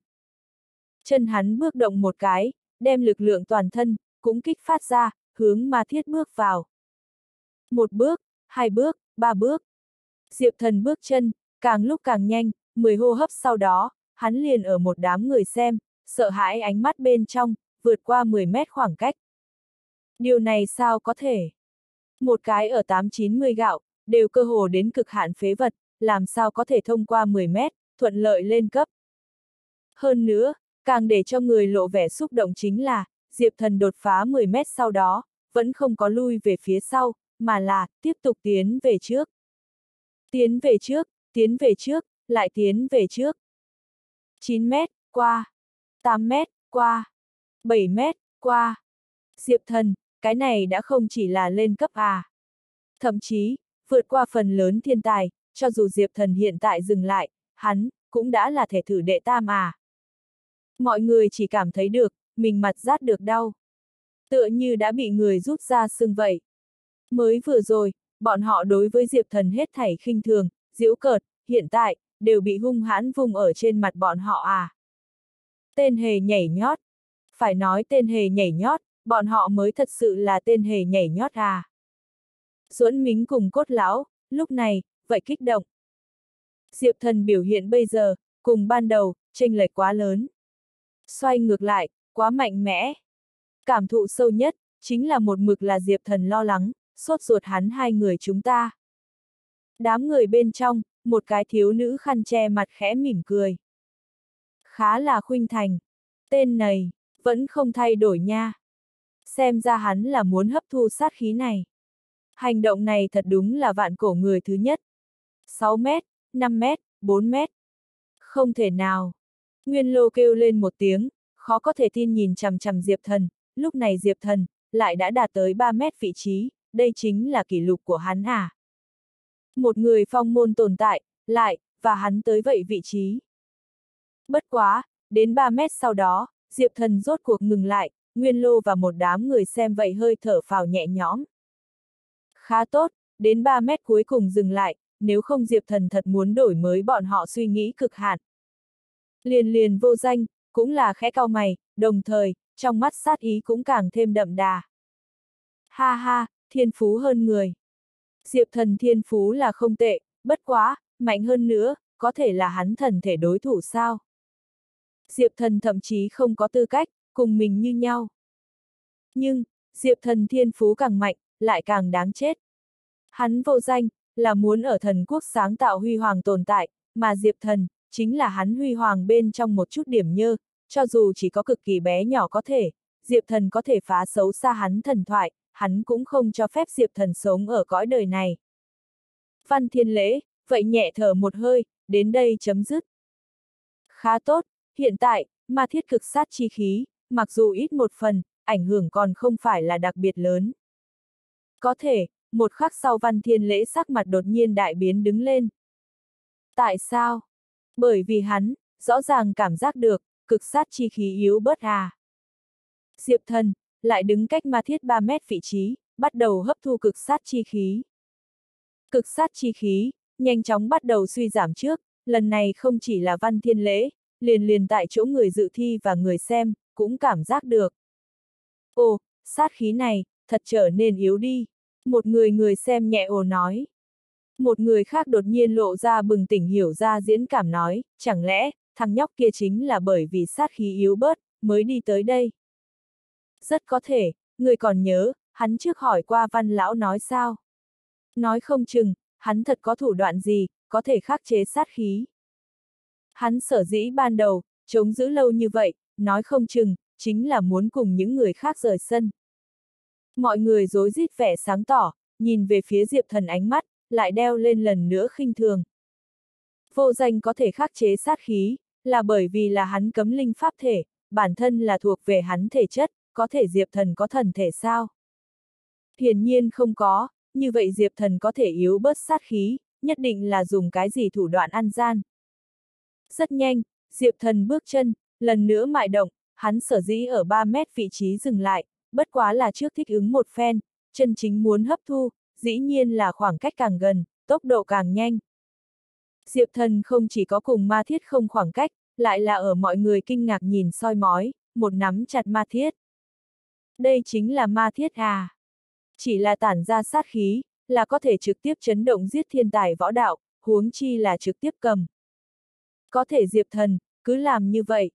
Chân hắn bước động một cái, đem lực lượng toàn thân, cũng kích phát ra, hướng ma thiết bước vào. Một bước, hai bước, ba bước. Diệp thần bước chân, càng lúc càng nhanh, mười hô hấp sau đó, hắn liền ở một đám người xem, sợ hãi ánh mắt bên trong, vượt qua 10 mét khoảng cách. Điều này sao có thể? Một cái ở 8-90 gạo, đều cơ hồ đến cực hạn phế vật, làm sao có thể thông qua 10 mét, thuận lợi lên cấp. Hơn nữa, càng để cho người lộ vẻ xúc động chính là, Diệp Thần đột phá 10 mét sau đó, vẫn không có lui về phía sau, mà là, tiếp tục tiến về trước. Tiến về trước, tiến về trước, lại tiến về trước. 9 mét, qua. 8 mét, qua. 7 mét, qua. Diệp thần, cái này đã không chỉ là lên cấp à. Thậm chí, vượt qua phần lớn thiên tài, cho dù Diệp thần hiện tại dừng lại, hắn, cũng đã là thể thử đệ tam à. Mọi người chỉ cảm thấy được, mình mặt rát được đau. Tựa như đã bị người rút ra xương vậy. Mới vừa rồi, bọn họ đối với Diệp thần hết thảy khinh thường, diễu cợt, hiện tại, đều bị hung hãn vùng ở trên mặt bọn họ à. Tên hề nhảy nhót. Phải nói tên hề nhảy nhót, bọn họ mới thật sự là tên hề nhảy nhót à. Duẫn Mính cùng cốt lão, lúc này, vậy kích động. Diệp thần biểu hiện bây giờ, cùng ban đầu, tranh lệch quá lớn. Xoay ngược lại, quá mạnh mẽ. Cảm thụ sâu nhất, chính là một mực là Diệp thần lo lắng, sốt ruột hắn hai người chúng ta. Đám người bên trong, một cái thiếu nữ khăn che mặt khẽ mỉm cười. Khá là khuynh thành. Tên này, vẫn không thay đổi nha. Xem ra hắn là muốn hấp thu sát khí này. Hành động này thật đúng là vạn cổ người thứ nhất. 6 mét, 5 mét, 4 mét. Không thể nào. Nguyên lô kêu lên một tiếng, khó có thể tin nhìn chằm chằm Diệp Thần, lúc này Diệp Thần, lại đã đạt tới 3 mét vị trí, đây chính là kỷ lục của hắn à. Một người phong môn tồn tại, lại, và hắn tới vậy vị trí. Bất quá, đến 3 mét sau đó, Diệp Thần rốt cuộc ngừng lại, Nguyên Lô và một đám người xem vậy hơi thở phào nhẹ nhõm. Khá tốt, đến 3 mét cuối cùng dừng lại, nếu không Diệp Thần thật muốn đổi mới bọn họ suy nghĩ cực hạn. Liền liền vô danh, cũng là khẽ cao mày, đồng thời, trong mắt sát ý cũng càng thêm đậm đà. Ha ha, thiên phú hơn người. Diệp thần thiên phú là không tệ, bất quá, mạnh hơn nữa, có thể là hắn thần thể đối thủ sao? Diệp thần thậm chí không có tư cách, cùng mình như nhau. Nhưng, Diệp thần thiên phú càng mạnh, lại càng đáng chết. Hắn vô danh, là muốn ở thần quốc sáng tạo huy hoàng tồn tại, mà Diệp thần, chính là hắn huy hoàng bên trong một chút điểm nhơ, cho dù chỉ có cực kỳ bé nhỏ có thể, Diệp thần có thể phá xấu xa hắn thần thoại, hắn cũng không cho phép Diệp thần sống ở cõi đời này. Văn thiên lễ, vậy nhẹ thở một hơi, đến đây chấm dứt. Khá tốt, hiện tại, ma thiết cực sát chi khí, mặc dù ít một phần, ảnh hưởng còn không phải là đặc biệt lớn. Có thể, một khắc sau văn thiên lễ sắc mặt đột nhiên đại biến đứng lên. Tại sao? Bởi vì hắn, rõ ràng cảm giác được, cực sát chi khí yếu bớt à. Diệp thần, lại đứng cách ma thiết 3 mét vị trí, bắt đầu hấp thu cực sát chi khí. Cực sát chi khí, nhanh chóng bắt đầu suy giảm trước, lần này không chỉ là văn thiên lễ, liền liền tại chỗ người dự thi và người xem, cũng cảm giác được. Ồ, sát khí này, thật trở nên yếu đi. Một người người xem nhẹ ồ nói. Một người khác đột nhiên lộ ra bừng tỉnh hiểu ra diễn cảm nói, chẳng lẽ, thằng nhóc kia chính là bởi vì sát khí yếu bớt, mới đi tới đây. Rất có thể, người còn nhớ, hắn trước hỏi qua văn lão nói sao. Nói không chừng, hắn thật có thủ đoạn gì, có thể khắc chế sát khí. Hắn sở dĩ ban đầu, chống giữ lâu như vậy, nói không chừng, chính là muốn cùng những người khác rời sân. Mọi người dối rít vẻ sáng tỏ, nhìn về phía Diệp Thần ánh mắt, lại đeo lên lần nữa khinh thường. Vô danh có thể khắc chế sát khí, là bởi vì là hắn cấm linh pháp thể, bản thân là thuộc về hắn thể chất, có thể Diệp Thần có thần thể sao? Hiển nhiên không có, như vậy Diệp Thần có thể yếu bớt sát khí, nhất định là dùng cái gì thủ đoạn ăn gian. Rất nhanh, Diệp Thần bước chân, lần nữa mại động, hắn sở dĩ ở 3 mét vị trí dừng lại, bất quá là trước thích ứng một phen, chân chính muốn hấp thu, dĩ nhiên là khoảng cách càng gần, tốc độ càng nhanh. Diệp thần không chỉ có cùng ma thiết không khoảng cách, lại là ở mọi người kinh ngạc nhìn soi mói, một nắm chặt ma thiết. Đây chính là ma thiết à. Chỉ là tản ra sát khí, là có thể trực tiếp chấn động giết thiên tài võ đạo, huống chi là trực tiếp cầm. Có thể diệp thần, cứ làm như vậy.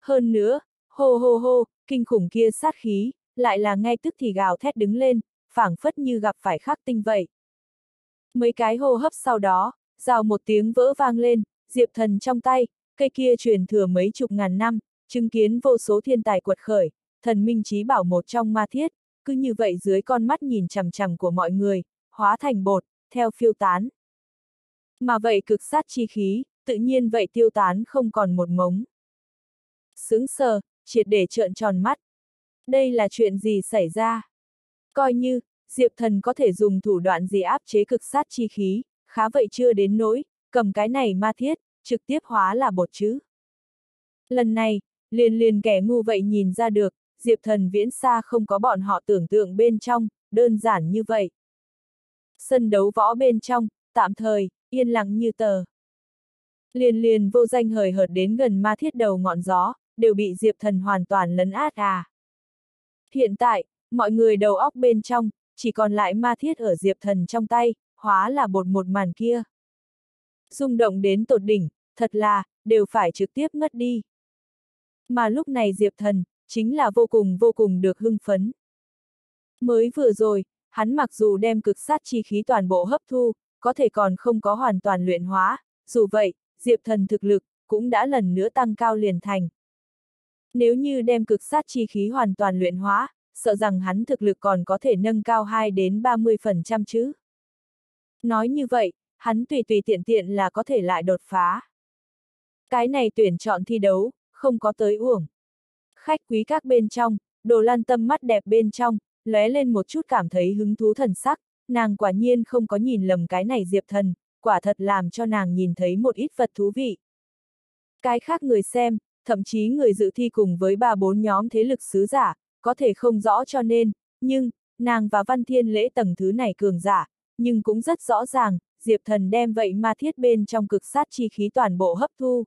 Hơn nữa, hô hô hô, kinh khủng kia sát khí, lại là ngay tức thì gào thét đứng lên, phảng phất như gặp phải khắc tinh vậy. Mấy cái hô hấp sau đó, rào một tiếng vỡ vang lên, diệp thần trong tay, cây kia truyền thừa mấy chục ngàn năm, chứng kiến vô số thiên tài quật khởi, thần minh trí bảo một trong ma thiết, cứ như vậy dưới con mắt nhìn chằm chằm của mọi người, hóa thành bột, theo phiêu tán. Mà vậy cực sát chi khí, tự nhiên vậy tiêu tán không còn một mống. Sướng sờ, triệt để trợn tròn mắt. Đây là chuyện gì xảy ra? Coi như, Diệp Thần có thể dùng thủ đoạn gì áp chế cực sát chi khí, khá vậy chưa đến nỗi, cầm cái này ma thiết, trực tiếp hóa là bột chứ. Lần này, liền liền kẻ ngu vậy nhìn ra được, Diệp Thần viễn xa không có bọn họ tưởng tượng bên trong, đơn giản như vậy. Sân đấu võ bên trong, tạm thời, yên lặng như tờ. Liền liền vô danh hời hợt đến gần ma thiết đầu ngọn gió, đều bị Diệp Thần hoàn toàn lấn át à. Hiện tại, mọi người đầu óc bên trong, chỉ còn lại ma thiết ở Diệp Thần trong tay, hóa là bột một màn kia. rung động đến tột đỉnh, thật là, đều phải trực tiếp ngất đi. Mà lúc này Diệp Thần, chính là vô cùng vô cùng được hưng phấn. Mới vừa rồi, hắn mặc dù đem cực sát chi khí toàn bộ hấp thu, có thể còn không có hoàn toàn luyện hóa, dù vậy, Diệp Thần thực lực, cũng đã lần nữa tăng cao liền thành. Nếu như đem cực sát chi khí hoàn toàn luyện hóa, sợ rằng hắn thực lực còn có thể nâng cao 2 đến 30% chứ. Nói như vậy, hắn tùy tùy tiện tiện là có thể lại đột phá. Cái này tuyển chọn thi đấu, không có tới uổng. Khách quý các bên trong, đồ lan tâm mắt đẹp bên trong, lóe lên một chút cảm thấy hứng thú thần sắc, nàng quả nhiên không có nhìn lầm cái này diệp thần, quả thật làm cho nàng nhìn thấy một ít vật thú vị. Cái khác người xem, thậm chí người dự thi cùng với ba bốn nhóm thế lực sứ giả, có thể không rõ cho nên, nhưng, nàng và văn thiên lễ tầng thứ này cường giả, nhưng cũng rất rõ ràng, Diệp Thần đem vậy ma thiết bên trong cực sát chi khí toàn bộ hấp thu.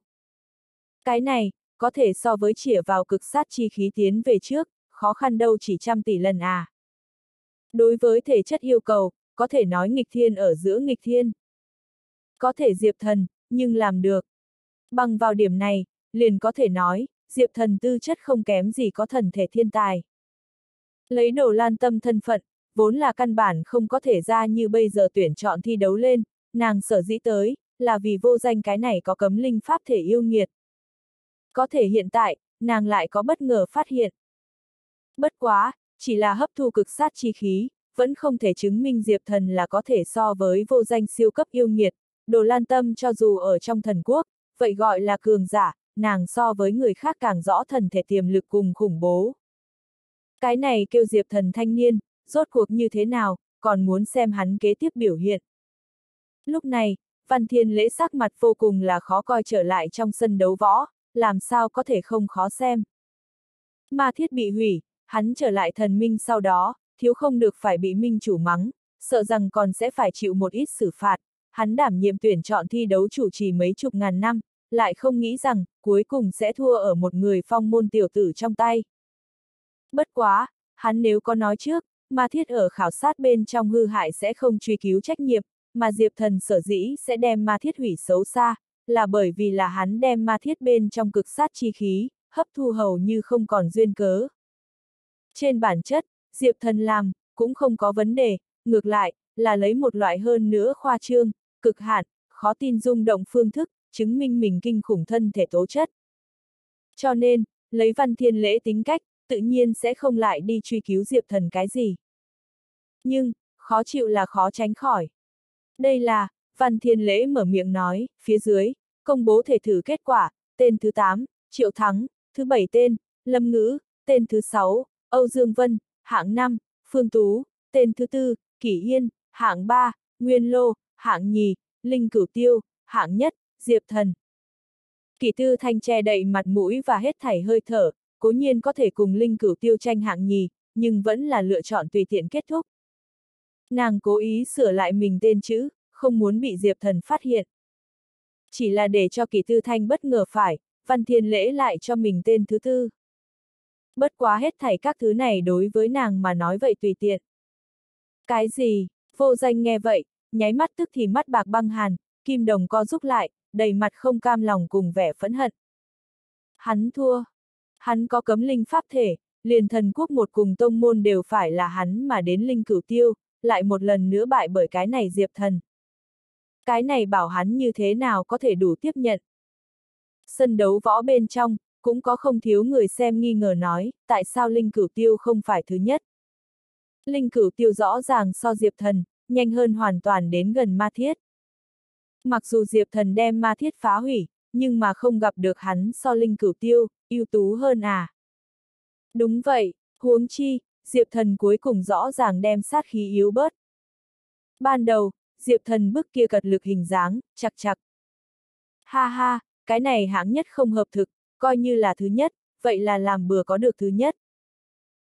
Cái này, có thể so với chỉa vào cực sát chi khí tiến về trước, khó khăn đâu chỉ trăm tỷ lần à. Đối với thể chất yêu cầu, có thể nói nghịch thiên ở giữa nghịch thiên. Có thể Diệp Thần, nhưng làm được. Bằng vào điểm này, liền có thể nói, Diệp Thần tư chất không kém gì có thần thể thiên tài. Lấy đồ lan tâm thân phận, vốn là căn bản không có thể ra như bây giờ tuyển chọn thi đấu lên, nàng sở dĩ tới, là vì vô danh cái này có cấm linh pháp thể yêu nghiệt. Có thể hiện tại, nàng lại có bất ngờ phát hiện. Bất quá, chỉ là hấp thu cực sát chi khí, vẫn không thể chứng minh Diệp Thần là có thể so với vô danh siêu cấp yêu nghiệt, đồ lan tâm cho dù ở trong thần quốc, vậy gọi là cường giả, nàng so với người khác càng rõ thần thể tiềm lực cùng khủng bố. Cái này kêu Diệp Thần thanh niên, rốt cuộc như thế nào, còn muốn xem hắn kế tiếp biểu hiện. Lúc này, Văn Thiên lễ sắc mặt vô cùng là khó coi trở lại trong sân đấu võ, làm sao có thể không khó xem. Ma thiết bị hủy, hắn trở lại thần minh sau đó, thiếu không được phải bị minh chủ mắng, sợ rằng còn sẽ phải chịu một ít xử phạt, hắn đảm nhiệm tuyển chọn thi đấu chủ trì mấy chục ngàn năm, lại không nghĩ rằng, cuối cùng sẽ thua ở một người phong môn tiểu tử trong tay. Bất quá, Hắn nếu có nói trước, ma thiết ở khảo sát bên trong hư hại sẽ không truy cứu trách nhiệm, mà Diệp Thần sở dĩ sẽ đem ma thiết hủy xấu xa, là bởi vì là hắn đem ma thiết bên trong cực sát chi khí, hấp thu hầu như không còn duyên cớ. Trên bản chất, Diệp Thần làm, cũng không có vấn đề, ngược lại, là lấy một loại hơn nữa khoa trương, cực hạn, khó tin rung động phương thức, chứng minh mình kinh khủng thân thể tố chất. Cho nên, lấy văn thiên lễ tính cách, tự nhiên sẽ không lại đi truy cứu Diệp Thần cái gì. Nhưng, khó chịu là khó tránh khỏi. Đây là, văn thiên lễ mở miệng nói, phía dưới, công bố thể thử kết quả, tên thứ 8, Triệu Thắng, thứ 7 tên, Lâm Ngữ, tên thứ 6, Âu Dương Vân, hạng 5, Phương Tú, tên thứ 4, Kỷ Yên, hạng 3, Nguyên Lô, hạng nhì, Linh Cửu Tiêu, hạng nhất, Diệp Thần. Kỷ Tư Thanh che đậy mặt mũi và hết thảy hơi thở, cố nhiên có thể cùng Linh Cửu Tiêu tranh hạng nhì, nhưng vẫn là lựa chọn tùy tiện kết thúc. Nàng cố ý sửa lại mình tên chữ, không muốn bị Diệp Thần phát hiện. Chỉ là để cho Kỷ Tư Thanh bất ngờ phải, Văn Thiên Lễ lại cho mình tên thứ tư. Bất quá hết thảy các thứ này đối với nàng mà nói vậy tùy tiện. Cái gì? Vô danh nghe vậy, nháy mắt tức thì mắt bạc băng hàn, kim đồng co rúc lại, đầy mặt không cam lòng cùng vẻ phẫn hận. Hắn thua. Hắn có cấm linh pháp thể, liền thần quốc một cùng tông môn đều phải là hắn mà đến linh cửu tiêu, lại một lần nữa bại bởi cái này diệp thần. Cái này bảo hắn như thế nào có thể đủ tiếp nhận. Sân đấu võ bên trong, cũng có không thiếu người xem nghi ngờ nói, tại sao linh cửu tiêu không phải thứ nhất. Linh cửu tiêu rõ ràng so diệp thần, nhanh hơn hoàn toàn đến gần ma thiết. Mặc dù diệp thần đem ma thiết phá hủy, nhưng mà không gặp được hắn so linh cửu tiêu, ưu tú hơn à. Đúng vậy, huống chi, diệp thần cuối cùng rõ ràng đem sát khí yếu bớt. Ban đầu, diệp thần bức kia cật lực hình dáng, chặt chặt. Ha ha, cái này hãng nhất không hợp thực, coi như là thứ nhất, vậy là làm bừa có được thứ nhất.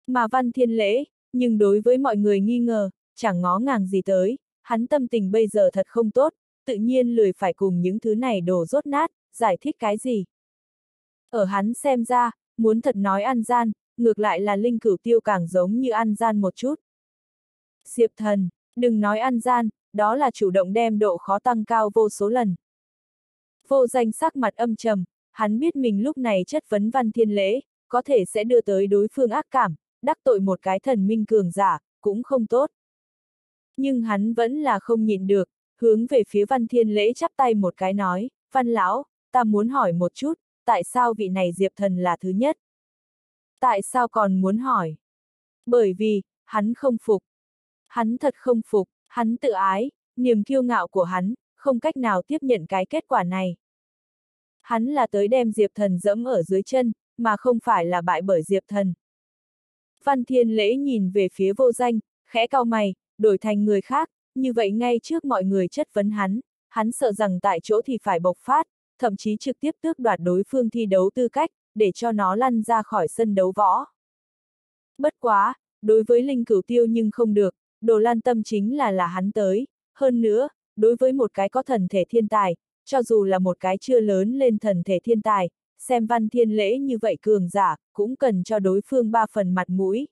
Mà văn thiên lễ, nhưng đối với mọi người nghi ngờ, chẳng ngó ngàng gì tới, hắn tâm tình bây giờ thật không tốt, tự nhiên lười phải cùng những thứ này đổ rốt nát, giải thích cái gì. Ở hắn xem ra, muốn thật nói ăn gian, ngược lại là linh cửu tiêu càng giống như ăn gian một chút. Diệp thần, đừng nói ăn gian, đó là chủ động đem độ khó tăng cao vô số lần. Vô danh sắc mặt âm trầm, hắn biết mình lúc này chất vấn văn thiên lễ, có thể sẽ đưa tới đối phương ác cảm, đắc tội một cái thần minh cường giả, cũng không tốt. Nhưng hắn vẫn là không nhịn được, hướng về phía văn thiên lễ chắp tay một cái nói, văn lão, ta muốn hỏi một chút, tại sao vị này diệp thần là thứ nhất? Tại sao còn muốn hỏi? Bởi vì, hắn không phục. Hắn thật không phục, hắn tự ái, niềm kiêu ngạo của hắn, không cách nào tiếp nhận cái kết quả này. Hắn là tới đem Diệp Thần dẫm ở dưới chân, mà không phải là bại bởi Diệp Thần. Văn Thiên Lễ nhìn về phía vô danh, khẽ cau mày, đổi thành người khác, như vậy ngay trước mọi người chất vấn hắn, hắn sợ rằng tại chỗ thì phải bộc phát, thậm chí trực tiếp tước đoạt đối phương thi đấu tư cách, để cho nó lăn ra khỏi sân đấu võ. Bất quá, đối với Linh Cửu Tiêu nhưng không được, đồ lan tâm chính là là hắn tới, hơn nữa, đối với một cái có thần thể thiên tài, cho dù là một cái chưa lớn lên thần thể thiên tài, xem văn thiên lễ như vậy cường giả, cũng cần cho đối phương ba phần mặt mũi.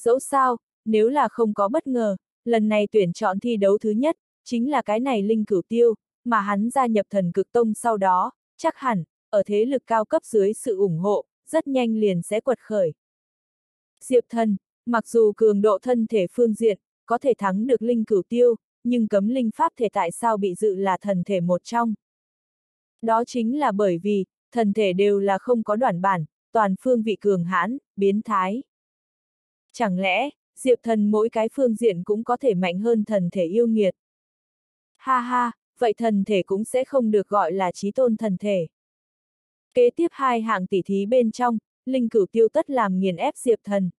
Dẫu sao, nếu là không có bất ngờ, lần này tuyển chọn thi đấu thứ nhất, chính là cái này linh cửu tiêu, mà hắn gia nhập thần cực tông sau đó, chắc hẳn, ở thế lực cao cấp dưới sự ủng hộ, rất nhanh liền sẽ quật khởi. Diệp thần, mặc dù cường độ thân thể phương diện, có thể thắng được linh cửu tiêu, nhưng cấm linh pháp thể tại sao bị dự là thần thể một trong. Đó chính là bởi vì, thần thể đều là không có đoạn bản, toàn phương vị cường hãn, biến thái. Chẳng lẽ, diệp thần mỗi cái phương diện cũng có thể mạnh hơn thần thể yêu nghiệt. Ha ha, vậy thần thể cũng sẽ không được gọi là trí tôn thần thể. Kế tiếp hai hạng tỷ thí bên trong, linh cửu tiêu tất làm nghiền ép diệp thần.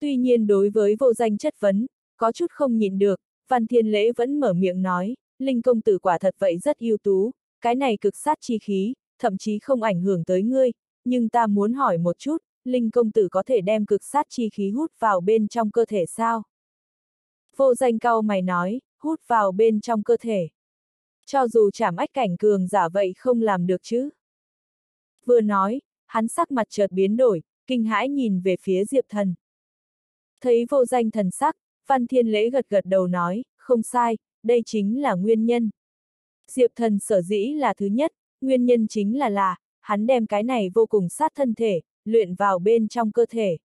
Tuy nhiên đối với vô danh chất vấn, có chút không nhìn được, Văn Thiên Lễ vẫn mở miệng nói, Linh công tử quả thật vậy rất ưu tú, cái này cực sát chi khí, thậm chí không ảnh hưởng tới ngươi, nhưng ta muốn hỏi một chút, Linh công tử có thể đem cực sát chi khí hút vào bên trong cơ thể sao? Vô danh cao mày nói, hút vào bên trong cơ thể. Cho dù chảm ách cảnh cường giả vậy không làm được chứ. Vừa nói, hắn sắc mặt chợt biến đổi, kinh hãi nhìn về phía Diệp Thần. Thấy vô danh thần sắc, Văn Thiên Lễ gật gật đầu nói, không sai, đây chính là nguyên nhân. Diệp Thần sở dĩ là thứ nhất, nguyên nhân chính là là, hắn đem cái này vô cùng sát thân thể, luyện vào bên trong cơ thể.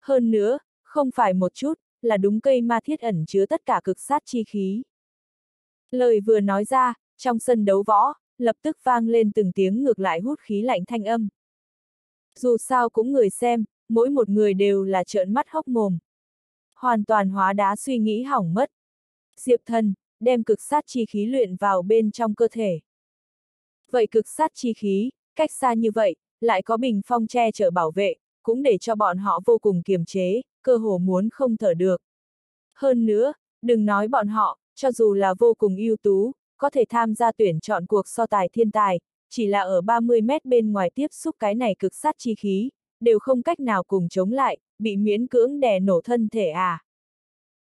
Hơn nữa, không phải một chút, là đúng cây ma thiết ẩn chứa tất cả cực sát chi khí. Lời vừa nói ra, trong sân đấu võ, lập tức vang lên từng tiếng ngược lại hút khí lạnh thanh âm. Dù sao cũng người xem, mỗi một người đều là trợn mắt hốc mồm. Hoàn toàn hóa đá suy nghĩ hỏng mất. Diệp thần, đem cực sát chi khí luyện vào bên trong cơ thể. Vậy cực sát chi khí, cách xa như vậy, lại có bình phong che chở bảo vệ, cũng để cho bọn họ vô cùng kiềm chế, cơ hồ muốn không thở được. Hơn nữa, đừng nói bọn họ, cho dù là vô cùng ưu tú, có thể tham gia tuyển chọn cuộc so tài thiên tài, chỉ là ở 30 mét bên ngoài tiếp xúc cái này cực sát chi khí, đều không cách nào cùng chống lại, bị miễn cưỡng đè nổ thân thể à.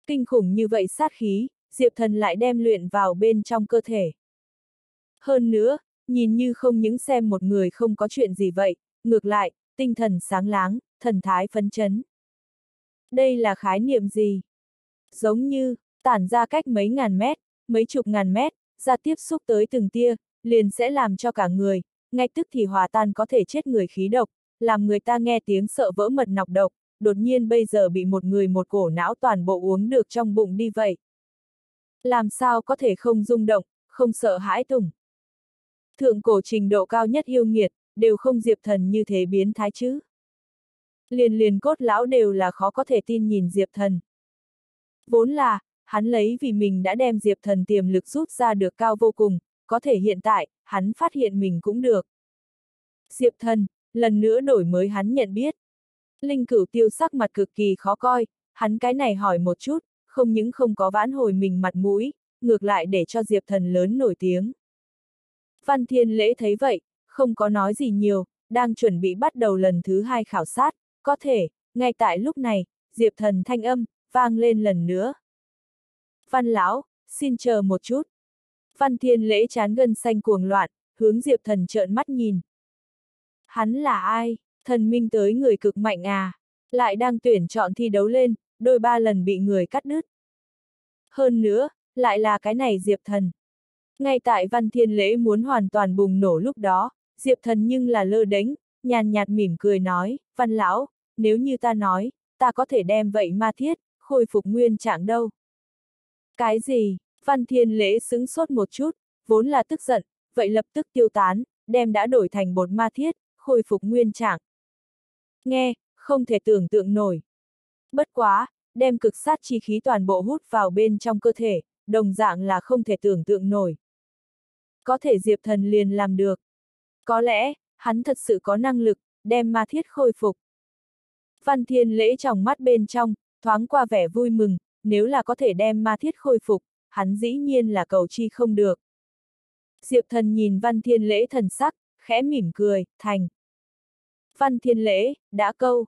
Kinh khủng như vậy sát khí, Diệp Thần lại đem luyện vào bên trong cơ thể. Hơn nữa, nhìn như không những xem một người không có chuyện gì vậy, ngược lại, tinh thần sáng láng, thần thái phấn chấn. Đây là khái niệm gì? Giống như, tản ra cách mấy ngàn mét, mấy chục ngàn mét, ra tiếp xúc tới từng tia, liền sẽ làm cho cả người, ngay tức thì hòa tan có thể chết người khí độc, làm người ta nghe tiếng sợ vỡ mật nọc độc, đột nhiên bây giờ bị một người một cổ não toàn bộ uống được trong bụng đi vậy. Làm sao có thể không rung động, không sợ hãi tùng. Thượng cổ trình độ cao nhất yêu nghiệt, đều không diệp thần như thế biến thái chứ. Liền liền cốt lão đều là khó có thể tin nhìn diệp thần. Vốn là, hắn lấy vì mình đã đem diệp thần tiềm lực rút ra được cao vô cùng, có thể hiện tại, hắn phát hiện mình cũng được. Diệp thần, lần nữa đổi mới hắn nhận biết. Linh cửu tiêu sắc mặt cực kỳ khó coi, hắn cái này hỏi một chút, không những không có vãn hồi mình mặt mũi, ngược lại để cho Diệp thần lớn nổi tiếng. Văn Thiên Lễ thấy vậy, không có nói gì nhiều, đang chuẩn bị bắt đầu lần thứ hai khảo sát, có thể, ngay tại lúc này, Diệp thần thanh âm, vang lên lần nữa. Văn lão, xin chờ một chút. Văn Thiên Lễ chán gân xanh cuồng loạn, hướng Diệp thần trợn mắt nhìn. Hắn là ai? Thần minh tới người cực mạnh à? Lại đang tuyển chọn thi đấu lên, đôi ba lần bị người cắt đứt. Hơn nữa, lại là cái này Diệp thần. Ngay tại văn thiên lễ muốn hoàn toàn bùng nổ lúc đó, Diệp thần nhưng là lơ đánh, nhàn nhạt mỉm cười nói, văn lão, nếu như ta nói, ta có thể đem vậy ma thiết, khôi phục nguyên trạng đâu. Cái gì? Văn thiên lễ xứng sốt một chút, vốn là tức giận, vậy lập tức tiêu tán, đem đã đổi thành bột ma thiết, khôi phục nguyên trạng. Nghe, không thể tưởng tượng nổi. Bất quá, đem cực sát chi khí toàn bộ hút vào bên trong cơ thể, đồng dạng là không thể tưởng tượng nổi. Có thể Diệp Thần liền làm được. Có lẽ, hắn thật sự có năng lực, đem ma thiết khôi phục. Văn Thiên lễ trong mắt bên trong, thoáng qua vẻ vui mừng, nếu là có thể đem ma thiết khôi phục, hắn dĩ nhiên là cầu chi không được. Diệp Thần nhìn Văn Thiên lễ thần sắc, khẽ mỉm cười, thành. Văn Thiên lễ, đã câu.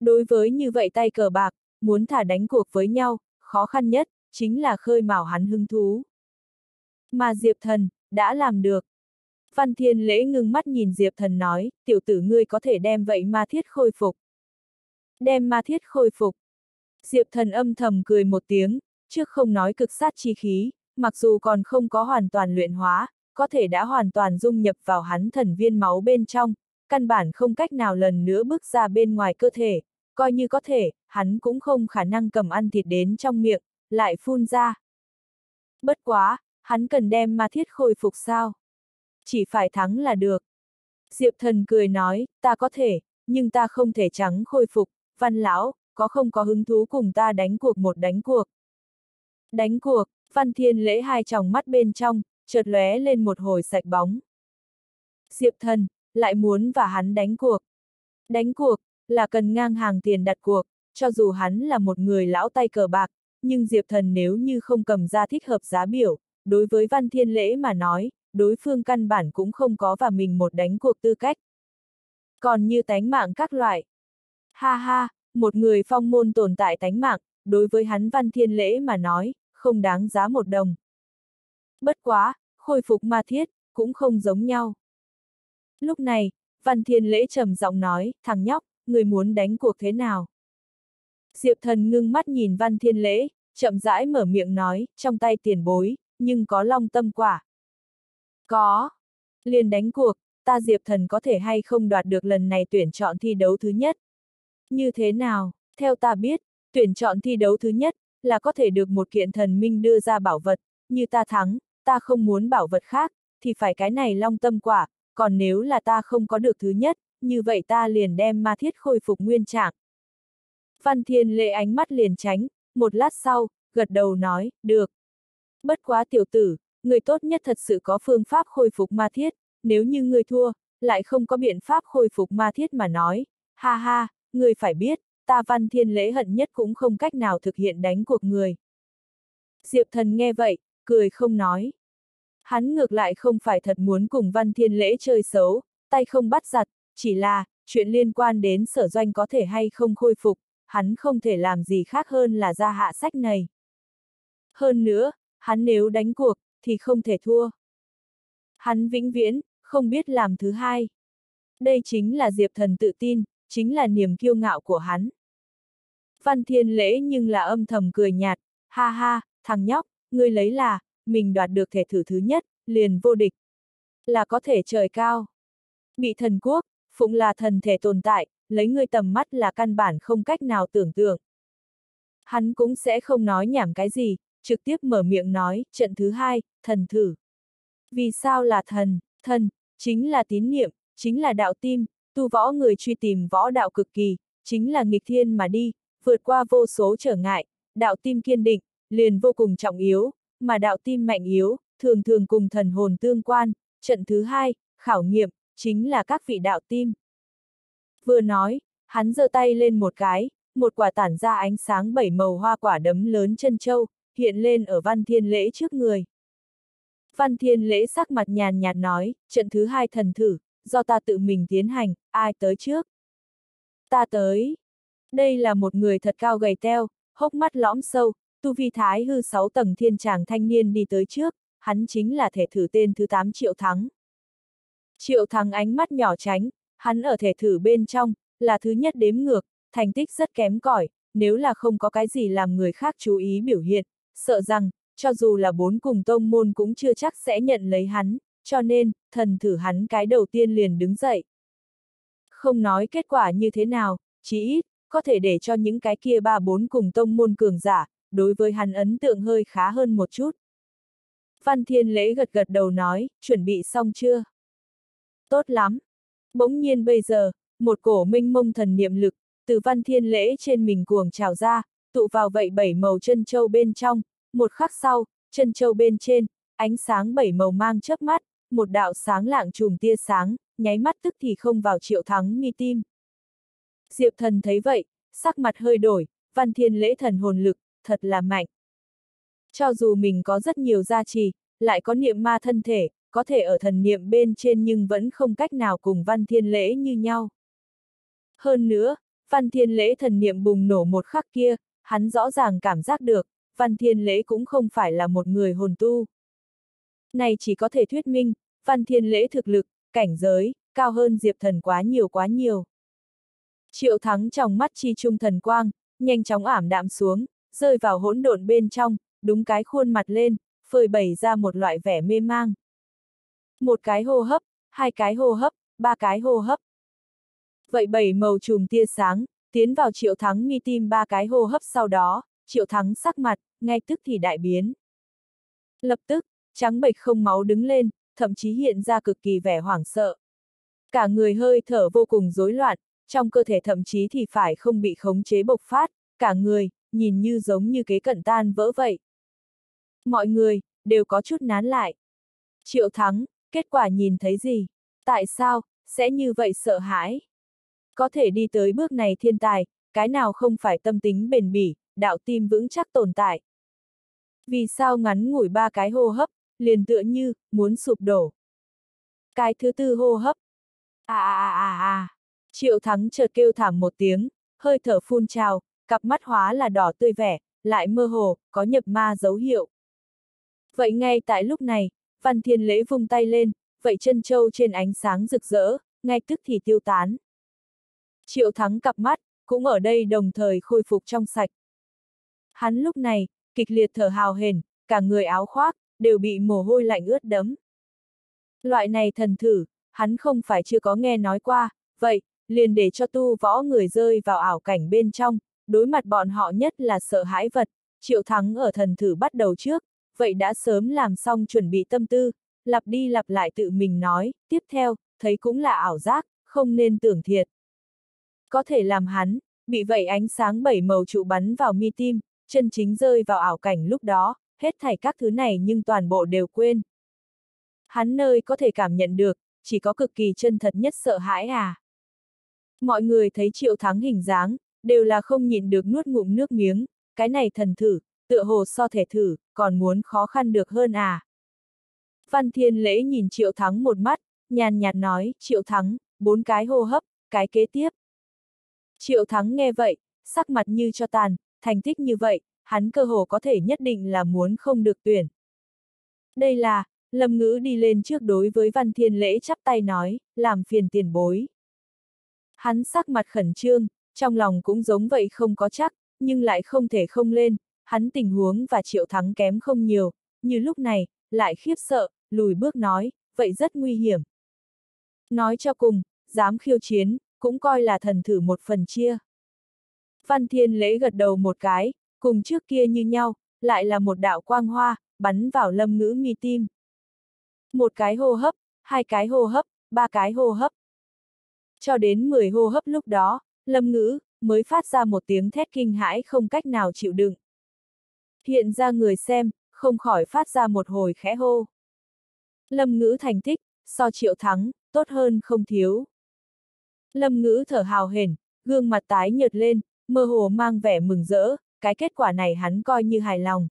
Đối với như vậy tay cờ bạc, muốn thả đánh cuộc với nhau, khó khăn nhất, chính là khơi mào hắn hứng thú. Mà Diệp Thần, đã làm được. Văn Thiên Lễ ngưng mắt nhìn Diệp Thần nói, tiểu tử ngươi có thể đem vậy ma thiết khôi phục. Đem ma thiết khôi phục. Diệp Thần âm thầm cười một tiếng, trước không nói cực sát chi khí, mặc dù còn không có hoàn toàn luyện hóa, có thể đã hoàn toàn dung nhập vào hắn thần viên máu bên trong, căn bản không cách nào lần nữa bước ra bên ngoài cơ thể, coi như có thể, hắn cũng không khả năng cầm ăn thịt đến trong miệng, lại phun ra. Bất quá, hắn cần đem ma thiết khôi phục sao? Chỉ phải thắng là được. Diệp thần cười nói, ta có thể, nhưng ta không thể trắng khôi phục, văn lão, có không có hứng thú cùng ta đánh cuộc một đánh cuộc. Đánh cuộc, văn thiên lễ hai tròng mắt bên trong, chợt lóe lên một hồi sạch bóng. Diệp thần, lại muốn và hắn đánh cuộc. Đánh cuộc, là cần ngang hàng tiền đặt cuộc, cho dù hắn là một người lão tay cờ bạc, nhưng Diệp Thần nếu như không cầm ra thích hợp giá biểu, đối với Văn Thiên Lễ mà nói, đối phương căn bản cũng không có và mình một đánh cuộc tư cách. Còn như tánh mạng các loại. Ha ha, một người phong môn tồn tại tánh mạng, đối với hắn Văn Thiên Lễ mà nói, không đáng giá một đồng. Bất quá, khôi phục ma thiết, cũng không giống nhau. Lúc này, Văn Thiên Lễ trầm giọng nói, thằng nhóc, người muốn đánh cuộc thế nào? Diệp thần ngưng mắt nhìn văn thiên lễ, chậm rãi mở miệng nói, trong tay tiền bối, nhưng có long tâm quả. Có. Liền đánh cuộc, ta Diệp thần có thể hay không đoạt được lần này tuyển chọn thi đấu thứ nhất. Như thế nào, theo ta biết, tuyển chọn thi đấu thứ nhất, là có thể được một kiện thần minh đưa ra bảo vật, như ta thắng, ta không muốn bảo vật khác, thì phải cái này long tâm quả, còn nếu là ta không có được thứ nhất, như vậy ta liền đem ma thiết khôi phục nguyên trạng. Văn Thiên Lệ ánh mắt liền tránh, một lát sau, gật đầu nói, được. Bất quá tiểu tử, người tốt nhất thật sự có phương pháp khôi phục ma thiết, nếu như người thua, lại không có biện pháp khôi phục ma thiết mà nói, ha ha, người phải biết, ta văn thiên lễ hận nhất cũng không cách nào thực hiện đánh cuộc người. Diệp thần nghe vậy, cười không nói. Hắn ngược lại không phải thật muốn cùng văn thiên lễ chơi xấu, tay không bắt giặt, chỉ là, chuyện liên quan đến sở doanh có thể hay không khôi phục, hắn không thể làm gì khác hơn là ra hạ sách này. Hơn nữa, hắn nếu đánh cuộc, thì không thể thua. Hắn vĩnh viễn, không biết làm thứ hai. Đây chính là Diệp Thần tự tin, chính là niềm kiêu ngạo của hắn. Văn Thiên Lễ nhưng là âm thầm cười nhạt, ha ha, thằng nhóc, ngươi lấy là, mình đoạt được thể thử thứ nhất, liền vô địch. Là có thể trời cao. Bị thần quốc, phụng là thần thể tồn tại, lấy ngươi tầm mắt là căn bản không cách nào tưởng tượng. Hắn cũng sẽ không nói nhảm cái gì, trực tiếp mở miệng nói, trận thứ hai, thần thử. Vì sao là thần, thần, chính là tín niệm, chính là đạo tim, tu võ người truy tìm võ đạo cực kỳ, chính là nghịch thiên mà đi, vượt qua vô số trở ngại, đạo tim kiên định, liền vô cùng trọng yếu, mà đạo tim mạnh yếu, thường thường cùng thần hồn tương quan, trận thứ hai, khảo nghiệm, chính là các vị đạo tim. Vừa nói, hắn giơ tay lên một cái, một quả tản ra ánh sáng bảy màu hoa quả đấm lớn chân châu, hiện lên ở văn thiên lễ trước người. Văn thiên lễ sắc mặt nhàn nhạt nói, trận thứ hai thần thử, do ta tự mình tiến hành, ai tới trước? Ta tới. Đây là một người thật cao gầy teo, hốc mắt lõm sâu, tu vi thái hư sáu tầng thiên tràng thanh niên đi tới trước, hắn chính là thể thử tên thứ 8 triệu thắng. Triệu thắng ánh mắt nhỏ tránh, hắn ở thể thử bên trong, là thứ nhất đếm ngược, thành tích rất kém cỏi, nếu là không có cái gì làm người khác chú ý biểu hiện, sợ rằng, cho dù là bốn cùng tông môn cũng chưa chắc sẽ nhận lấy hắn, cho nên, thần thử hắn cái đầu tiên liền đứng dậy. Không nói kết quả như thế nào, chỉ ít, có thể để cho những cái kia ba bốn cùng tông môn cường giả, đối với hắn ấn tượng hơi khá hơn một chút. Văn Thiên Lễ gật gật đầu nói, chuẩn bị xong chưa? Tốt lắm. Bỗng nhiên bây giờ, một cổ minh mông thần niệm lực, từ Văn Thiên Lễ trên mình cuồng trào ra, tụ vào vậy bảy màu chân châu bên trong, một khắc sau, chân châu bên trên, ánh sáng bảy màu mang chớp mắt, một đạo sáng lạng chùm tia sáng, nháy mắt tức thì không vào triệu thắng mi tim. Diệp thần thấy vậy, sắc mặt hơi đổi, văn thiên lễ thần hồn lực, thật là mạnh. Cho dù mình có rất nhiều gia trì, lại có niệm ma thân thể, có thể ở thần niệm bên trên nhưng vẫn không cách nào cùng văn thiên lễ như nhau. Hơn nữa, văn thiên lễ thần niệm bùng nổ một khắc kia, hắn rõ ràng cảm giác được, văn thiên lễ cũng không phải là một người hồn tu. Này chỉ có thể thuyết minh, văn thiên lễ thực lực, cảnh giới, cao hơn diệp thần quá nhiều quá nhiều. Triệu thắng trong mắt chi trung thần quang, nhanh chóng ảm đạm xuống, rơi vào hỗn độn bên trong, đúng cái khuôn mặt lên, phơi bày ra một loại vẻ mê mang. Một cái hô hấp, hai cái hô hấp, ba cái hô hấp. Vậy bảy màu chùm tia sáng, tiến vào triệu thắng mi tim ba cái hô hấp sau đó, triệu thắng sắc mặt, ngay tức thì đại biến. Lập tức, trắng bệch không máu đứng lên, thậm chí hiện ra cực kỳ vẻ hoảng sợ. Cả người hơi thở vô cùng rối loạn, trong cơ thể thậm chí thì phải không bị khống chế bộc phát, cả người, nhìn như giống như kế cận tan vỡ vậy. Mọi người, đều có chút nán lại. Triệu thắng, kết quả nhìn thấy gì? Tại sao, sẽ như vậy sợ hãi? Có thể đi tới bước này thiên tài, cái nào không phải tâm tính bền bỉ, đạo tim vững chắc tồn tại. Vì sao ngắn ngủi ba cái hô hấp, liền tựa như, muốn sụp đổ. Cái thứ tư hô hấp. À à à à à. Triệu thắng chợt kêu thảm một tiếng, hơi thở phun trào, cặp mắt hóa là đỏ tươi vẻ, lại mơ hồ, có nhập ma dấu hiệu. Vậy ngay tại lúc này, Văn Thiên Lễ vung tay lên, vậy chân châu trên ánh sáng rực rỡ, ngay tức thì tiêu tán. Triệu Thắng cặp mắt, cũng ở đây đồng thời khôi phục trong sạch. Hắn lúc này, kịch liệt thở hào hển, cả người áo khoác, đều bị mồ hôi lạnh ướt đẫm. Loại này thần thử, hắn không phải chưa có nghe nói qua, vậy, liền để cho tu võ người rơi vào ảo cảnh bên trong, đối mặt bọn họ nhất là sợ hãi vật, triệu thắng ở thần thử bắt đầu trước, vậy đã sớm làm xong chuẩn bị tâm tư, lặp đi lặp lại tự mình nói, tiếp theo, thấy cũng là ảo giác, không nên tưởng thiệt. Có thể làm hắn, bị vậy ánh sáng bảy màu trụ bắn vào mi tim, chân chính rơi vào ảo cảnh lúc đó, hết thảy các thứ này nhưng toàn bộ đều quên. Hắn nơi có thể cảm nhận được, chỉ có cực kỳ chân thật nhất sợ hãi à. Mọi người thấy triệu thắng hình dáng, đều là không nhịn được nuốt ngụm nước miếng, cái này thần thử, tựa hồ so thể thử, còn muốn khó khăn được hơn à. Văn Thiên Lễ nhìn Triệu Thắng một mắt, nhàn nhạt nói, Triệu Thắng, bốn cái hô hấp, cái kế tiếp. Triệu Thắng nghe vậy, sắc mặt như cho tàn, thành tích như vậy, hắn cơ hồ có thể nhất định là muốn không được tuyển. Đây là, Lâm Ngữ đi lên trước đối với Văn Thiên Lễ chắp tay nói, làm phiền tiền bối. Hắn sắc mặt khẩn trương, trong lòng cũng giống vậy không có chắc, nhưng lại không thể không lên, hắn tình huống và triệu thắng kém không nhiều, như lúc này, lại khiếp sợ, lùi bước nói, vậy rất nguy hiểm. Nói cho cùng, dám khiêu chiến, cũng coi là thần thử một phần chia. Văn Thiên Lễ gật đầu một cái, cùng trước kia như nhau, lại là một đạo quang hoa, bắn vào lâm ngữ mi tim. Một cái hô hấp, hai cái hô hấp, ba cái hô hấp. Cho đến 10 hô hấp lúc đó, lâm ngữ, mới phát ra một tiếng thét kinh hãi không cách nào chịu đựng. Hiện ra người xem, không khỏi phát ra một hồi khẽ hô. Lâm ngữ thành tích, so triệu thắng, tốt hơn không thiếu. Lâm ngữ thở hào hển, gương mặt tái nhợt lên, mơ hồ mang vẻ mừng rỡ, cái kết quả này hắn coi như hài lòng.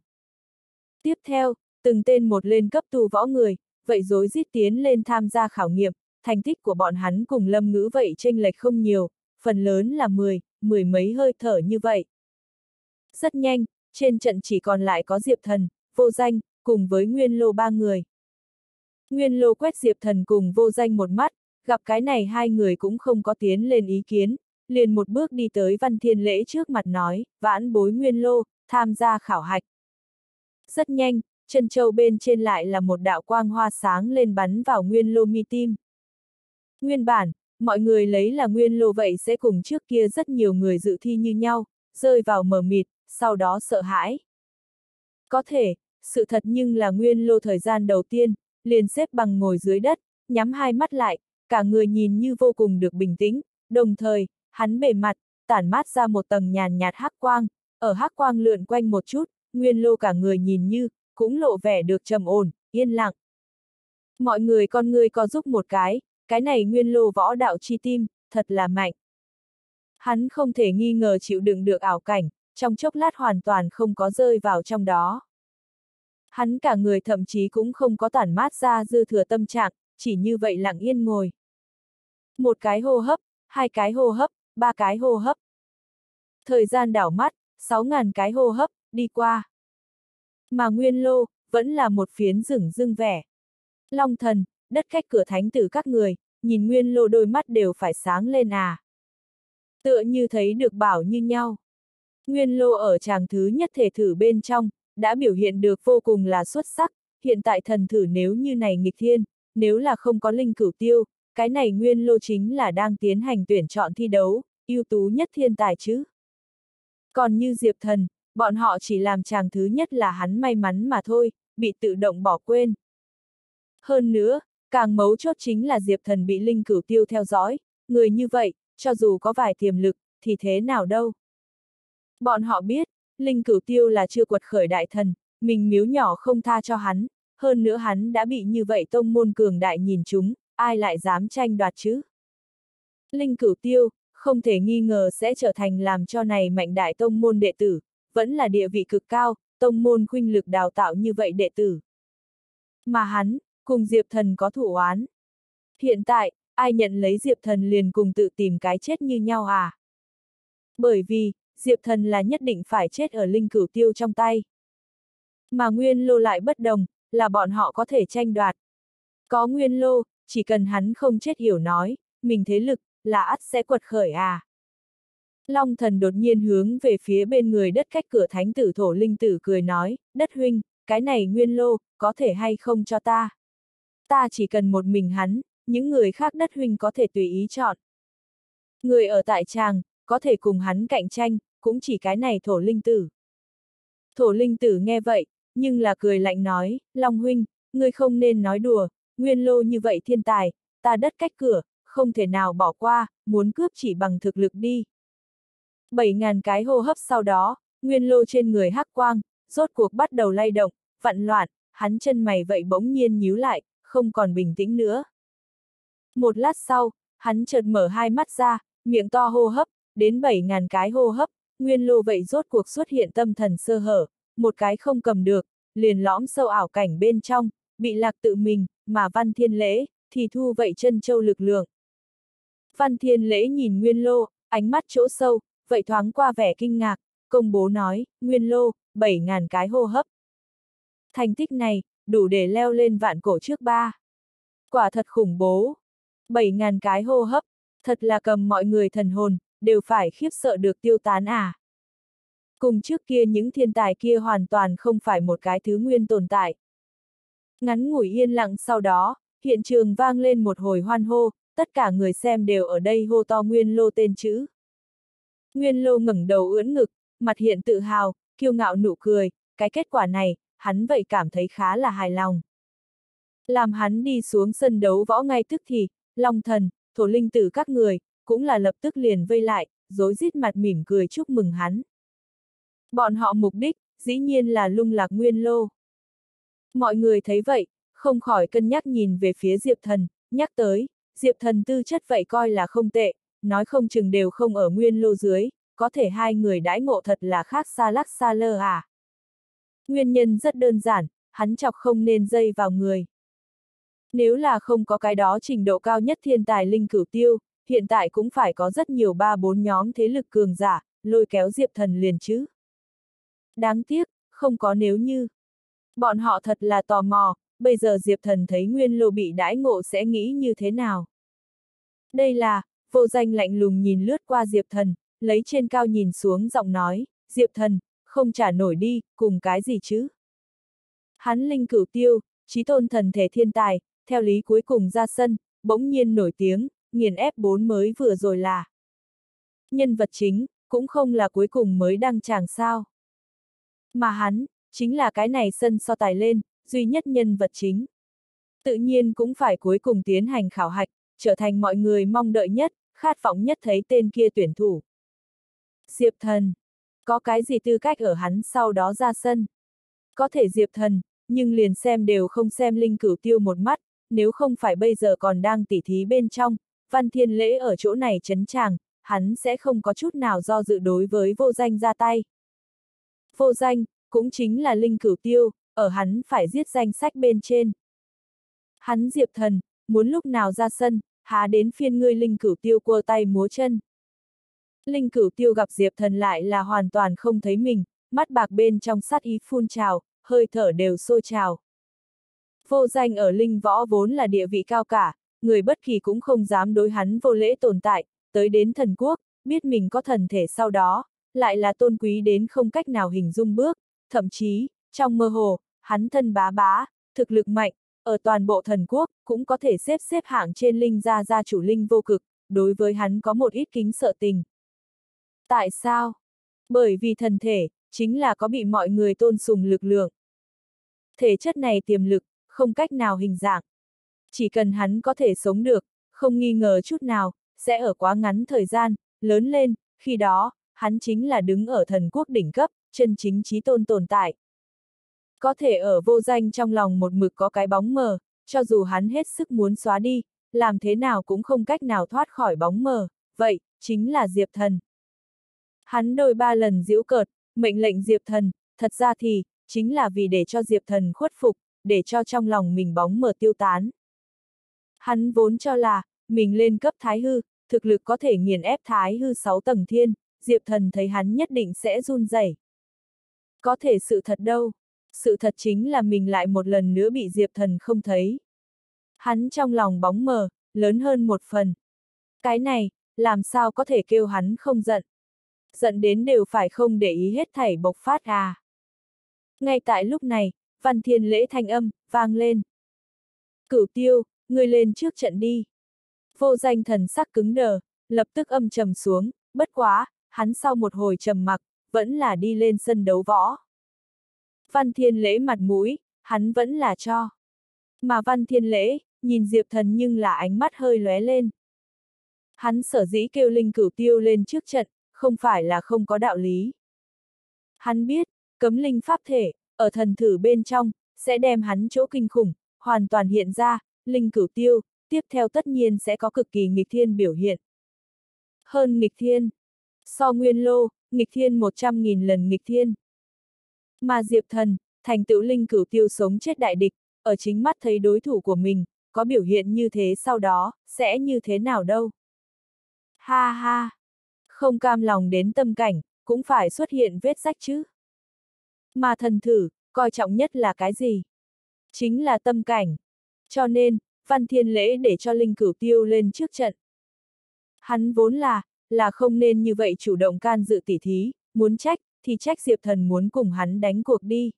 Tiếp theo, từng tên một lên cấp tu võ người, vậy dối giết tiến lên tham gia khảo nghiệm, thành tích của bọn hắn cùng lâm ngữ vậy tranh lệch không nhiều, phần lớn là 10, mười mấy hơi thở như vậy. Rất nhanh, trên trận chỉ còn lại có Diệp Thần, Vô Danh, cùng với Nguyên Lô ba người. Nguyên Lô quét Diệp Thần cùng Vô Danh một mắt, gặp cái này hai người cũng không có tiến lên ý kiến, liền một bước đi tới Văn Thiên Lễ trước mặt nói, vãn bối Nguyên Lô, tham gia khảo hạch. Rất nhanh, chân châu bên trên lại là một đạo quang hoa sáng lên bắn vào Nguyên Lô mi tim. Nguyên bản, mọi người lấy là Nguyên Lô vậy sẽ cùng trước kia rất nhiều người dự thi như nhau, rơi vào mờ mịt, sau đó sợ hãi. Có thể, sự thật nhưng là Nguyên Lô thời gian đầu tiên, liền xếp bằng ngồi dưới đất, nhắm hai mắt lại, cả người nhìn như vô cùng được bình tĩnh, đồng thời, hắn bề mặt, tản mát ra một tầng nhàn nhạt hắc quang, ở hắc quang lượn quanh một chút, nguyên lô cả người nhìn như, cũng lộ vẻ được trầm ổn, yên lặng. Mọi người con người có giúp một cái, cái này nguyên lô võ đạo chi tim, thật là mạnh. Hắn không thể nghi ngờ chịu đựng được ảo cảnh, trong chốc lát hoàn toàn không có rơi vào trong đó. Hắn cả người thậm chí cũng không có tản mát ra dư thừa tâm trạng, chỉ như vậy lặng yên ngồi. Một cái hô hấp, hai cái hô hấp, ba cái hô hấp. Thời gian đảo mắt, sáu ngàn cái hô hấp, đi qua. Mà nguyên lô, vẫn là một phiến rừng rưng vẻ. Long thần, đất khách cửa thánh tử các người, nhìn nguyên lô đôi mắt đều phải sáng lên à. Tựa như thấy được bảo như nhau. Nguyên lô ở chàng thứ nhất thể thử bên trong, đã biểu hiện được vô cùng là xuất sắc, hiện tại thần thử nếu như này nghịch thiên, nếu là không có linh cửu tiêu, cái này nguyên lô chính là đang tiến hành tuyển chọn thi đấu, ưu tú nhất thiên tài chứ. Còn như Diệp Thần, bọn họ chỉ làm chàng thứ nhất là hắn may mắn mà thôi, bị tự động bỏ quên. Hơn nữa, càng mấu chốt chính là Diệp Thần bị Linh Cửu Tiêu theo dõi, người như vậy, cho dù có vài tiềm lực, thì thế nào đâu. Bọn họ biết, Linh Cửu Tiêu là chưa quật khởi đại thần, mình miếu nhỏ không tha cho hắn, hơn nữa hắn đã bị như vậy tông môn cường đại nhìn chúng, ai lại dám tranh đoạt chứ? Linh Cửu Tiêu, không thể nghi ngờ sẽ trở thành làm cho này mạnh đại tông môn đệ tử, vẫn là địa vị cực cao, tông môn khuynh lực đào tạo như vậy đệ tử. Mà hắn, cùng Diệp Thần có thủ oán. Hiện tại, ai nhận lấy Diệp Thần liền cùng tự tìm cái chết như nhau à? Bởi vì, Diệp Thần là nhất định phải chết ở linh cửu tiêu trong tay. Mà Nguyên Lô lại bất đồng, là bọn họ có thể tranh đoạt. Có Nguyên Lô, chỉ cần hắn không chết hiểu nói, mình thế lực, là ắt sẽ quật khởi à. Long thần đột nhiên hướng về phía bên người đất cách cửa thánh tử thổ linh tử cười nói, đất huynh, cái này nguyên lô, có thể hay không cho ta? Ta chỉ cần một mình hắn, những người khác đất huynh có thể tùy ý chọn. Người ở tại tràng, có thể cùng hắn cạnh tranh, cũng chỉ cái này thổ linh tử. Thổ linh tử nghe vậy, nhưng là cười lạnh nói, Long huynh, ngươi không nên nói đùa, nguyên lô như vậy thiên tài, ta đất cách cửa, không thể nào bỏ qua, muốn cướp chỉ bằng thực lực đi. Bảy ngàn cái hô hấp sau đó, nguyên lô trên người hắc quang, rốt cuộc bắt đầu lay động, vặn loạn, hắn chân mày vậy bỗng nhiên nhíu lại, không còn bình tĩnh nữa. Một lát sau, hắn chợt mở hai mắt ra, miệng to hô hấp, đến bảy ngàn cái hô hấp, nguyên lô vậy rốt cuộc xuất hiện tâm thần sơ hở, một cái không cầm được, liền lõm sâu ảo cảnh bên trong, bị lạc tự mình, mà văn thiên lễ, thì thu vậy chân châu lực lượng. Văn thiên lễ nhìn nguyên lô, ánh mắt chỗ sâu, vậy thoáng qua vẻ kinh ngạc, công bố nói, nguyên lô, 7.000 cái hô hấp. Thành tích này, đủ để leo lên vạn cổ trước ba. Quả thật khủng bố. 7.000 cái hô hấp, thật là cầm mọi người thần hồn, đều phải khiếp sợ được tiêu tán à. Cùng trước kia những thiên tài kia hoàn toàn không phải một cái thứ nguyên tồn tại. Ngắn ngủi yên lặng sau đó, hiện trường vang lên một hồi hoan hô, tất cả người xem đều ở đây hô to nguyên lô tên chữ. Nguyên lô ngẩng đầu ưỡn ngực, mặt hiện tự hào, kiêu ngạo nụ cười, cái kết quả này, hắn vậy cảm thấy khá là hài lòng. Làm hắn đi xuống sân đấu võ ngay tức thì, Long Thần, Thổ Linh Tử các người, cũng là lập tức liền vây lại, dối rít mặt mỉm cười chúc mừng hắn. Bọn họ mục đích, dĩ nhiên là lung lạc nguyên lô. Mọi người thấy vậy, không khỏi cân nhắc nhìn về phía Diệp Thần, nhắc tới, Diệp Thần tư chất vậy coi là không tệ, nói không chừng đều không ở nguyên lô dưới, có thể hai người đãi ngộ thật là khác xa lắc xa lơ à. Nguyên nhân rất đơn giản, hắn chọc không nên dây vào người. Nếu là không có cái đó trình độ cao nhất thiên tài linh cửu tiêu, hiện tại cũng phải có rất nhiều ba bốn nhóm thế lực cường giả, lôi kéo Diệp Thần liền chứ. Đáng tiếc, không có nếu như. Bọn họ thật là tò mò, bây giờ Diệp Thần thấy Nguyên Lô bị đãi ngộ sẽ nghĩ như thế nào. Đây là, vô danh lạnh lùng nhìn lướt qua Diệp Thần, lấy trên cao nhìn xuống giọng nói, Diệp Thần, không trả nổi đi, cùng cái gì chứ? Hắn linh cửu tiêu, trí tôn thần thể thiên tài, theo lý cuối cùng ra sân, bỗng nhiên nổi tiếng, nghiền ép bốn mới vừa rồi là. Nhân vật chính, cũng không là cuối cùng mới đăng tràng sao. Mà hắn, chính là cái này sân so tài lên, duy nhất nhân vật chính. Tự nhiên cũng phải cuối cùng tiến hành khảo hạch, trở thành mọi người mong đợi nhất, khát vọng nhất thấy tên kia tuyển thủ. Diệp thần, có cái gì tư cách ở hắn sau đó ra sân? Có thể diệp thần, nhưng liền xem đều không xem linh cửu tiêu một mắt, nếu không phải bây giờ còn đang tỉ thí bên trong, văn thiên lễ ở chỗ này chấn tràng, hắn sẽ không có chút nào do dự đối với vô danh ra tay. Vô danh, cũng chính là linh cửu tiêu, ở hắn phải giết danh sách bên trên. Hắn diệp thần, muốn lúc nào ra sân, há đến phiên ngươi linh cửu tiêu cua tay múa chân. Linh cửu tiêu gặp diệp thần lại là hoàn toàn không thấy mình, mắt bạc bên trong sát ý phun trào, hơi thở đều sôi trào. Vô danh ở linh võ vốn là địa vị cao cả, người bất kỳ cũng không dám đối hắn vô lễ tồn tại, tới đến thần quốc, biết mình có thần thể sau đó, lại là tôn quý đến không cách nào hình dung bước, thậm chí, trong mơ hồ, hắn thân bá bá, thực lực mạnh, ở toàn bộ thần quốc, cũng có thể xếp xếp hạng trên linh gia gia chủ linh vô cực, đối với hắn có một ít kính sợ tình. Tại sao? Bởi vì thần thể, chính là có bị mọi người tôn sùng lực lượng. Thể chất này tiềm lực, không cách nào hình dạng. Chỉ cần hắn có thể sống được, không nghi ngờ chút nào, sẽ ở quá ngắn thời gian, lớn lên, khi đó, hắn chính là đứng ở thần quốc đỉnh cấp, chân chính trí tôn tồn tại. Có thể ở vô danh trong lòng một mực có cái bóng mờ, cho dù hắn hết sức muốn xóa đi, làm thế nào cũng không cách nào thoát khỏi bóng mờ, vậy, chính là Diệp Thần. Hắn đôi ba lần giễu cợt, mệnh lệnh Diệp Thần, thật ra thì, chính là vì để cho Diệp Thần khuất phục, để cho trong lòng mình bóng mờ tiêu tán. Hắn vốn cho là, mình lên cấp Thái Hư, thực lực có thể nghiền ép Thái Hư 6 tầng thiên, Diệp Thần thấy hắn nhất định sẽ run rẩy. Có thể sự thật đâu, sự thật chính là mình lại một lần nữa bị Diệp Thần không thấy. Hắn trong lòng bóng mờ, lớn hơn một phần. Cái này, làm sao có thể kêu hắn không giận. giận đến đều phải không để ý hết thảy bộc phát à. Ngay tại lúc này, văn thiên lễ thanh âm, vang lên. Cửu tiêu, người lên trước trận đi. Vô danh thần sắc cứng đờ, lập tức âm trầm xuống, bất quá, hắn sau một hồi trầm mặc, vẫn là đi lên sân đấu võ. Văn thiên lễ mặt mũi, hắn vẫn là cho. Mà văn thiên lễ, nhìn Diệp Thần nhưng là ánh mắt hơi lóe lên. Hắn sở dĩ kêu linh cửu tiêu lên trước trận, không phải là không có đạo lý. Hắn biết, cấm linh pháp thể, ở thần thử bên trong, sẽ đem hắn chỗ kinh khủng, hoàn toàn hiện ra, linh cửu tiêu, tiếp theo tất nhiên sẽ có cực kỳ nghịch thiên biểu hiện. Hơn nghịch thiên. So nguyên lô, nghịch thiên 100.000 lần nghịch thiên. Mà Diệp Thần, thành tựu linh cửu tiêu sống chết đại địch, ở chính mắt thấy đối thủ của mình, có biểu hiện như thế sau đó, sẽ như thế nào đâu. Ha ha! Không cam lòng đến tâm cảnh, cũng phải xuất hiện vết rách chứ. Mà thần thử, coi trọng nhất là cái gì? Chính là tâm cảnh. Cho nên, Văn Thiên Lễ để cho Linh Cửu Tiêu lên trước trận. Hắn vốn là, là không nên như vậy chủ động can dự tỉ thí, muốn trách, thì trách Diệp Thần muốn cùng hắn đánh cuộc đi.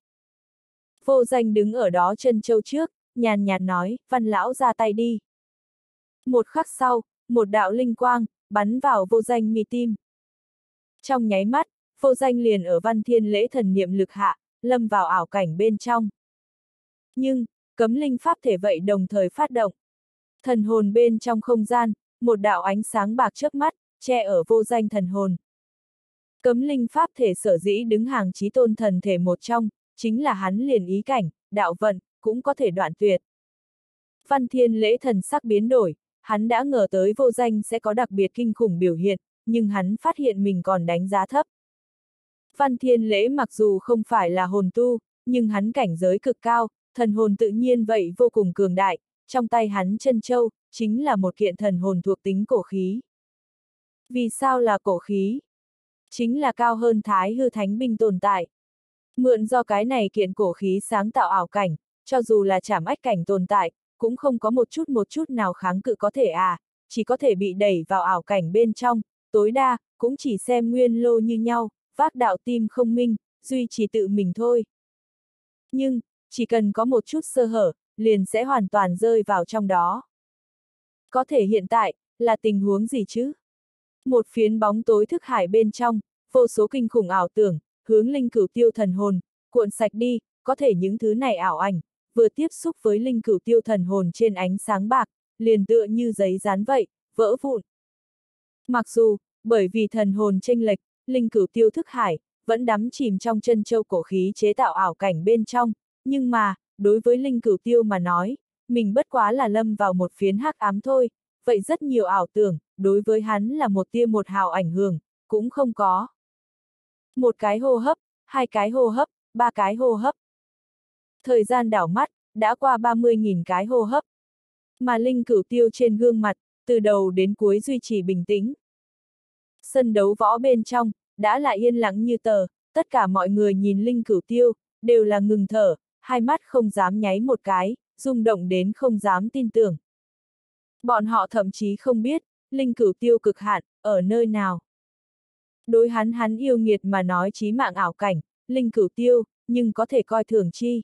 Vô danh đứng ở đó chân châu trước, nhàn nhạt nói, văn lão ra tay đi. Một khắc sau, một đạo linh quang, bắn vào vô danh mi tim. Trong nháy mắt, vô danh liền ở văn thiên lễ thần niệm lực hạ, lâm vào ảo cảnh bên trong. Nhưng, cấm linh pháp thể vậy đồng thời phát động. Thần hồn bên trong không gian, một đạo ánh sáng bạc chớp mắt, che ở vô danh thần hồn. Cấm linh pháp thể sở dĩ đứng hàng trí tôn thần thể một trong, chính là hắn liền ý cảnh, đạo vận, cũng có thể đoạn tuyệt. Văn thiên lễ thần sắc biến đổi, hắn đã ngờ tới vô danh sẽ có đặc biệt kinh khủng biểu hiện, nhưng hắn phát hiện mình còn đánh giá thấp. Văn thiên lễ mặc dù không phải là hồn tu, nhưng hắn cảnh giới cực cao, thần hồn tự nhiên vậy vô cùng cường đại, trong tay hắn chân châu, chính là một kiện thần hồn thuộc tính cổ khí. Vì sao là cổ khí? Chính là cao hơn thái hư thánh binh tồn tại. Mượn do cái này kiện cổ khí sáng tạo ảo cảnh, cho dù là chảm ách cảnh tồn tại, cũng không có một chút một chút nào kháng cự có thể à, chỉ có thể bị đẩy vào ảo cảnh bên trong, tối đa, cũng chỉ xem nguyên lô như nhau, vác đạo tim không minh, duy trì tự mình thôi. Nhưng, chỉ cần có một chút sơ hở, liền sẽ hoàn toàn rơi vào trong đó. Có thể hiện tại, là tình huống gì chứ? Một phiến bóng tối thức hải bên trong, vô số kinh khủng ảo tưởng, hướng linh cửu tiêu thần hồn, cuộn sạch đi, có thể những thứ này ảo ảnh, vừa tiếp xúc với linh cửu tiêu thần hồn trên ánh sáng bạc, liền tựa như giấy dán vậy, vỡ vụn. Mặc dù, bởi vì thần hồn tranh lệch, linh cửu tiêu thức hải, vẫn đắm chìm trong chân châu cổ khí chế tạo ảo cảnh bên trong, nhưng mà, đối với linh cửu tiêu mà nói, mình bất quá là lâm vào một phiến hắc ám thôi, vậy rất nhiều ảo tưởng, đối với hắn là một tia một hào ảnh hưởng, cũng không có. Một cái hô hấp, hai cái hô hấp, ba cái hô hấp. Thời gian đảo mắt, đã qua 30.000 cái hô hấp. Mà linh cửu tiêu trên gương mặt, từ đầu đến cuối duy trì bình tĩnh. Sân đấu võ bên trong, đã là yên lặng như tờ, tất cả mọi người nhìn linh cửu tiêu, đều là ngừng thở, hai mắt không dám nháy một cái, rung động đến không dám tin tưởng. Bọn họ thậm chí không biết, linh cửu tiêu cực hạn, ở nơi nào. Đối hắn hắn yêu nghiệt mà nói chí mạng ảo cảnh, linh cửu tiêu, nhưng có thể coi thường chi.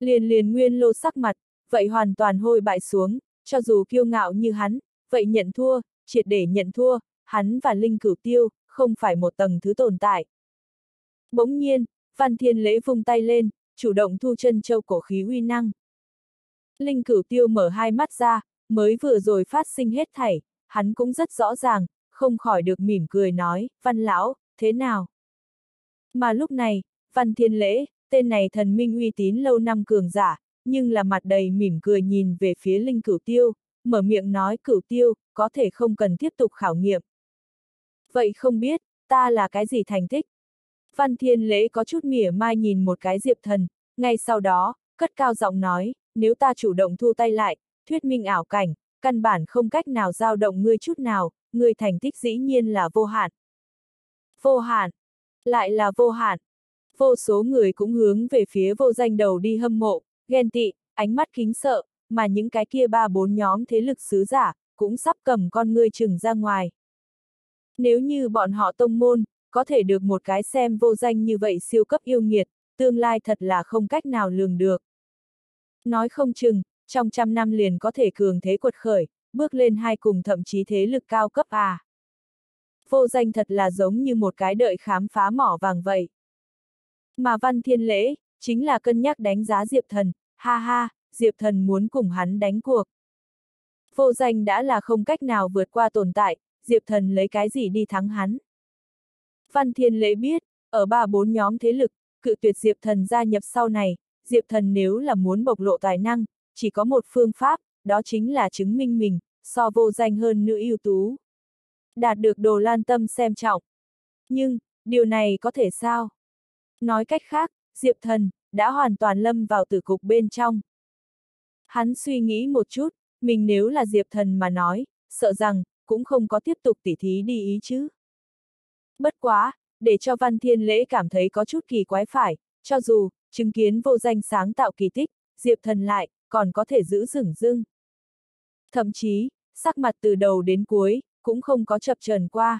Liền liền nguyên lô sắc mặt, vậy hoàn toàn hôi bại xuống, cho dù kiêu ngạo như hắn, vậy nhận thua, triệt để nhận thua, hắn và linh cửu tiêu, không phải một tầng thứ tồn tại. Bỗng nhiên, Văn Thiên Lễ vung tay lên, chủ động thu chân châu cổ khí uy năng. Linh cửu tiêu mở hai mắt ra, mới vừa rồi phát sinh hết thảy, hắn cũng rất rõ ràng, không khỏi được mỉm cười nói, văn lão, thế nào? Mà lúc này, văn thiên lễ, tên này thần minh uy tín lâu năm cường giả, nhưng là mặt đầy mỉm cười nhìn về phía linh cửu tiêu, mở miệng nói cửu tiêu, có thể không cần tiếp tục khảo nghiệm. Vậy không biết, ta là cái gì thành tích? Văn thiên lễ có chút mỉa mai nhìn một cái diệp thần, ngay sau đó, cất cao giọng nói, nếu ta chủ động thu tay lại, thuyết minh ảo cảnh, căn bản không cách nào dao động ngươi chút nào, ngươi thành tích dĩ nhiên là vô hạn. Vô hạn, lại là vô hạn. Vô số người cũng hướng về phía vô danh đầu đi hâm mộ, ghen tị, ánh mắt kính sợ, mà những cái kia ba bốn nhóm thế lực sứ giả, cũng sắp cầm con ngươi chừng ra ngoài. Nếu như bọn họ tông môn, có thể được một cái xem vô danh như vậy siêu cấp yêu nghiệt, tương lai thật là không cách nào lường được. Nói không chừng, trong trăm năm liền có thể cường thế quật khởi, bước lên hai cùng thậm chí thế lực cao cấp à. Vô danh thật là giống như một cái đợi khám phá mỏ vàng vậy. Mà văn thiên lễ, chính là cân nhắc đánh giá Diệp Thần, ha ha, Diệp Thần muốn cùng hắn đánh cuộc. Vô danh đã là không cách nào vượt qua tồn tại, Diệp Thần lấy cái gì đi thắng hắn. Văn Thiên Lễ biết, ở ba bốn nhóm thế lực, cự tuyệt Diệp Thần gia nhập sau này, Diệp Thần nếu là muốn bộc lộ tài năng, chỉ có một phương pháp, đó chính là chứng minh mình, so vô danh hơn nữ ưu tú. Đạt được đồ lan tâm xem trọng. Nhưng, điều này có thể sao? Nói cách khác, Diệp Thần, đã hoàn toàn lâm vào tử cục bên trong. Hắn suy nghĩ một chút, mình nếu là Diệp Thần mà nói, sợ rằng, cũng không có tiếp tục tỉ thí đi ý chứ. Bất quá, để cho Văn Thiên Lễ cảm thấy có chút kỳ quái phải, cho dù, chứng kiến vô danh sáng tạo kỳ tích, Diệp Thần lại, còn có thể giữ rừng dưng. Thậm chí, sắc mặt từ đầu đến cuối, cũng không có chập trần qua.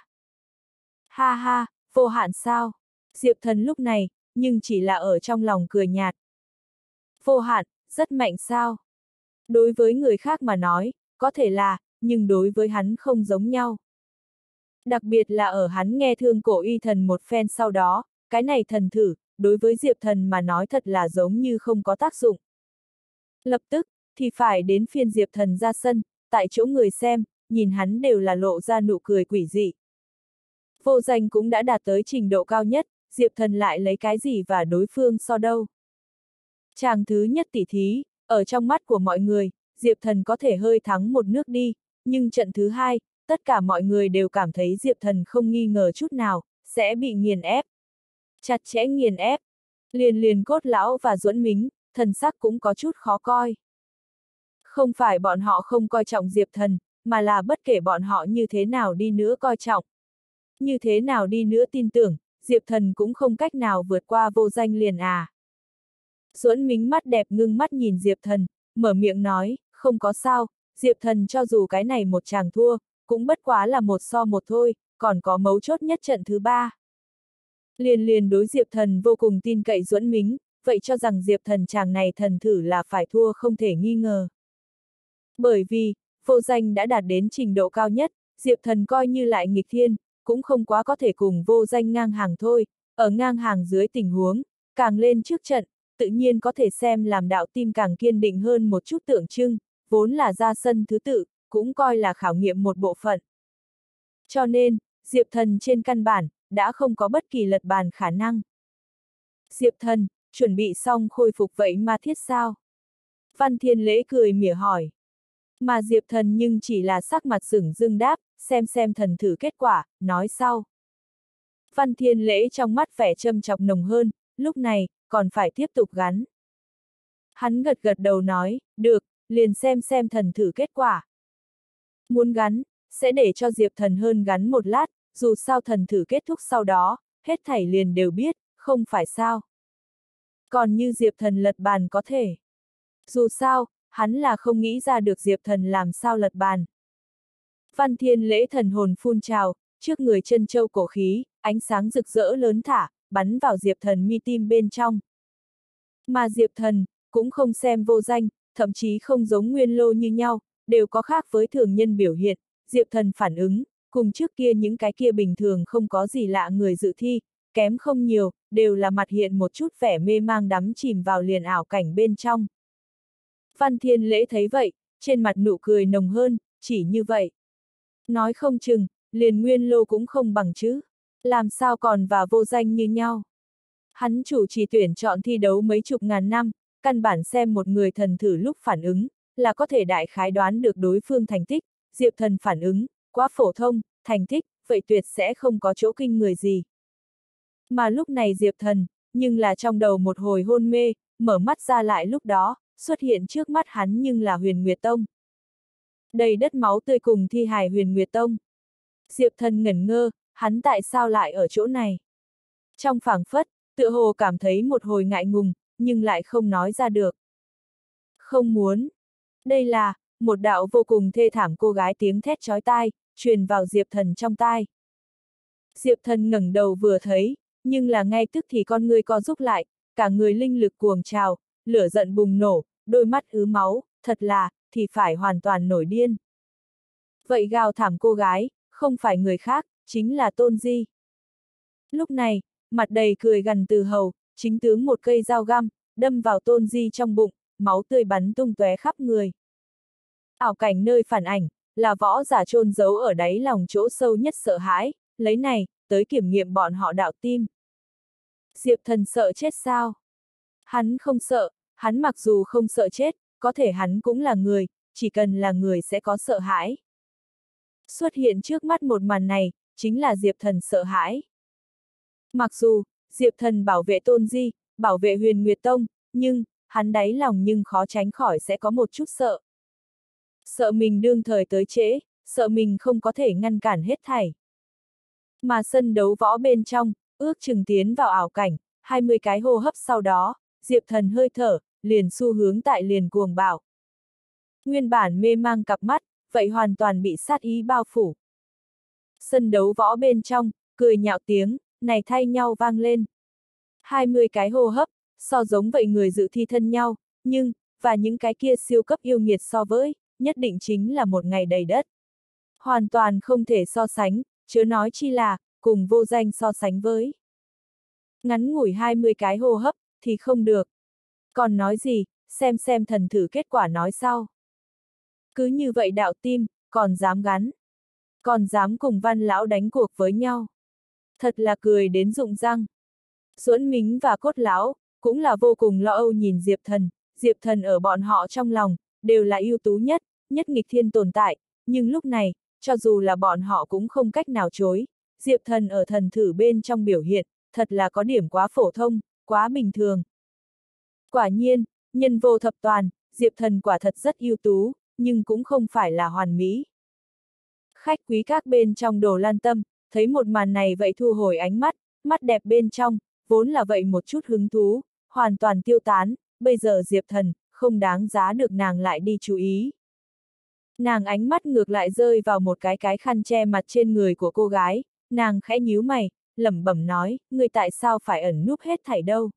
Ha ha, vô hạn sao? Diệp Thần lúc này, nhưng chỉ là ở trong lòng cười nhạt. Vô hạn, rất mạnh sao? Đối với người khác mà nói, có thể là, nhưng đối với hắn không giống nhau. Đặc biệt là ở hắn nghe thương cổ y thần một phen sau đó, cái này thần thử, đối với Diệp thần mà nói thật là giống như không có tác dụng. Lập tức, thì phải đến phiên Diệp thần ra sân, tại chỗ người xem, nhìn hắn đều là lộ ra nụ cười quỷ dị. Vô danh cũng đã đạt tới trình độ cao nhất, Diệp thần lại lấy cái gì và đối phương so đâu. Chàng thứ nhất tỷ thí, ở trong mắt của mọi người, Diệp thần có thể hơi thắng một nước đi, nhưng trận thứ hai, tất cả mọi người đều cảm thấy Diệp thần không nghi ngờ chút nào, sẽ bị nghiền ép. Chặt chẽ nghiền ép. Liền liền cốt lão và duẫn mính, thần sắc cũng có chút khó coi. Không phải bọn họ không coi trọng Diệp thần, mà là bất kể bọn họ như thế nào đi nữa coi trọng. Như thế nào đi nữa tin tưởng, Diệp thần cũng không cách nào vượt qua vô danh liền à. Duẫn mính mắt đẹp ngưng mắt nhìn Diệp thần, mở miệng nói, không có sao, Diệp thần cho dù cái này một chàng thua, cũng bất quá là một so một thôi, còn có mấu chốt nhất trận thứ ba. Liền liền đối Diệp thần vô cùng tin cậy duẫn mính, vậy cho rằng Diệp thần chàng này thần thử là phải thua không thể nghi ngờ. Bởi vì, vô danh đã đạt đến trình độ cao nhất, Diệp thần coi như lại nghịch thiên, cũng không quá có thể cùng vô danh ngang hàng thôi, ở ngang hàng dưới tình huống, càng lên trước trận, tự nhiên có thể xem làm đạo tim càng kiên định hơn một chút tượng trưng, vốn là ra sân thứ tự, cũng coi là khảo nghiệm một bộ phận. Cho nên, Diệp Thần trên căn bản, đã không có bất kỳ lật bàn khả năng. Diệp Thần, chuẩn bị xong khôi phục vậy mà thiết sao? Văn Thiên Lễ cười mỉa hỏi. Mà Diệp Thần nhưng chỉ là sắc mặt sửng dưng đáp, xem xem thần thử kết quả, nói sau. Văn Thiên Lễ trong mắt vẻ châm chọc nồng hơn, lúc này, còn phải tiếp tục gắn. Hắn gật gật đầu nói, được, liền xem xem thần thử kết quả. Muốn gắn, sẽ để cho Diệp thần hơn gắn một lát, dù sao thần thử kết thúc sau đó, hết thảy liền đều biết, không phải sao. Còn như Diệp thần lật bàn có thể. Dù sao, hắn là không nghĩ ra được Diệp thần làm sao lật bàn. Văn thiên lễ thần hồn phun trào, trước người chân châu cổ khí, ánh sáng rực rỡ lớn thả, bắn vào Diệp thần mi tim bên trong. Mà Diệp thần, cũng không xem vô danh, thậm chí không giống nguyên lô như nhau, đều có khác với thường nhân biểu hiện, Diệp Thần phản ứng, cùng trước kia những cái kia bình thường không có gì lạ người dự thi, kém không nhiều, đều là mặt hiện một chút vẻ mê mang đắm chìm vào liền ảo cảnh bên trong. Văn Thiên Lễ thấy vậy, trên mặt nụ cười nồng hơn, chỉ như vậy. Nói không chừng, liền nguyên lô cũng không bằng chứ, làm sao còn và vô danh như nhau. Hắn chủ trì tuyển chọn thi đấu mấy chục ngàn năm, căn bản xem một người thần thử lúc phản ứng, là có thể đại khái đoán được đối phương thành tích, Diệp thần phản ứng, quá phổ thông, thành tích, vậy tuyệt sẽ không có chỗ kinh người gì. Mà lúc này Diệp thần, nhưng là trong đầu một hồi hôn mê, mở mắt ra lại lúc đó, xuất hiện trước mắt hắn nhưng là huyền Nguyệt Tông. Đầy đất máu tươi cùng thi hài huyền Nguyệt Tông. Diệp thần ngẩn ngơ, hắn tại sao lại ở chỗ này? Trong phảng phất, tựa hồ cảm thấy một hồi ngại ngùng, nhưng lại không nói ra được. Không muốn. Đây là, một đạo vô cùng thê thảm cô gái tiếng thét chói tai, truyền vào Diệp Thần trong tai. Diệp thần ngẩng đầu vừa thấy, nhưng là ngay tức thì con người co rút lại, cả người linh lực cuồng trào, lửa giận bùng nổ, đôi mắt ứ máu, thật là, thì phải hoàn toàn nổi điên. Vậy gào thảm cô gái, không phải người khác, chính là Tôn Di. Lúc này, mặt đầy cười gần từ hầu, chính tướng một cây dao găm, đâm vào Tôn Di trong bụng, máu tươi bắn tung tóe khắp người. Ảo cảnh nơi phản ảnh, là võ giả trôn giấu ở đáy lòng chỗ sâu nhất sợ hãi, lấy này, tới kiểm nghiệm bọn họ đạo tim. Diệp thần sợ chết sao? Hắn không sợ, hắn mặc dù không sợ chết, có thể hắn cũng là người, chỉ cần là người sẽ có sợ hãi. Xuất hiện trước mắt một màn này, chính là Diệp thần sợ hãi. Mặc dù, Diệp thần bảo vệ tôn di, bảo vệ huyền Nguyệt Tông, nhưng, hắn đáy lòng nhưng khó tránh khỏi sẽ có một chút sợ. Sợ mình đương thời tới trễ, sợ mình không có thể ngăn cản hết thảy. Mà sân đấu võ bên trong, ước chừng tiến vào ảo cảnh, 20 cái hô hấp sau đó, Diệp thần hơi thở, liền xu hướng tại liền cuồng bạo. Nguyên bản mê mang cặp mắt, vậy hoàn toàn bị sát ý bao phủ. Sân đấu võ bên trong, cười nhạo tiếng, này thay nhau vang lên. 20 cái hô hấp, so giống vậy người dự thi thân nhau, nhưng, và những cái kia siêu cấp yêu nghiệt so với, nhất định chính là một ngày đầy đất. Hoàn toàn không thể so sánh, chớ nói chi là, cùng vô danh so sánh với. Ngắn ngủi 20 cái hô hấp, thì không được. Còn nói gì, xem xem thần thử kết quả nói sau. Cứ như vậy đạo tim, còn dám gắn. Còn dám cùng văn lão đánh cuộc với nhau. Thật là cười đến rụng răng. Duẫn Mính và Cốt Lão, cũng là vô cùng lo âu nhìn Diệp Thần, Diệp Thần ở bọn họ trong lòng, đều là ưu tú nhất, nhất nghịch thiên tồn tại, nhưng lúc này, cho dù là bọn họ cũng không cách nào chối, Diệp Thần ở thần thử bên trong biểu hiện, thật là có điểm quá phổ thông, quá bình thường. Quả nhiên, nhân vô thập toàn, Diệp Thần quả thật rất ưu tú, nhưng cũng không phải là hoàn mỹ. Khách quý các bên trong đồ lan tâm, thấy một màn này vậy thu hồi ánh mắt, mắt đẹp bên trong, vốn là vậy một chút hứng thú, hoàn toàn tiêu tán, bây giờ Diệp Thần, không đáng giá được nàng lại đi chú ý. Nàng ánh mắt ngược lại rơi vào một cái cái khăn che mặt trên người của cô gái, nàng khẽ nhíu mày, lẩm bẩm nói, người tại sao phải ẩn núp hết thảy đâu.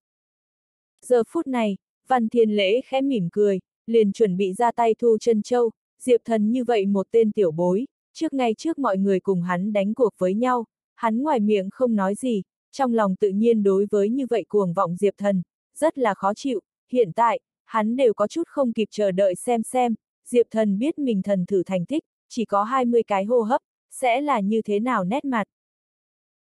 Giờ phút này, Văn Thiên Lễ khẽ mỉm cười, liền chuẩn bị ra tay thu chân châu, Diệp Thần như vậy một tên tiểu bối, trước ngay trước mọi người cùng hắn đánh cuộc với nhau, hắn ngoài miệng không nói gì, trong lòng tự nhiên đối với như vậy cuồng vọng Diệp Thần, rất là khó chịu, hiện tại, hắn đều có chút không kịp chờ đợi xem xem, Diệp Thần biết mình thần thử thành tích, chỉ có 20 cái hô hấp, sẽ là như thế nào nét mặt.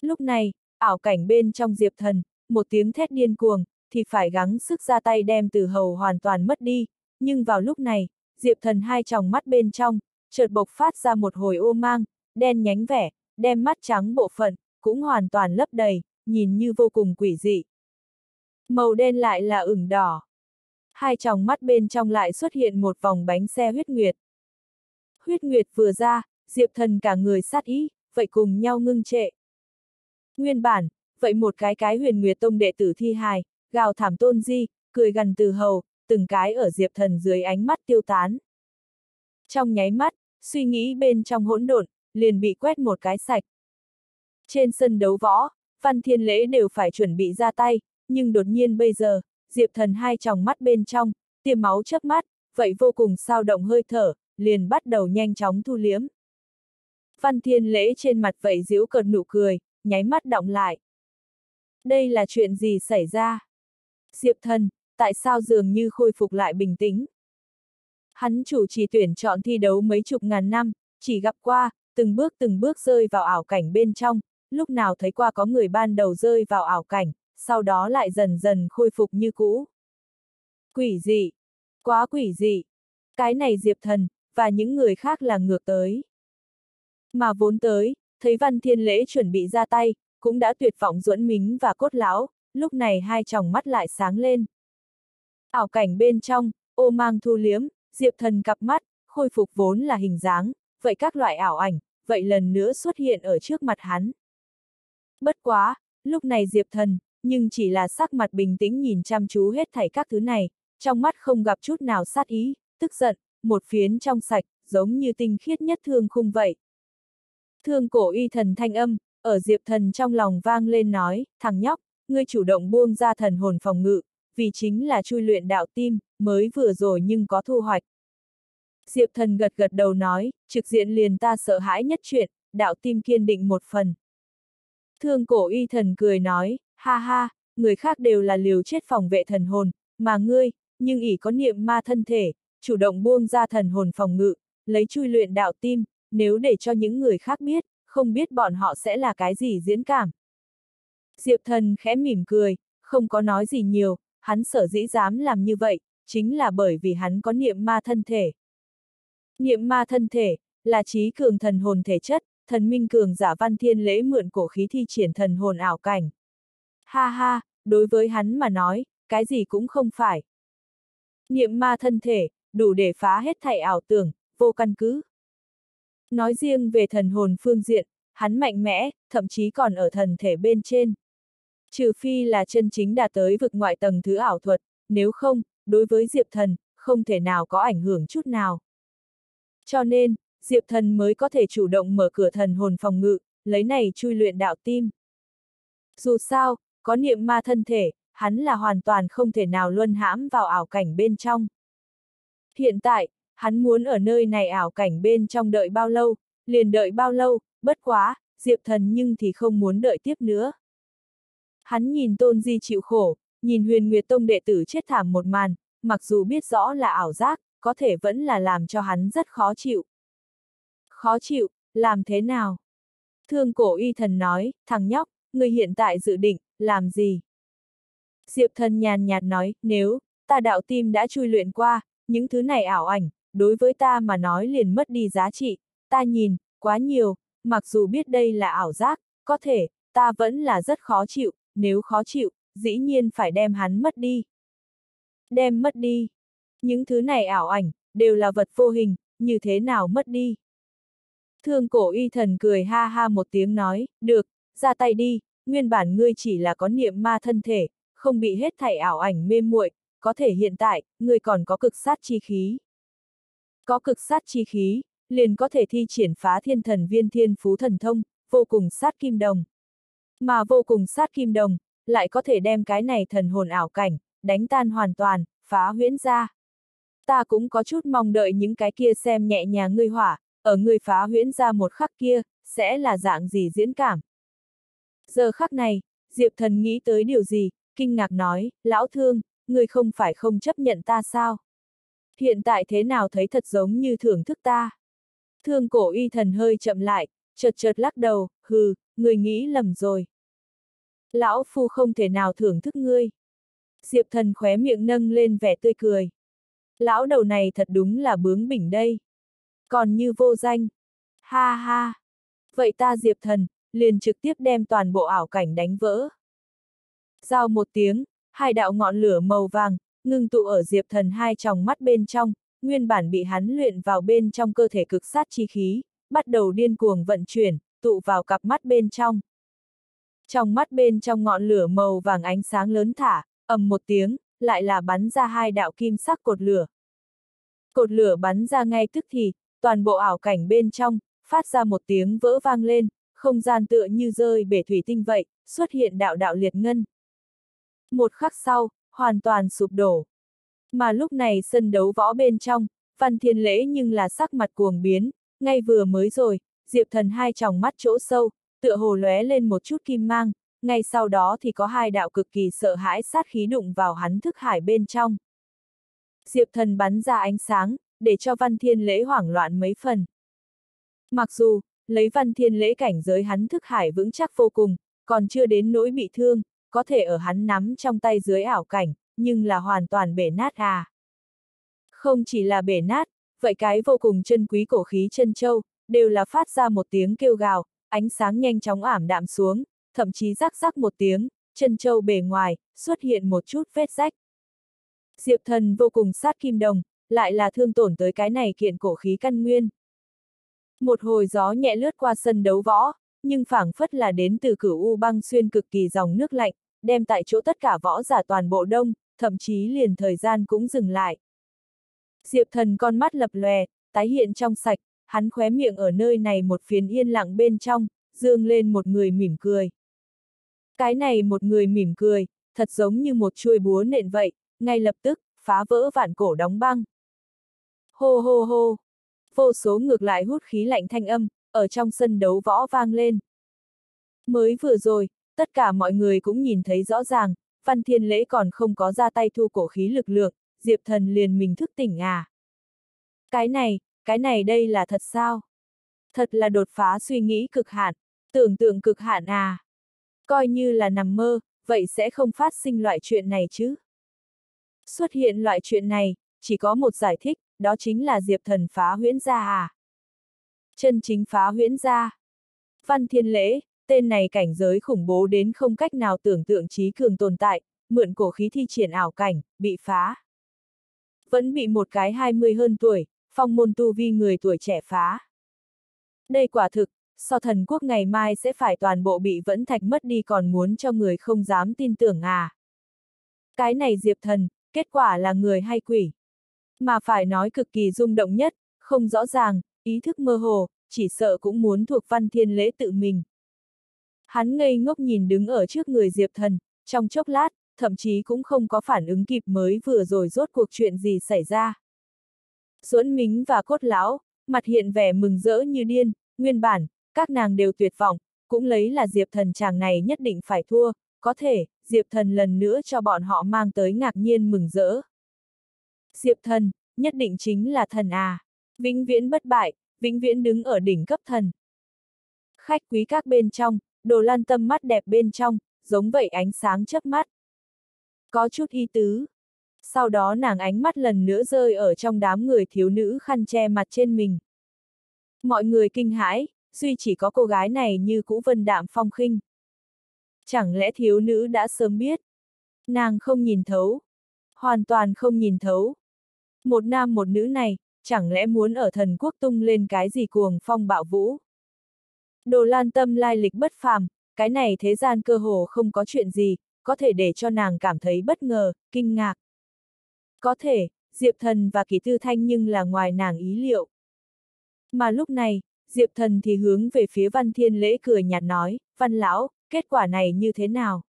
Lúc này, ảo cảnh bên trong Diệp Thần, một tiếng thét điên cuồng, thì phải gắng sức ra tay đem từ hầu hoàn toàn mất đi, nhưng vào lúc này, Diệp Thần hai tròng mắt bên trong, chợt bộc phát ra một hồi ô mang, đen nhánh vẻ, đem mắt trắng bộ phận, cũng hoàn toàn lấp đầy, nhìn như vô cùng quỷ dị. Màu đen lại là ửng đỏ. Hai tròng mắt bên trong lại xuất hiện một vòng bánh xe huyết nguyệt. Huyết nguyệt vừa ra, Diệp Thần cả người sát ý, vậy cùng nhau ngưng trệ. Nguyên bản, vậy một cái cái huyền nguyệt tông đệ tử thi hài, gào thảm tôn di, cười gần từ hầu, từng cái ở Diệp Thần dưới ánh mắt tiêu tán. Trong nháy mắt, suy nghĩ bên trong hỗn độn, liền bị quét một cái sạch. Trên sân đấu võ, Văn Thiên Lễ đều phải chuẩn bị ra tay, nhưng đột nhiên bây giờ, Diệp Thần hai tròng mắt bên trong, tiêm máu chớp mắt, vậy vô cùng sao động hơi thở, liền bắt đầu nhanh chóng thu liếm. Văn Thiên Lễ trên mặt vậy giễu cợt nụ cười, nháy mắt động lại. Đây là chuyện gì xảy ra? Diệp Thần, tại sao dường như khôi phục lại bình tĩnh? Hắn chủ trì tuyển chọn thi đấu mấy chục ngàn năm, chỉ gặp qua, từng bước từng bước rơi vào ảo cảnh bên trong, lúc nào thấy qua có người ban đầu rơi vào ảo cảnh, sau đó lại dần dần khôi phục như cũ. Quỷ dị! Quá quỷ dị! Cái này Diệp Thần, và những người khác là ngược tới. Mà vốn tới, thấy Văn Thiên Lễ chuẩn bị ra tay, cũng đã tuyệt vọng duẫn mính và cốt lão, lúc này hai tròng mắt lại sáng lên. Ảo cảnh bên trong, ô mang thu liếm, Diệp Thần cặp mắt, khôi phục vốn là hình dáng, vậy các loại ảo ảnh, vậy lần nữa xuất hiện ở trước mặt hắn. Bất quá, lúc này Diệp Thần, nhưng chỉ là sắc mặt bình tĩnh nhìn chăm chú hết thảy các thứ này, trong mắt không gặp chút nào sát ý, tức giận, một phiến trong sạch, giống như tinh khiết nhất thương khung vậy. Thương cổ y thần thanh âm, ở Diệp Thần trong lòng vang lên nói, thằng nhóc, ngươi chủ động buông ra thần hồn phòng ngự, vì chính là chui luyện đạo tim, mới vừa rồi nhưng có thu hoạch. Diệp Thần gật gật đầu nói, trực diện liền ta sợ hãi nhất chuyện, đạo tim kiên định một phần. Thương cổ y thần cười nói, ha ha, người khác đều là liều chết phòng vệ thần hồn, mà ngươi, nhưng ỷ có niệm ma thân thể, chủ động buông ra thần hồn phòng ngự, lấy chui luyện đạo tim, nếu để cho những người khác biết, không biết bọn họ sẽ là cái gì diễn cảm. Diệp thần khẽ mỉm cười, không có nói gì nhiều, hắn sở dĩ dám làm như vậy, chính là bởi vì hắn có niệm ma thân thể. Niệm ma thân thể, là trí cường thần hồn thể chất, thần minh cường giả văn thiên lễ mượn cổ khí thi triển thần hồn ảo cảnh. Ha ha, đối với hắn mà nói, cái gì cũng không phải. Niệm ma thân thể, đủ để phá hết thảy ảo tưởng, vô căn cứ. Nói riêng về thần hồn phương diện, hắn mạnh mẽ, thậm chí còn ở thần thể bên trên. Trừ phi là chân chính đạt tới vực ngoại tầng thứ ảo thuật, nếu không, đối với Diệp Thần, không thể nào có ảnh hưởng chút nào. Cho nên, Diệp Thần mới có thể chủ động mở cửa thần hồn phòng ngự, lấy này chui luyện đạo tim. Dù sao, có niệm ma thân thể, hắn là hoàn toàn không thể nào luân hãm vào ảo cảnh bên trong. Hiện tại, hắn muốn ở nơi này ảo cảnh bên trong đợi bao lâu, liền đợi bao lâu, bất quá, Diệp Thần nhưng thì không muốn đợi tiếp nữa. Hắn nhìn Tôn Di chịu khổ, nhìn huyền Nguyệt Tông đệ tử chết thảm một màn, mặc dù biết rõ là ảo giác, có thể vẫn là làm cho hắn rất khó chịu. Khó chịu, làm thế nào? Thương cổ y thần nói, thằng nhóc, người hiện tại dự định, làm gì? Diệp thần nhàn nhạt nói, nếu, ta đạo tim đã chui luyện qua, những thứ này ảo ảnh, đối với ta mà nói liền mất đi giá trị, ta nhìn, quá nhiều, mặc dù biết đây là ảo giác, có thể, ta vẫn là rất khó chịu, nếu khó chịu, dĩ nhiên phải đem hắn mất đi. Đem mất đi. Những thứ này ảo ảnh, đều là vật vô hình, như thế nào mất đi. Thương cổ y thần cười ha ha một tiếng nói, được, ra tay đi, nguyên bản ngươi chỉ là có niệm ma thân thể, không bị hết thảy ảo ảnh mê muội, có thể hiện tại, ngươi còn có cực sát chi khí. Có cực sát chi khí, liền có thể thi triển phá thiên thần viên thiên phú thần thông, vô cùng sát kim đồng. Mà vô cùng sát kim đồng, lại có thể đem cái này thần hồn ảo cảnh, đánh tan hoàn toàn, phá huyễn ra. Ta cũng có chút mong đợi những cái kia xem nhẹ nhà ngươi hỏa, ở ngươi phá huyễn ra một khắc kia, sẽ là dạng gì diễn cảm. Giờ khắc này, Diệp thần nghĩ tới điều gì, kinh ngạc nói, lão thương, người không phải không chấp nhận ta sao? Hiện tại thế nào thấy thật giống như thưởng thức ta? Thương cổ y thần hơi chậm lại, chợt chợt lắc đầu, hừ, người nghĩ lầm rồi. Lão phu không thể nào thưởng thức ngươi. Diệp thần khóe miệng nâng lên vẻ tươi cười. Lão đầu này thật đúng là bướng bỉnh đây. Còn như vô danh. Ha ha. Vậy ta Diệp thần, liền trực tiếp đem toàn bộ ảo cảnh đánh vỡ. Giao một tiếng, hai đạo ngọn lửa màu vàng, ngưng tụ ở Diệp thần hai tròng mắt bên trong, nguyên bản bị hắn luyện vào bên trong cơ thể cực sát chi khí, bắt đầu điên cuồng vận chuyển, tụ vào cặp mắt bên trong. Trong mắt bên trong ngọn lửa màu vàng ánh sáng lớn thả, ầm một tiếng, lại là bắn ra hai đạo kim sắc cột lửa. Cột lửa bắn ra ngay tức thì, toàn bộ ảo cảnh bên trong, phát ra một tiếng vỡ vang lên, không gian tựa như rơi bể thủy tinh vậy, xuất hiện đạo đạo liệt ngân. Một khắc sau, hoàn toàn sụp đổ. Mà lúc này sân đấu võ bên trong, Văn Thiên Lễ nhưng là sắc mặt cuồng biến, ngay vừa mới rồi, Diệp Thần hai tròng mắt chỗ sâu, tựa hồ lóe lên một chút kim mang, ngay sau đó thì có hai đạo cực kỳ sợ hãi sát khí đụng vào hắn thức hải bên trong. Diệp Thần bắn ra ánh sáng, để cho Văn Thiên Lễ hoảng loạn mấy phần. Mặc dù, lấy Văn Thiên Lễ cảnh giới hắn thức hải vững chắc vô cùng, còn chưa đến nỗi bị thương, có thể ở hắn nắm trong tay dưới ảo cảnh, nhưng là hoàn toàn bể nát à. Không chỉ là bể nát, vậy cái vô cùng chân quý cổ khí chân châu, đều là phát ra một tiếng kêu gào, ánh sáng nhanh chóng ảm đạm xuống, thậm chí rắc rắc một tiếng, chân châu bề ngoài, xuất hiện một chút vết rách. Diệp thần vô cùng sát kim đồng, lại là thương tổn tới cái này kiện cổ khí căn nguyên. Một hồi gió nhẹ lướt qua sân đấu võ, nhưng phảng phất là đến từ cửu u băng xuyên cực kỳ dòng nước lạnh, đem tại chỗ tất cả võ giả toàn bộ đông, thậm chí liền thời gian cũng dừng lại. Diệp thần con mắt lập lòe, tái hiện trong sạch, hắn khóe miệng ở nơi này một phiến yên lặng bên trong, dương lên một người mỉm cười. Cái này một người mỉm cười, thật giống như một chuôi búa nện vậy, ngay lập tức, phá vỡ vạn cổ đóng băng. Hô hô hô! Vô số ngược lại hút khí lạnh thanh âm, ở trong sân đấu võ vang lên. Mới vừa rồi, tất cả mọi người cũng nhìn thấy rõ ràng, Văn Thiên Lễ còn không có ra tay thu cổ khí lực lượng, Diệp Thần liền mình thức tỉnh à. Cái này, cái này đây là thật sao? Thật là đột phá suy nghĩ cực hạn, tưởng tượng cực hạn à. Coi như là nằm mơ, vậy sẽ không phát sinh loại chuyện này chứ. Xuất hiện loại chuyện này, chỉ có một giải thích, đó chính là Diệp Thần phá huyễn gia à. Chân chính phá huyễn gia. Văn Thiên Lễ, tên này cảnh giới khủng bố đến không cách nào tưởng tượng trí cường tồn tại, mượn cổ khí thi triển ảo cảnh, bị phá. Vẫn bị một cái 20 hơn tuổi, phong môn tu vi người tuổi trẻ phá. Đây quả thực, so thần quốc ngày mai sẽ phải toàn bộ bị vẫn thạch mất đi còn muốn cho người không dám tin tưởng à. Cái này diệp thần, kết quả là người hay quỷ. Mà phải nói cực kỳ rung động nhất, không rõ ràng, ý thức mơ hồ, chỉ sợ cũng muốn thuộc văn thiên lễ tự mình. Hắn ngây ngốc nhìn đứng ở trước người diệp thần, trong chốc lát, thậm chí cũng không có phản ứng kịp mới vừa rồi rốt cuộc chuyện gì xảy ra. Duẫn Mính và Cốt Lão, mặt hiện vẻ mừng rỡ như điên, nguyên bản, các nàng đều tuyệt vọng, cũng lấy là Diệp Thần chàng này nhất định phải thua, có thể, Diệp Thần lần nữa cho bọn họ mang tới ngạc nhiên mừng rỡ. Diệp Thần, nhất định chính là thần à, vĩnh viễn bất bại, vĩnh viễn đứng ở đỉnh cấp thần. Khách quý các bên trong, đồ lan tâm mắt đẹp bên trong, giống vậy ánh sáng chớp mắt. Có chút y tứ. Sau đó nàng ánh mắt lần nữa rơi ở trong đám người thiếu nữ khăn che mặt trên mình. Mọi người kinh hãi, duy chỉ có cô gái này như cũ vân đạm phong khinh. Chẳng lẽ thiếu nữ đã sớm biết? Nàng không nhìn thấu. Hoàn toàn không nhìn thấu. Một nam một nữ này, chẳng lẽ muốn ở thần quốc tung lên cái gì cuồng phong bạo vũ? Đồ lan tâm lai lịch bất phàm, cái này thế gian cơ hồ không có chuyện gì, có thể để cho nàng cảm thấy bất ngờ, kinh ngạc. Có thể, Diệp Thần và Kỳ Tư Thanh nhưng là ngoài nàng ý liệu. Mà lúc này, Diệp Thần thì hướng về phía Văn Thiên Lễ cười nhạt nói, Văn Lão, kết quả này như thế nào?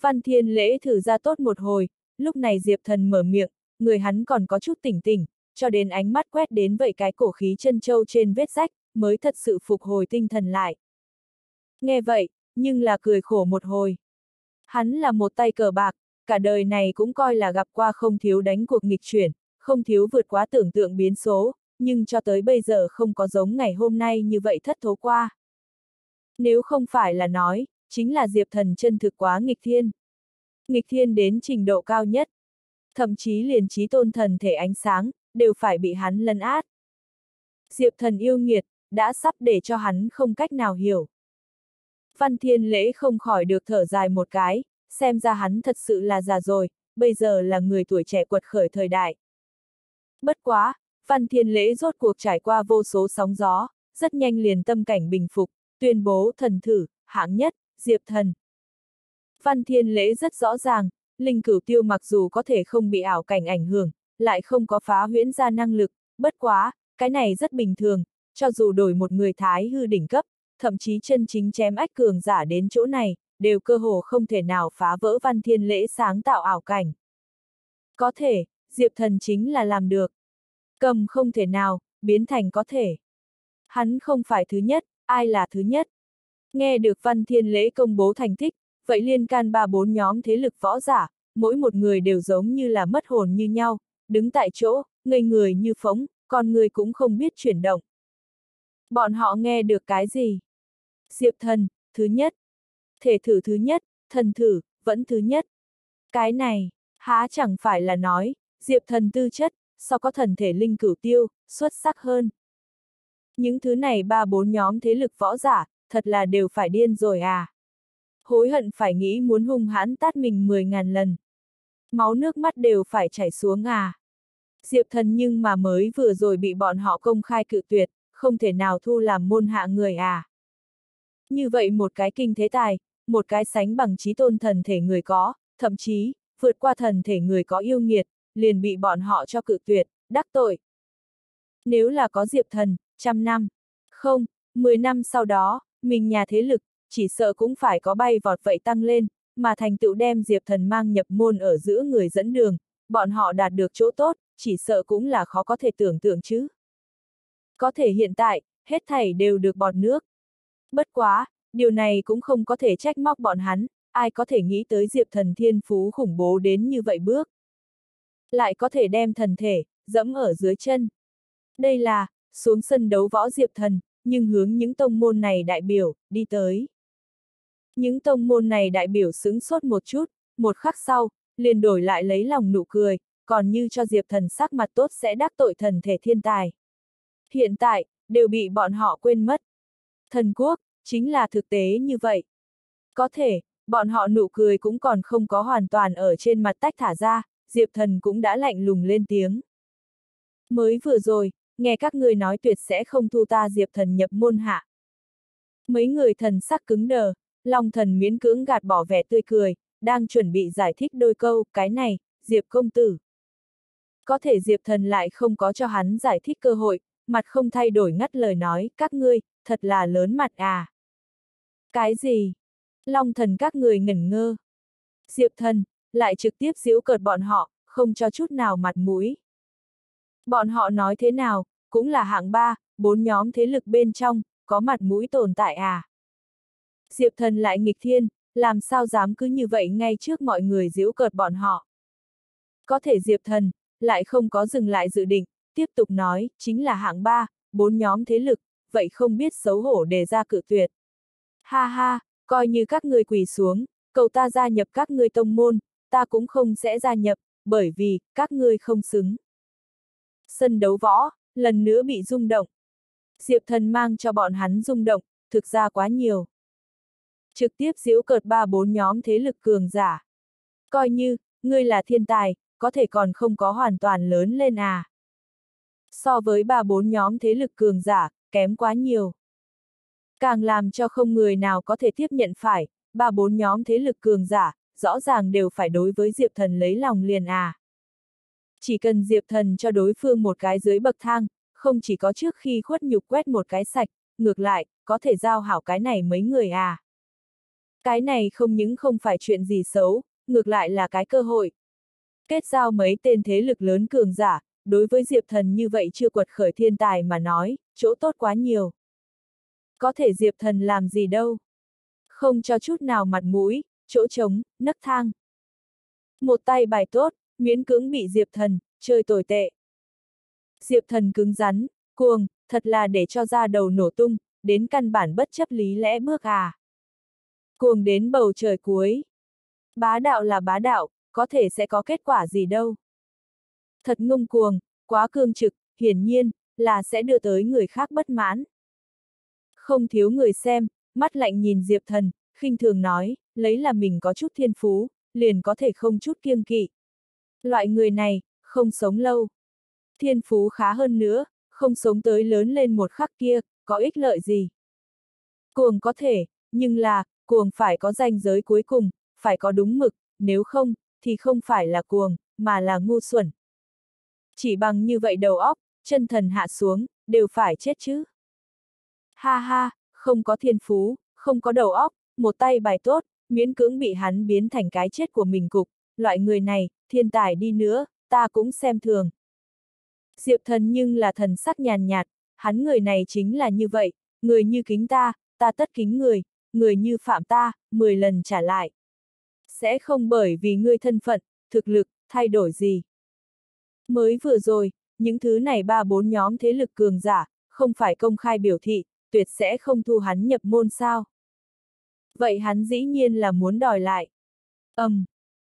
Văn Thiên Lễ thử ra tốt một hồi, lúc này Diệp Thần mở miệng, người hắn còn có chút tỉnh tỉnh, cho đến ánh mắt quét đến vậy cái cổ khí chân châu trên vết rách, mới thật sự phục hồi tinh thần lại. Nghe vậy, nhưng là cười khổ một hồi. Hắn là một tay cờ bạc, cả đời này cũng coi là gặp qua không thiếu đánh cuộc nghịch chuyển, không thiếu vượt quá tưởng tượng biến số, nhưng cho tới bây giờ không có giống ngày hôm nay như vậy thất thố qua. Nếu không phải là nói, chính là Diệp Thần chân thực quá nghịch thiên. Nghịch thiên đến trình độ cao nhất. Thậm chí liền trí tôn thần thể ánh sáng, đều phải bị hắn lấn át. Diệp Thần yêu nghiệt, đã sắp để cho hắn không cách nào hiểu. Văn Thiên Lễ không khỏi được thở dài một cái, xem ra hắn thật sự là già rồi, bây giờ là người tuổi trẻ quật khởi thời đại. Bất quá, Văn Thiên Lễ rốt cuộc trải qua vô số sóng gió, rất nhanh liền tâm cảnh bình phục, tuyên bố thần thử, hạng nhất, Diệp Thần. Văn Thiên Lễ rất rõ ràng, linh cửu tiêu mặc dù có thể không bị ảo cảnh ảnh hưởng, lại không có phá huyễn ra năng lực, bất quá, cái này rất bình thường, cho dù đổi một người thái hư đỉnh cấp, thậm chí chân chính chém ách cường giả đến chỗ này, đều cơ hồ không thể nào phá vỡ văn thiên lễ sáng tạo ảo cảnh. Có thể, Diệp Thần chính là làm được. Cầm không thể nào, biến thành có thể. Hắn không phải thứ nhất, ai là thứ nhất. Nghe được văn thiên lễ công bố thành tích, vậy liên can ba bốn nhóm thế lực võ giả, mỗi một người đều giống như là mất hồn như nhau, đứng tại chỗ, ngây người như phóng, còn người cũng không biết chuyển động. Bọn họ nghe được cái gì? Diệp thần, thứ nhất. Thể thử thứ nhất, thần thử, vẫn thứ nhất. Cái này, há chẳng phải là nói, Diệp thần tư chất, so có thần thể linh cửu tiêu, xuất sắc hơn. Những thứ này ba bốn nhóm thế lực võ giả, thật là đều phải điên rồi à. Hối hận phải nghĩ muốn hung hãn tát mình 10.000 lần. Máu nước mắt đều phải chảy xuống à. Diệp thần nhưng mà mới vừa rồi bị bọn họ công khai cự tuyệt, không thể nào thu làm môn hạ người à. Như vậy một cái kinh thế tài, một cái sánh bằng trí tôn thần thể người có, thậm chí, vượt qua thần thể người có yêu nghiệt, liền bị bọn họ cho cự tuyệt, đắc tội. Nếu là có diệp thần, trăm năm, không, mười năm sau đó, mình nhà thế lực, chỉ sợ cũng phải có bay vọt vậy tăng lên, mà thành tựu đem Diệp Thần mang nhập môn ở giữa người dẫn đường, bọn họ đạt được chỗ tốt, chỉ sợ cũng là khó có thể tưởng tượng chứ. Có thể hiện tại, hết thảy đều được bọt nước. Bất quá, điều này cũng không có thể trách móc bọn hắn, ai có thể nghĩ tới Diệp Thần thiên phú khủng bố đến như vậy bước. Lại có thể đem thần thể, dẫm ở dưới chân. Đây là, xuống sân đấu võ Diệp Thần, nhưng hướng những tông môn này đại biểu, đi tới. Những tông môn này đại biểu xứng sốt một chút, một khắc sau, liền đổi lại lấy lòng nụ cười, còn như cho Diệp Thần sắc mặt tốt sẽ đắc tội thần thể thiên tài. Hiện tại, đều bị bọn họ quên mất. Thần quốc, chính là thực tế như vậy. Có thể, bọn họ nụ cười cũng còn không có hoàn toàn ở trên mặt tách thả ra, Diệp Thần cũng đã lạnh lùng lên tiếng. Mới vừa rồi, nghe các người nói tuyệt sẽ không thu ta Diệp Thần nhập môn hạ. Mấy người thần sắc cứng đờ, Long thần miễn cưỡng gạt bỏ vẻ tươi cười, đang chuẩn bị giải thích đôi câu, cái này, Diệp công tử. Có thể Diệp thần lại không có cho hắn giải thích cơ hội, mặt không thay đổi ngắt lời nói, các ngươi, thật là lớn mặt à. Cái gì? Long thần các người ngẩn ngơ. Diệp thần, lại trực tiếp giễu cợt bọn họ, không cho chút nào mặt mũi. Bọn họ nói thế nào, cũng là hạng ba, bốn nhóm thế lực bên trong, có mặt mũi tồn tại à. Diệp thần lại nghịch thiên, làm sao dám cứ như vậy ngay trước mọi người giễu cợt bọn họ. Có thể Diệp thần, lại không có dừng lại dự định, tiếp tục nói, chính là hạng ba, bốn nhóm thế lực, vậy không biết xấu hổ đề ra cự tuyệt. Ha ha, coi như các người quỳ xuống, cầu ta gia nhập các ngươi tông môn, ta cũng không sẽ gia nhập, bởi vì, các ngươi không xứng. Sân đấu võ, lần nữa bị rung động. Diệp thần mang cho bọn hắn rung động, thực ra quá nhiều. Trực tiếp giễu cợt ba bốn nhóm thế lực cường giả. Coi như, ngươi là thiên tài, có thể còn không có hoàn toàn lớn lên à. So với ba bốn nhóm thế lực cường giả, kém quá nhiều. Càng làm cho không người nào có thể tiếp nhận phải, ba bốn nhóm thế lực cường giả, rõ ràng đều phải đối với Diệp Thần lấy lòng liền à. Chỉ cần Diệp Thần cho đối phương một cái dưới bậc thang, không chỉ có trước khi khuất nhục quét một cái sạch, ngược lại, có thể giao hảo cái này mấy người à. Cái này không những không phải chuyện gì xấu, ngược lại là cái cơ hội. Kết giao mấy tên thế lực lớn cường giả, đối với Diệp Thần như vậy chưa quật khởi thiên tài mà nói, chỗ tốt quá nhiều. Có thể Diệp Thần làm gì đâu. Không cho chút nào mặt mũi, chỗ trống, nấc thang. Một tay bài tốt, miễn cưỡng bị Diệp Thần, chơi tồi tệ. Diệp Thần cứng rắn, cuồng, thật là để cho ra đầu nổ tung, đến căn bản bất chấp lý lẽ bước à. Cuồng đến bầu trời cuối. Bá đạo là bá đạo, có thể sẽ có kết quả gì đâu. Thật ngông cuồng, quá cương trực, hiển nhiên, là sẽ đưa tới người khác bất mãn. Không thiếu người xem, mắt lạnh nhìn Diệp Thần, khinh thường nói, lấy là mình có chút thiên phú, liền có thể không chút kiêng kỵ. Loại người này, không sống lâu. Thiên phú khá hơn nữa, không sống tới lớn lên một khắc kia, có ích lợi gì. Cuồng có thể, nhưng là, cuồng phải có danh giới cuối cùng, phải có đúng mực, nếu không, thì không phải là cuồng, mà là ngu xuẩn. Chỉ bằng như vậy đầu óc, chân thần hạ xuống, đều phải chết chứ. Ha ha, không có thiên phú, không có đầu óc, một tay bài tốt, miễn cưỡng bị hắn biến thành cái chết của mình cục, loại người này, thiên tài đi nữa, ta cũng xem thường. Diệp thần nhưng là thần sắc nhàn nhạt, hắn người này chính là như vậy, người như kính ta, ta tất kính người, người như phạm ta, 10 lần trả lại. Sẽ không bởi vì ngươi thân phận, thực lực, thay đổi gì. Mới vừa rồi, những thứ này ba bốn nhóm thế lực cường giả, không phải công khai biểu thị, tuyệt sẽ không thu hắn nhập môn sao. Vậy hắn dĩ nhiên là muốn đòi lại. ầm, um,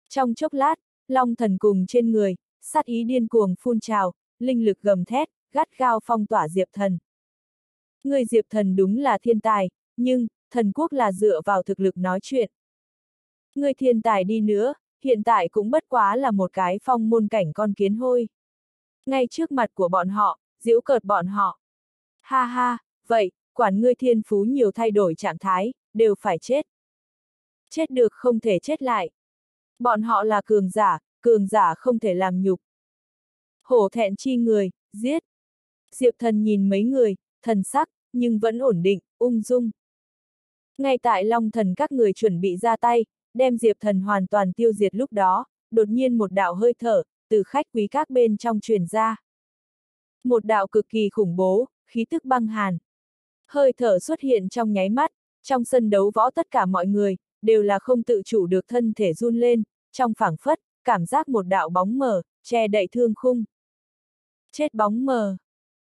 Trong chốc lát, long thần cùng trên người, sát ý điên cuồng phun trào, linh lực gầm thét, gắt gao phong tỏa Diệp thần. Người Diệp thần đúng là thiên tài, nhưng, thần quốc là dựa vào thực lực nói chuyện. Người thiên tài đi nữa, hiện tại cũng bất quá là một cái phong môn cảnh con kiến hôi. Ngay trước mặt của bọn họ, giễu cợt bọn họ. Ha ha, vậy, quản ngươi thiên phú nhiều thay đổi trạng thái, đều phải chết. Chết được không thể chết lại. Bọn họ là cường giả, cường giả không thể làm nhục. Hổ thẹn chi người, giết. Diệp thần nhìn mấy người, thần sắc, nhưng vẫn ổn định, ung dung. Ngay tại Long Thần các người chuẩn bị ra tay, đem Diệp Thần hoàn toàn tiêu diệt lúc đó, đột nhiên một đạo hơi thở, từ khách quý các bên trong truyền ra. Một đạo cực kỳ khủng bố, khí tức băng hàn. Hơi thở xuất hiện trong nháy mắt, trong sân đấu võ tất cả mọi người, đều là không tự chủ được thân thể run lên, trong phảng phất, cảm giác một đạo bóng mờ, che đậy thương khung. Chết bóng mờ.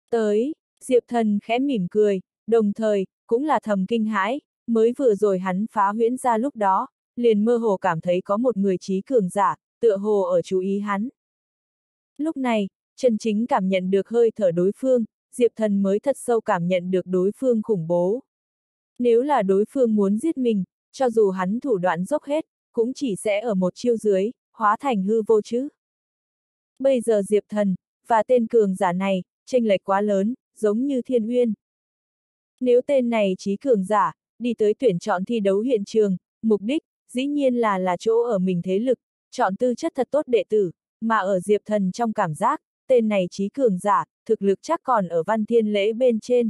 Tới, Diệp Thần khẽ mỉm cười, đồng thời, cũng là thầm kinh hãi, mới vừa rồi hắn phá huyễn ra lúc đó, liền mơ hồ cảm thấy có một người trí cường giả, tựa hồ ở chú ý hắn. Lúc này, chân chính cảm nhận được hơi thở đối phương, Diệp Thần mới thật sâu cảm nhận được đối phương khủng bố. Nếu là đối phương muốn giết mình, cho dù hắn thủ đoạn dốc hết, cũng chỉ sẽ ở một chiêu dưới, hóa thành hư vô chứ. Bây giờ Diệp Thần, và tên cường giả này, tranh lệch quá lớn, giống như thiên uyên. Nếu tên này trí cường giả, đi tới tuyển chọn thi đấu hiện trường, mục đích, dĩ nhiên là là chỗ ở mình thế lực, chọn tư chất thật tốt đệ tử, mà ở Diệp Thần trong cảm giác, tên này trí cường giả, thực lực chắc còn ở văn thiên lễ bên trên.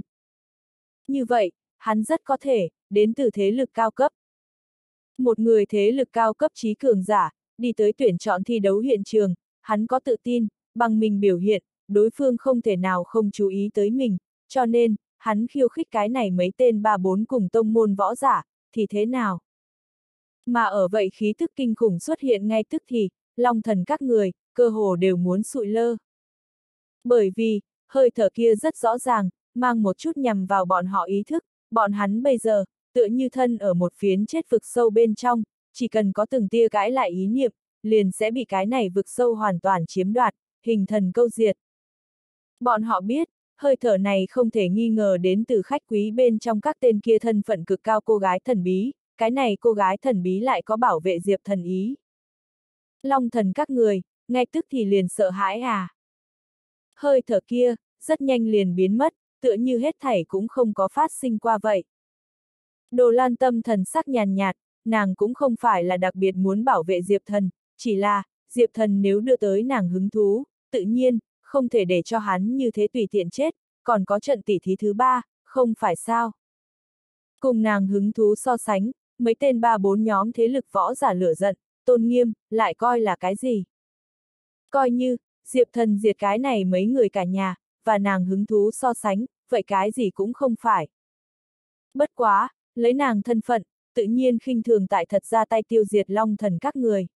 Như vậy, hắn rất có thể, đến từ thế lực cao cấp. Một người thế lực cao cấp trí cường giả, đi tới tuyển chọn thi đấu hiện trường, hắn có tự tin, bằng mình biểu hiện, đối phương không thể nào không chú ý tới mình, cho nên, hắn khiêu khích cái này mấy tên ba bốn cùng tông môn võ giả, thì thế nào? Mà ở vậy khí thức kinh khủng xuất hiện ngay tức thì, long thần các người, cơ hồ đều muốn sụi lơ. Bởi vì, hơi thở kia rất rõ ràng, mang một chút nhằm vào bọn họ ý thức, bọn hắn bây giờ, tựa như thân ở một phiến chết vực sâu bên trong, chỉ cần có từng tia cãi lại ý niệm, liền sẽ bị cái này vực sâu hoàn toàn chiếm đoạt, hình thần câu diệt. Bọn họ biết, hơi thở này không thể nghi ngờ đến từ khách quý bên trong các tên kia thân phận cực cao cô gái thần bí, cái này cô gái thần bí lại có bảo vệ diệp thần ý. Long thần các người, ngay tức thì liền sợ hãi à. Hơi thở kia, rất nhanh liền biến mất, tựa như hết thảy cũng không có phát sinh qua vậy. Đồ lan tâm thần sắc nhàn nhạt, nàng cũng không phải là đặc biệt muốn bảo vệ Diệp thần, chỉ là, Diệp thần nếu đưa tới nàng hứng thú, tự nhiên, không thể để cho hắn như thế tùy tiện chết, còn có trận tỷ thí thứ ba, không phải sao. Cùng nàng hứng thú so sánh, mấy tên ba bốn nhóm thế lực võ giả lửa giận, tôn nghiêm, lại coi là cái gì? Coi như, Diệp thần diệt cái này mấy người cả nhà, và nàng hứng thú so sánh, vậy cái gì cũng không phải. Bất quá, lấy nàng thân phận, tự nhiên khinh thường tại thật ra tay tiêu diệt long thần các người.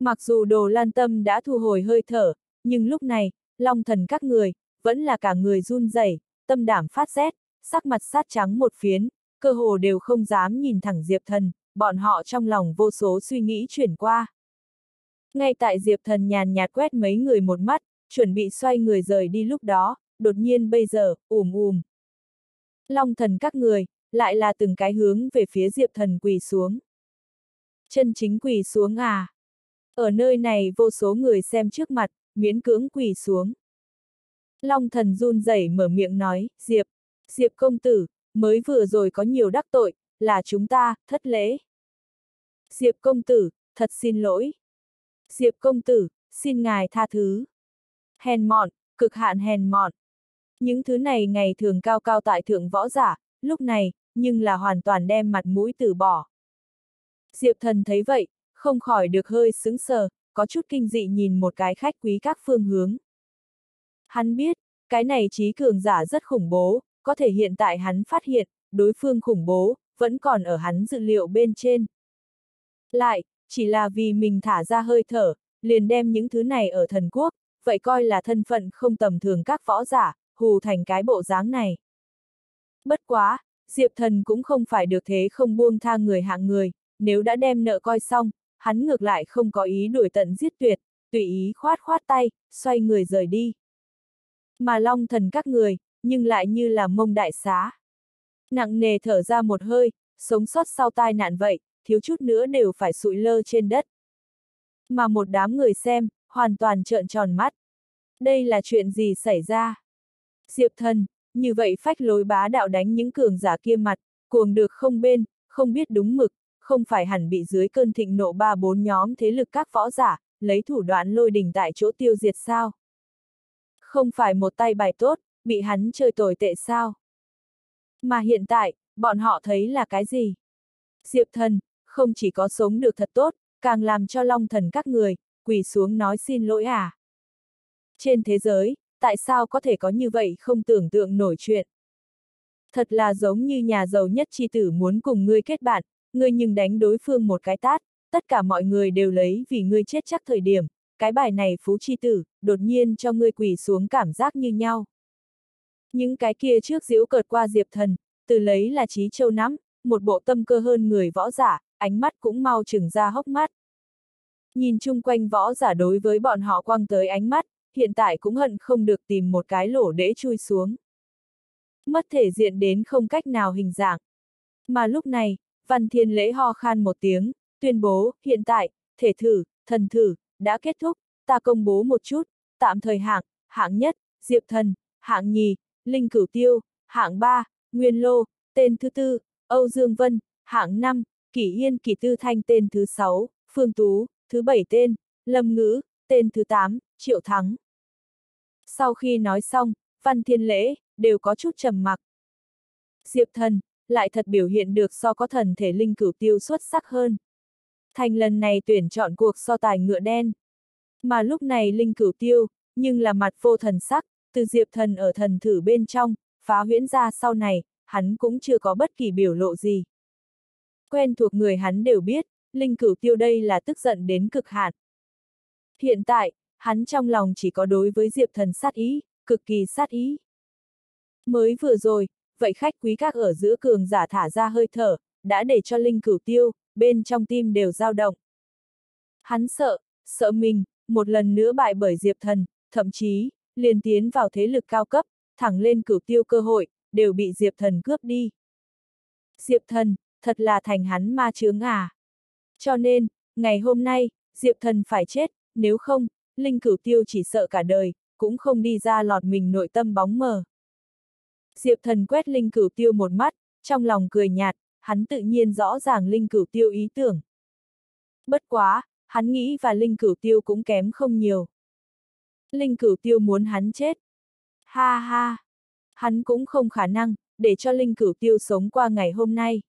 Mặc dù đồ lan tâm đã thu hồi hơi thở, nhưng lúc này, long thần các người, vẫn là cả người run rẩy, tâm đảm phát rét, sắc mặt sát trắng một phiến, cơ hồ đều không dám nhìn thẳng Diệp thần, bọn họ trong lòng vô số suy nghĩ chuyển qua. Ngay tại Diệp thần nhàn nhạt quét mấy người một mắt, chuẩn bị xoay người rời đi lúc đó, đột nhiên bây giờ, ùm ùm. Long thần các người, lại là từng cái hướng về phía Diệp thần quỳ xuống. Chân chính quỳ xuống à? Ở nơi này vô số người xem trước mặt, miễn cưỡng quỳ xuống. Long thần run rẩy mở miệng nói, Diệp, Diệp công tử, mới vừa rồi có nhiều đắc tội, là chúng ta, thất lễ. Diệp công tử, thật xin lỗi. Diệp công tử, xin ngài tha thứ. Hèn mọn, cực hạn hèn mọn. Những thứ này ngày thường cao cao tại thượng võ giả, lúc này, nhưng là hoàn toàn đem mặt mũi từ bỏ. Diệp thần thấy vậy, không khỏi được hơi sững sờ, có chút kinh dị nhìn một cái khách quý các phương hướng. Hắn biết, cái này trí cường giả rất khủng bố, có thể hiện tại hắn phát hiện, đối phương khủng bố, vẫn còn ở hắn dự liệu bên trên. Lại, chỉ là vì mình thả ra hơi thở, liền đem những thứ này ở thần quốc, vậy coi là thân phận không tầm thường các võ giả, hù thành cái bộ dáng này. Bất quá, Diệp Thần cũng không phải được thế không buông tha người hạng người, nếu đã đem nợ coi xong, hắn ngược lại không có ý đuổi tận giết tuyệt, tùy ý khoát khoát tay, xoay người rời đi. Mà long thần các người, nhưng lại như là mông đại xá. Nặng nề thở ra một hơi, sống sót sau tai nạn vậy, thiếu chút nữa đều phải sụi lơ trên đất. Mà một đám người xem, hoàn toàn trợn tròn mắt. Đây là chuyện gì xảy ra? Diệp thần, như vậy phách lối bá đạo đánh những cường giả kia mặt, cuồng được không bên, không biết đúng mực, không phải hẳn bị dưới cơn thịnh nộ ba bốn nhóm thế lực các võ giả, lấy thủ đoạn lôi đình tại chỗ tiêu diệt sao? Không phải một tay bài tốt, bị hắn chơi tồi tệ sao? Mà hiện tại, bọn họ thấy là cái gì? Diệp thần, không chỉ có sống được thật tốt, càng làm cho long thần các người, quỳ xuống nói xin lỗi à. Trên thế giới, tại sao có thể có như vậy không tưởng tượng nổi chuyện? Thật là giống như nhà giàu nhất chi tử muốn cùng ngươi kết bạn, ngươi nhưng đánh đối phương một cái tát, tất cả mọi người đều lấy vì ngươi chết chắc thời điểm, cái bài này phú chi tử, đột nhiên cho ngươi quỳ xuống cảm giác như nhau. Những cái kia trước diễu cợt qua diệp thần, từ lấy là trí châu nắm, một bộ tâm cơ hơn người võ giả, ánh mắt cũng mau chừng ra hốc mắt. Nhìn chung quanh võ giả đối với bọn họ quăng tới ánh mắt, hiện tại cũng hận không được tìm một cái lỗ để chui xuống. Mất thể diện đến không cách nào hình dạng. Mà lúc này, Văn Thiên Lễ ho khan một tiếng, tuyên bố, hiện tại, thể thử, thần thử, đã kết thúc, ta công bố một chút, tạm thời hạng, hạng nhất, Diệp Thần, hạng nhì, Linh Cửu Tiêu, hạng ba, Nguyên Lô, tên thứ tư, Âu Dương Vân, hạng năm, Kỷ Yên Kỷ Tư Thanh tên thứ sáu, Phương Tú, thứ bảy tên, Lâm Ngữ, tên thứ tám, Triệu Thắng. Sau khi nói xong, Văn Thiên Lễ, đều có chút trầm mặc. Diệp thần, lại thật biểu hiện được so có thần thể linh cửu tiêu xuất sắc hơn. Thành lần này tuyển chọn cuộc so tài ngựa đen. Mà lúc này linh cửu tiêu, nhưng là mặt vô thần sắc, từ diệp thần ở thần thử bên trong, phá huyễn ra sau này, hắn cũng chưa có bất kỳ biểu lộ gì. Quen thuộc người hắn đều biết, linh cửu tiêu đây là tức giận đến cực hạn. Hiện tại, hắn trong lòng chỉ có đối với diệp thần sát ý, cực kỳ sát ý. Mới vừa rồi, vậy khách quý các ở giữa cường giả thả ra hơi thở, đã để cho linh cửu tiêu, bên trong tim đều dao động. Hắn sợ, sợ mình, một lần nữa bại bởi Diệp Thần, thậm chí, liền tiến vào thế lực cao cấp, thẳng lên cửu tiêu cơ hội, đều bị Diệp Thần cướp đi. Diệp Thần, thật là thành hắn ma chướng à. Cho nên, ngày hôm nay, Diệp Thần phải chết, nếu không, Linh cửu tiêu chỉ sợ cả đời, cũng không đi ra lọt mình nội tâm bóng mờ. Diệp thần quét linh cửu tiêu một mắt, trong lòng cười nhạt, hắn tự nhiên rõ ràng linh cửu tiêu ý tưởng. Bất quá, hắn nghĩ và linh cửu tiêu cũng kém không nhiều. Linh cửu tiêu muốn hắn chết. Ha ha! Hắn cũng không khả năng, để cho linh cửu tiêu sống qua ngày hôm nay.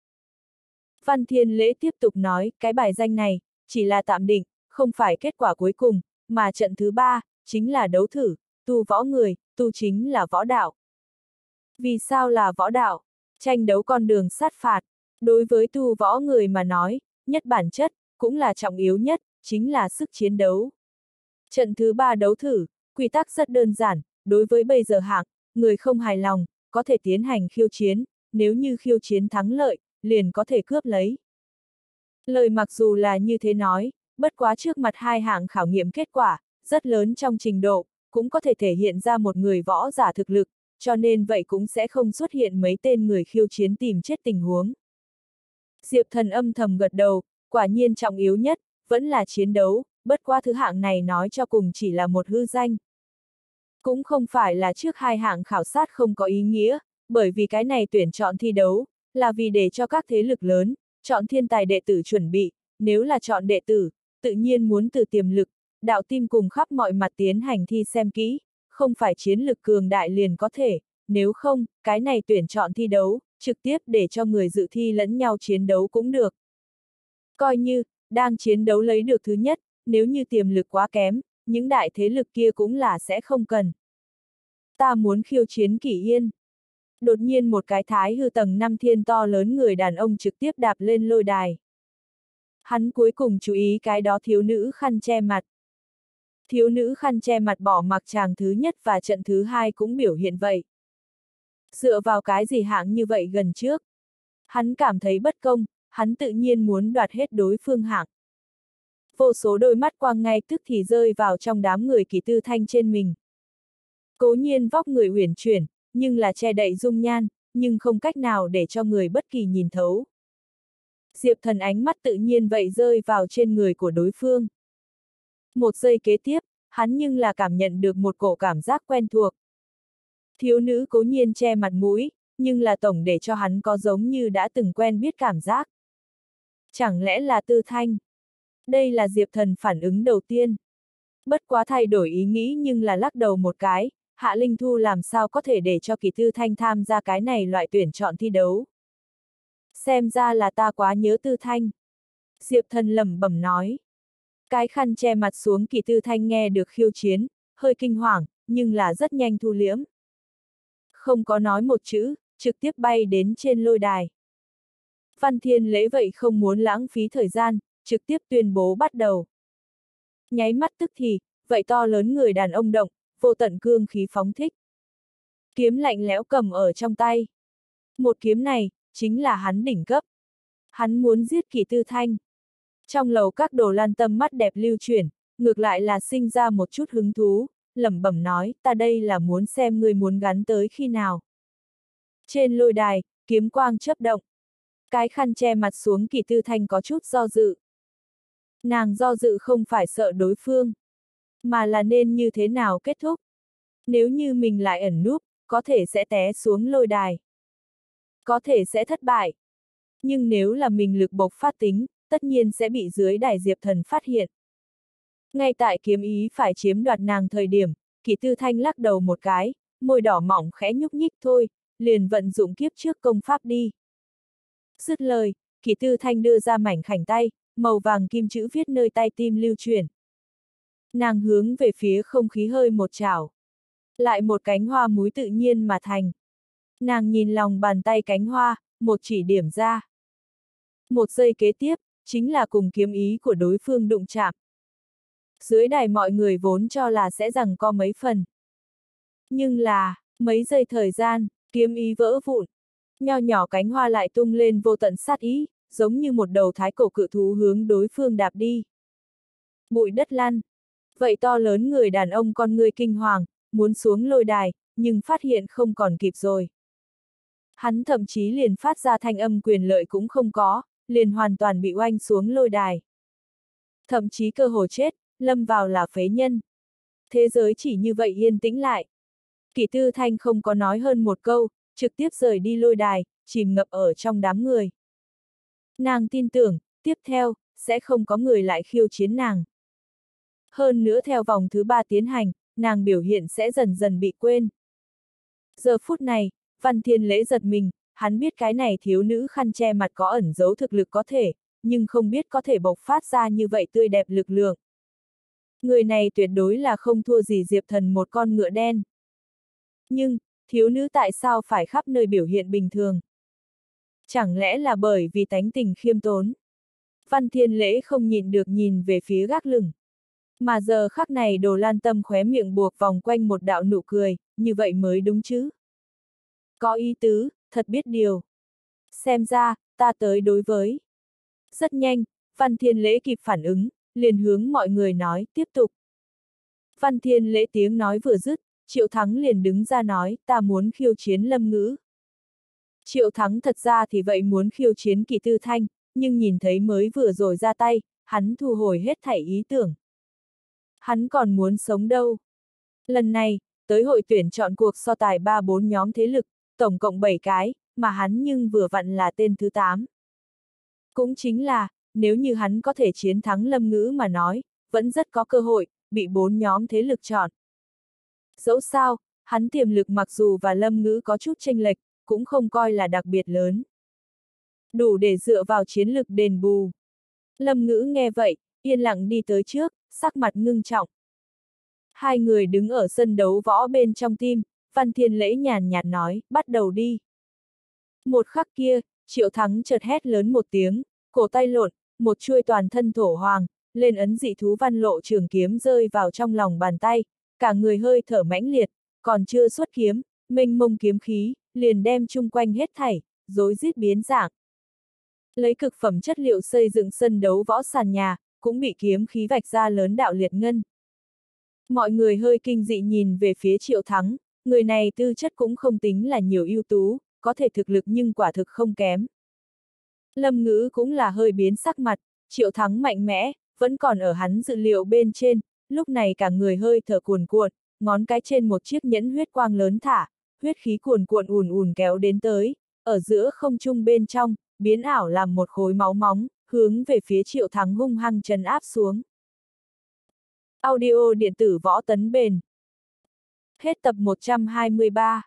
Văn Thiên Lễ tiếp tục nói, cái bài danh này, chỉ là tạm định, không phải kết quả cuối cùng, mà trận thứ ba, chính là đấu thử, tu võ người, tu chính là võ đạo. Vì sao là võ đạo? Tranh đấu con đường sát phạt. Đối với tu võ người mà nói, nhất bản chất, cũng là trọng yếu nhất, chính là sức chiến đấu. Trận thứ ba đấu thử, quy tắc rất đơn giản, đối với bây giờ hạng, người không hài lòng, có thể tiến hành khiêu chiến, nếu như khiêu chiến thắng lợi, liền có thể cướp lấy. Lời mặc dù là như thế nói, bất quá trước mặt hai hạng khảo nghiệm kết quả, rất lớn trong trình độ, cũng có thể thể hiện ra một người võ giả thực lực, cho nên vậy cũng sẽ không xuất hiện mấy tên người khiêu chiến tìm chết tình huống. Diệp thần âm thầm gật đầu, quả nhiên trọng yếu nhất, vẫn là chiến đấu, bất qua thứ hạng này nói cho cùng chỉ là một hư danh. Cũng không phải là trước hai hạng khảo sát không có ý nghĩa, bởi vì cái này tuyển chọn thi đấu, là vì để cho các thế lực lớn, chọn thiên tài đệ tử chuẩn bị, nếu là chọn đệ tử, tự nhiên muốn từ tiềm lực, đạo tim cùng khắp mọi mặt tiến hành thi xem kỹ, không phải chiến lực cường đại liền có thể, nếu không, cái này tuyển chọn thi đấu, trực tiếp để cho người dự thi lẫn nhau chiến đấu cũng được. Coi như, đang chiến đấu lấy được thứ nhất, nếu như tiềm lực quá kém, những đại thế lực kia cũng là sẽ không cần. Ta muốn khiêu chiến kỷ yên. Đột nhiên một cái thái hư tầng năm thiên to lớn người đàn ông trực tiếp đạp lên lôi đài. Hắn cuối cùng chú ý cái đó thiếu nữ khăn che mặt. Thiếu nữ khăn che mặt bỏ mặc chàng thứ nhất và trận thứ hai cũng biểu hiện vậy. Dựa vào cái gì hạng như vậy gần trước. Hắn cảm thấy bất công, hắn tự nhiên muốn đoạt hết đối phương hạng. Vô số đôi mắt quang ngay tức thì rơi vào trong đám người kỳ tư thanh trên mình. Cố nhiên vóc người huyền chuyển, nhưng là che đậy dung nhan, nhưng không cách nào để cho người bất kỳ nhìn thấu. Diệp thần ánh mắt tự nhiên vậy rơi vào trên người của đối phương. Một giây kế tiếp, hắn nhưng là cảm nhận được một cổ cảm giác quen thuộc. Thiếu nữ cố nhiên che mặt mũi, nhưng là tổng để cho hắn có giống như đã từng quen biết cảm giác. Chẳng lẽ là tư thanh? Đây là Diệp Thần phản ứng đầu tiên. Bất quá thay đổi ý nghĩ nhưng là lắc đầu một cái, Hạ Linh Thu làm sao có thể để cho kỳ tư thanh tham gia cái này loại tuyển chọn thi đấu. Xem ra là ta quá nhớ tư thanh. Diệp thần lẩm bẩm nói. Cái khăn che mặt xuống kỳ tư thanh nghe được khiêu chiến, hơi kinh hoàng, nhưng là rất nhanh thu liễm. Không có nói một chữ, trực tiếp bay đến trên lôi đài. Văn Thiên lễ vậy không muốn lãng phí thời gian, trực tiếp tuyên bố bắt đầu. Nháy mắt tức thì, vậy to lớn người đàn ông động, vô tận cương khí phóng thích. Kiếm lạnh lẽo cầm ở trong tay. Một kiếm này, chính là hắn đỉnh cấp. Hắn muốn giết kỳ tư thanh. Trong lầu các đồ lan tâm mắt đẹp lưu chuyển, ngược lại là sinh ra một chút hứng thú, lẩm bẩm nói, ta đây là muốn xem người muốn gắn tới khi nào. Trên lôi đài, kiếm quang chấp động. Cái khăn che mặt xuống kỳ tư thanh có chút do dự. Nàng do dự không phải sợ đối phương, mà là nên như thế nào kết thúc. Nếu như mình lại ẩn núp, có thể sẽ té xuống lôi đài. Có thể sẽ thất bại. Nhưng nếu là mình lực bộc phát tính, tất nhiên sẽ bị dưới đài diệp thần phát hiện. Ngay tại kiếm ý phải chiếm đoạt nàng thời điểm, kỳ tư thanh lắc đầu một cái, môi đỏ mỏng khẽ nhúc nhích thôi, liền vận dụng kiếp trước công pháp đi. Dứt lời, kỳ tư thanh đưa ra mảnh khảnh tay, màu vàng kim chữ viết nơi tay tim lưu chuyển. Nàng hướng về phía không khí hơi một chảo. Lại một cánh hoa múi tự nhiên mà thành. Nàng nhìn lòng bàn tay cánh hoa, một chỉ điểm ra. Một giây kế tiếp, chính là cùng kiếm ý của đối phương đụng chạm. Dưới đài mọi người vốn cho là sẽ rằng có mấy phần. Nhưng là, mấy giây thời gian, kiếm ý vỡ vụn. Nho nhỏ cánh hoa lại tung lên vô tận sát ý, giống như một đầu thái cổ cự thú hướng đối phương đạp đi. Bụi đất lăn. Vậy to lớn người đàn ông con người kinh hoàng, muốn xuống lôi đài, nhưng phát hiện không còn kịp rồi. Hắn thậm chí liền phát ra thanh âm quyền lợi cũng không có, liền hoàn toàn bị oanh xuống lôi đài. Thậm chí cơ hồ chết, lâm vào là phế nhân. Thế giới chỉ như vậy yên tĩnh lại. Kỷ tư thanh không có nói hơn một câu, trực tiếp rời đi lôi đài, chìm ngập ở trong đám người. Nàng tin tưởng, tiếp theo, sẽ không có người lại khiêu chiến nàng. Hơn nữa theo vòng thứ ba tiến hành, nàng biểu hiện sẽ dần dần bị quên. Giờ phút này, Văn Thiên Lễ giật mình, hắn biết cái này thiếu nữ khăn che mặt có ẩn giấu thực lực có thể, nhưng không biết có thể bộc phát ra như vậy tươi đẹp lực lượng. Người này tuyệt đối là không thua gì Diệp Thần một con ngựa đen. Nhưng, thiếu nữ tại sao phải khắp nơi biểu hiện bình thường? Chẳng lẽ là bởi vì tánh tình khiêm tốn? Văn Thiên Lễ không nhìn được nhìn về phía gác lửng. Mà giờ khắc này đồ lan tâm khóe miệng buộc vòng quanh một đạo nụ cười, như vậy mới đúng chứ. Có ý tứ, thật biết điều. Xem ra, ta tới đối với. Rất nhanh, Văn Thiên Lễ kịp phản ứng, liền hướng mọi người nói, tiếp tục. Văn Thiên Lễ tiếng nói vừa dứt, Triệu Thắng liền đứng ra nói, ta muốn khiêu chiến lâm ngữ. Triệu Thắng thật ra thì vậy muốn khiêu chiến kỳ tư thanh, nhưng nhìn thấy mới vừa rồi ra tay, hắn thu hồi hết thảy ý tưởng. Hắn còn muốn sống đâu. Lần này, tới hội tuyển chọn cuộc so tài 3-4 nhóm thế lực, tổng cộng 7 cái, mà hắn nhưng vừa vặn là tên thứ 8. Cũng chính là, nếu như hắn có thể chiến thắng lâm ngữ mà nói, vẫn rất có cơ hội, bị bốn nhóm thế lực chọn. Dẫu sao, hắn tiềm lực mặc dù và lâm ngữ có chút tranh lệch, cũng không coi là đặc biệt lớn. Đủ để dựa vào chiến lực đền bù. Lâm ngữ nghe vậy, yên lặng đi tới trước, sắc mặt ngưng trọng. Hai người đứng ở sân đấu võ bên trong tim, Văn Thiên Lễ nhàn nhạt nói, bắt đầu đi. Một khắc kia, Triệu Thắng chợt hét lớn một tiếng, cổ tay lộn, một chuôi toàn thân thổ hoàng, lên ấn dị thú văn lộ trường kiếm rơi vào trong lòng bàn tay, cả người hơi thở mãnh liệt, còn chưa xuất kiếm, minh mông kiếm khí, liền đem chung quanh hết thảy, dối rít biến dạng. Lấy cực phẩm chất liệu xây dựng sân đấu võ sàn nhà, cũng bị kiếm khí vạch ra lớn đạo liệt ngân. Mọi người hơi kinh dị nhìn về phía triệu thắng, người này tư chất cũng không tính là nhiều ưu tú, có thể thực lực nhưng quả thực không kém. Lâm ngữ cũng là hơi biến sắc mặt, triệu thắng mạnh mẽ, vẫn còn ở hắn dự liệu bên trên, lúc này cả người hơi thở cuồn cuộn, ngón cái trên một chiếc nhẫn huyết quang lớn thả, huyết khí cuồn cuộn ùn ùn kéo đến tới, ở giữa không trung bên trong, biến ảo làm một khối máu móng, hướng về phía triệu thắng hung hăng chân áp xuống. Audio điện tử võ tấn bền. Hết tập 123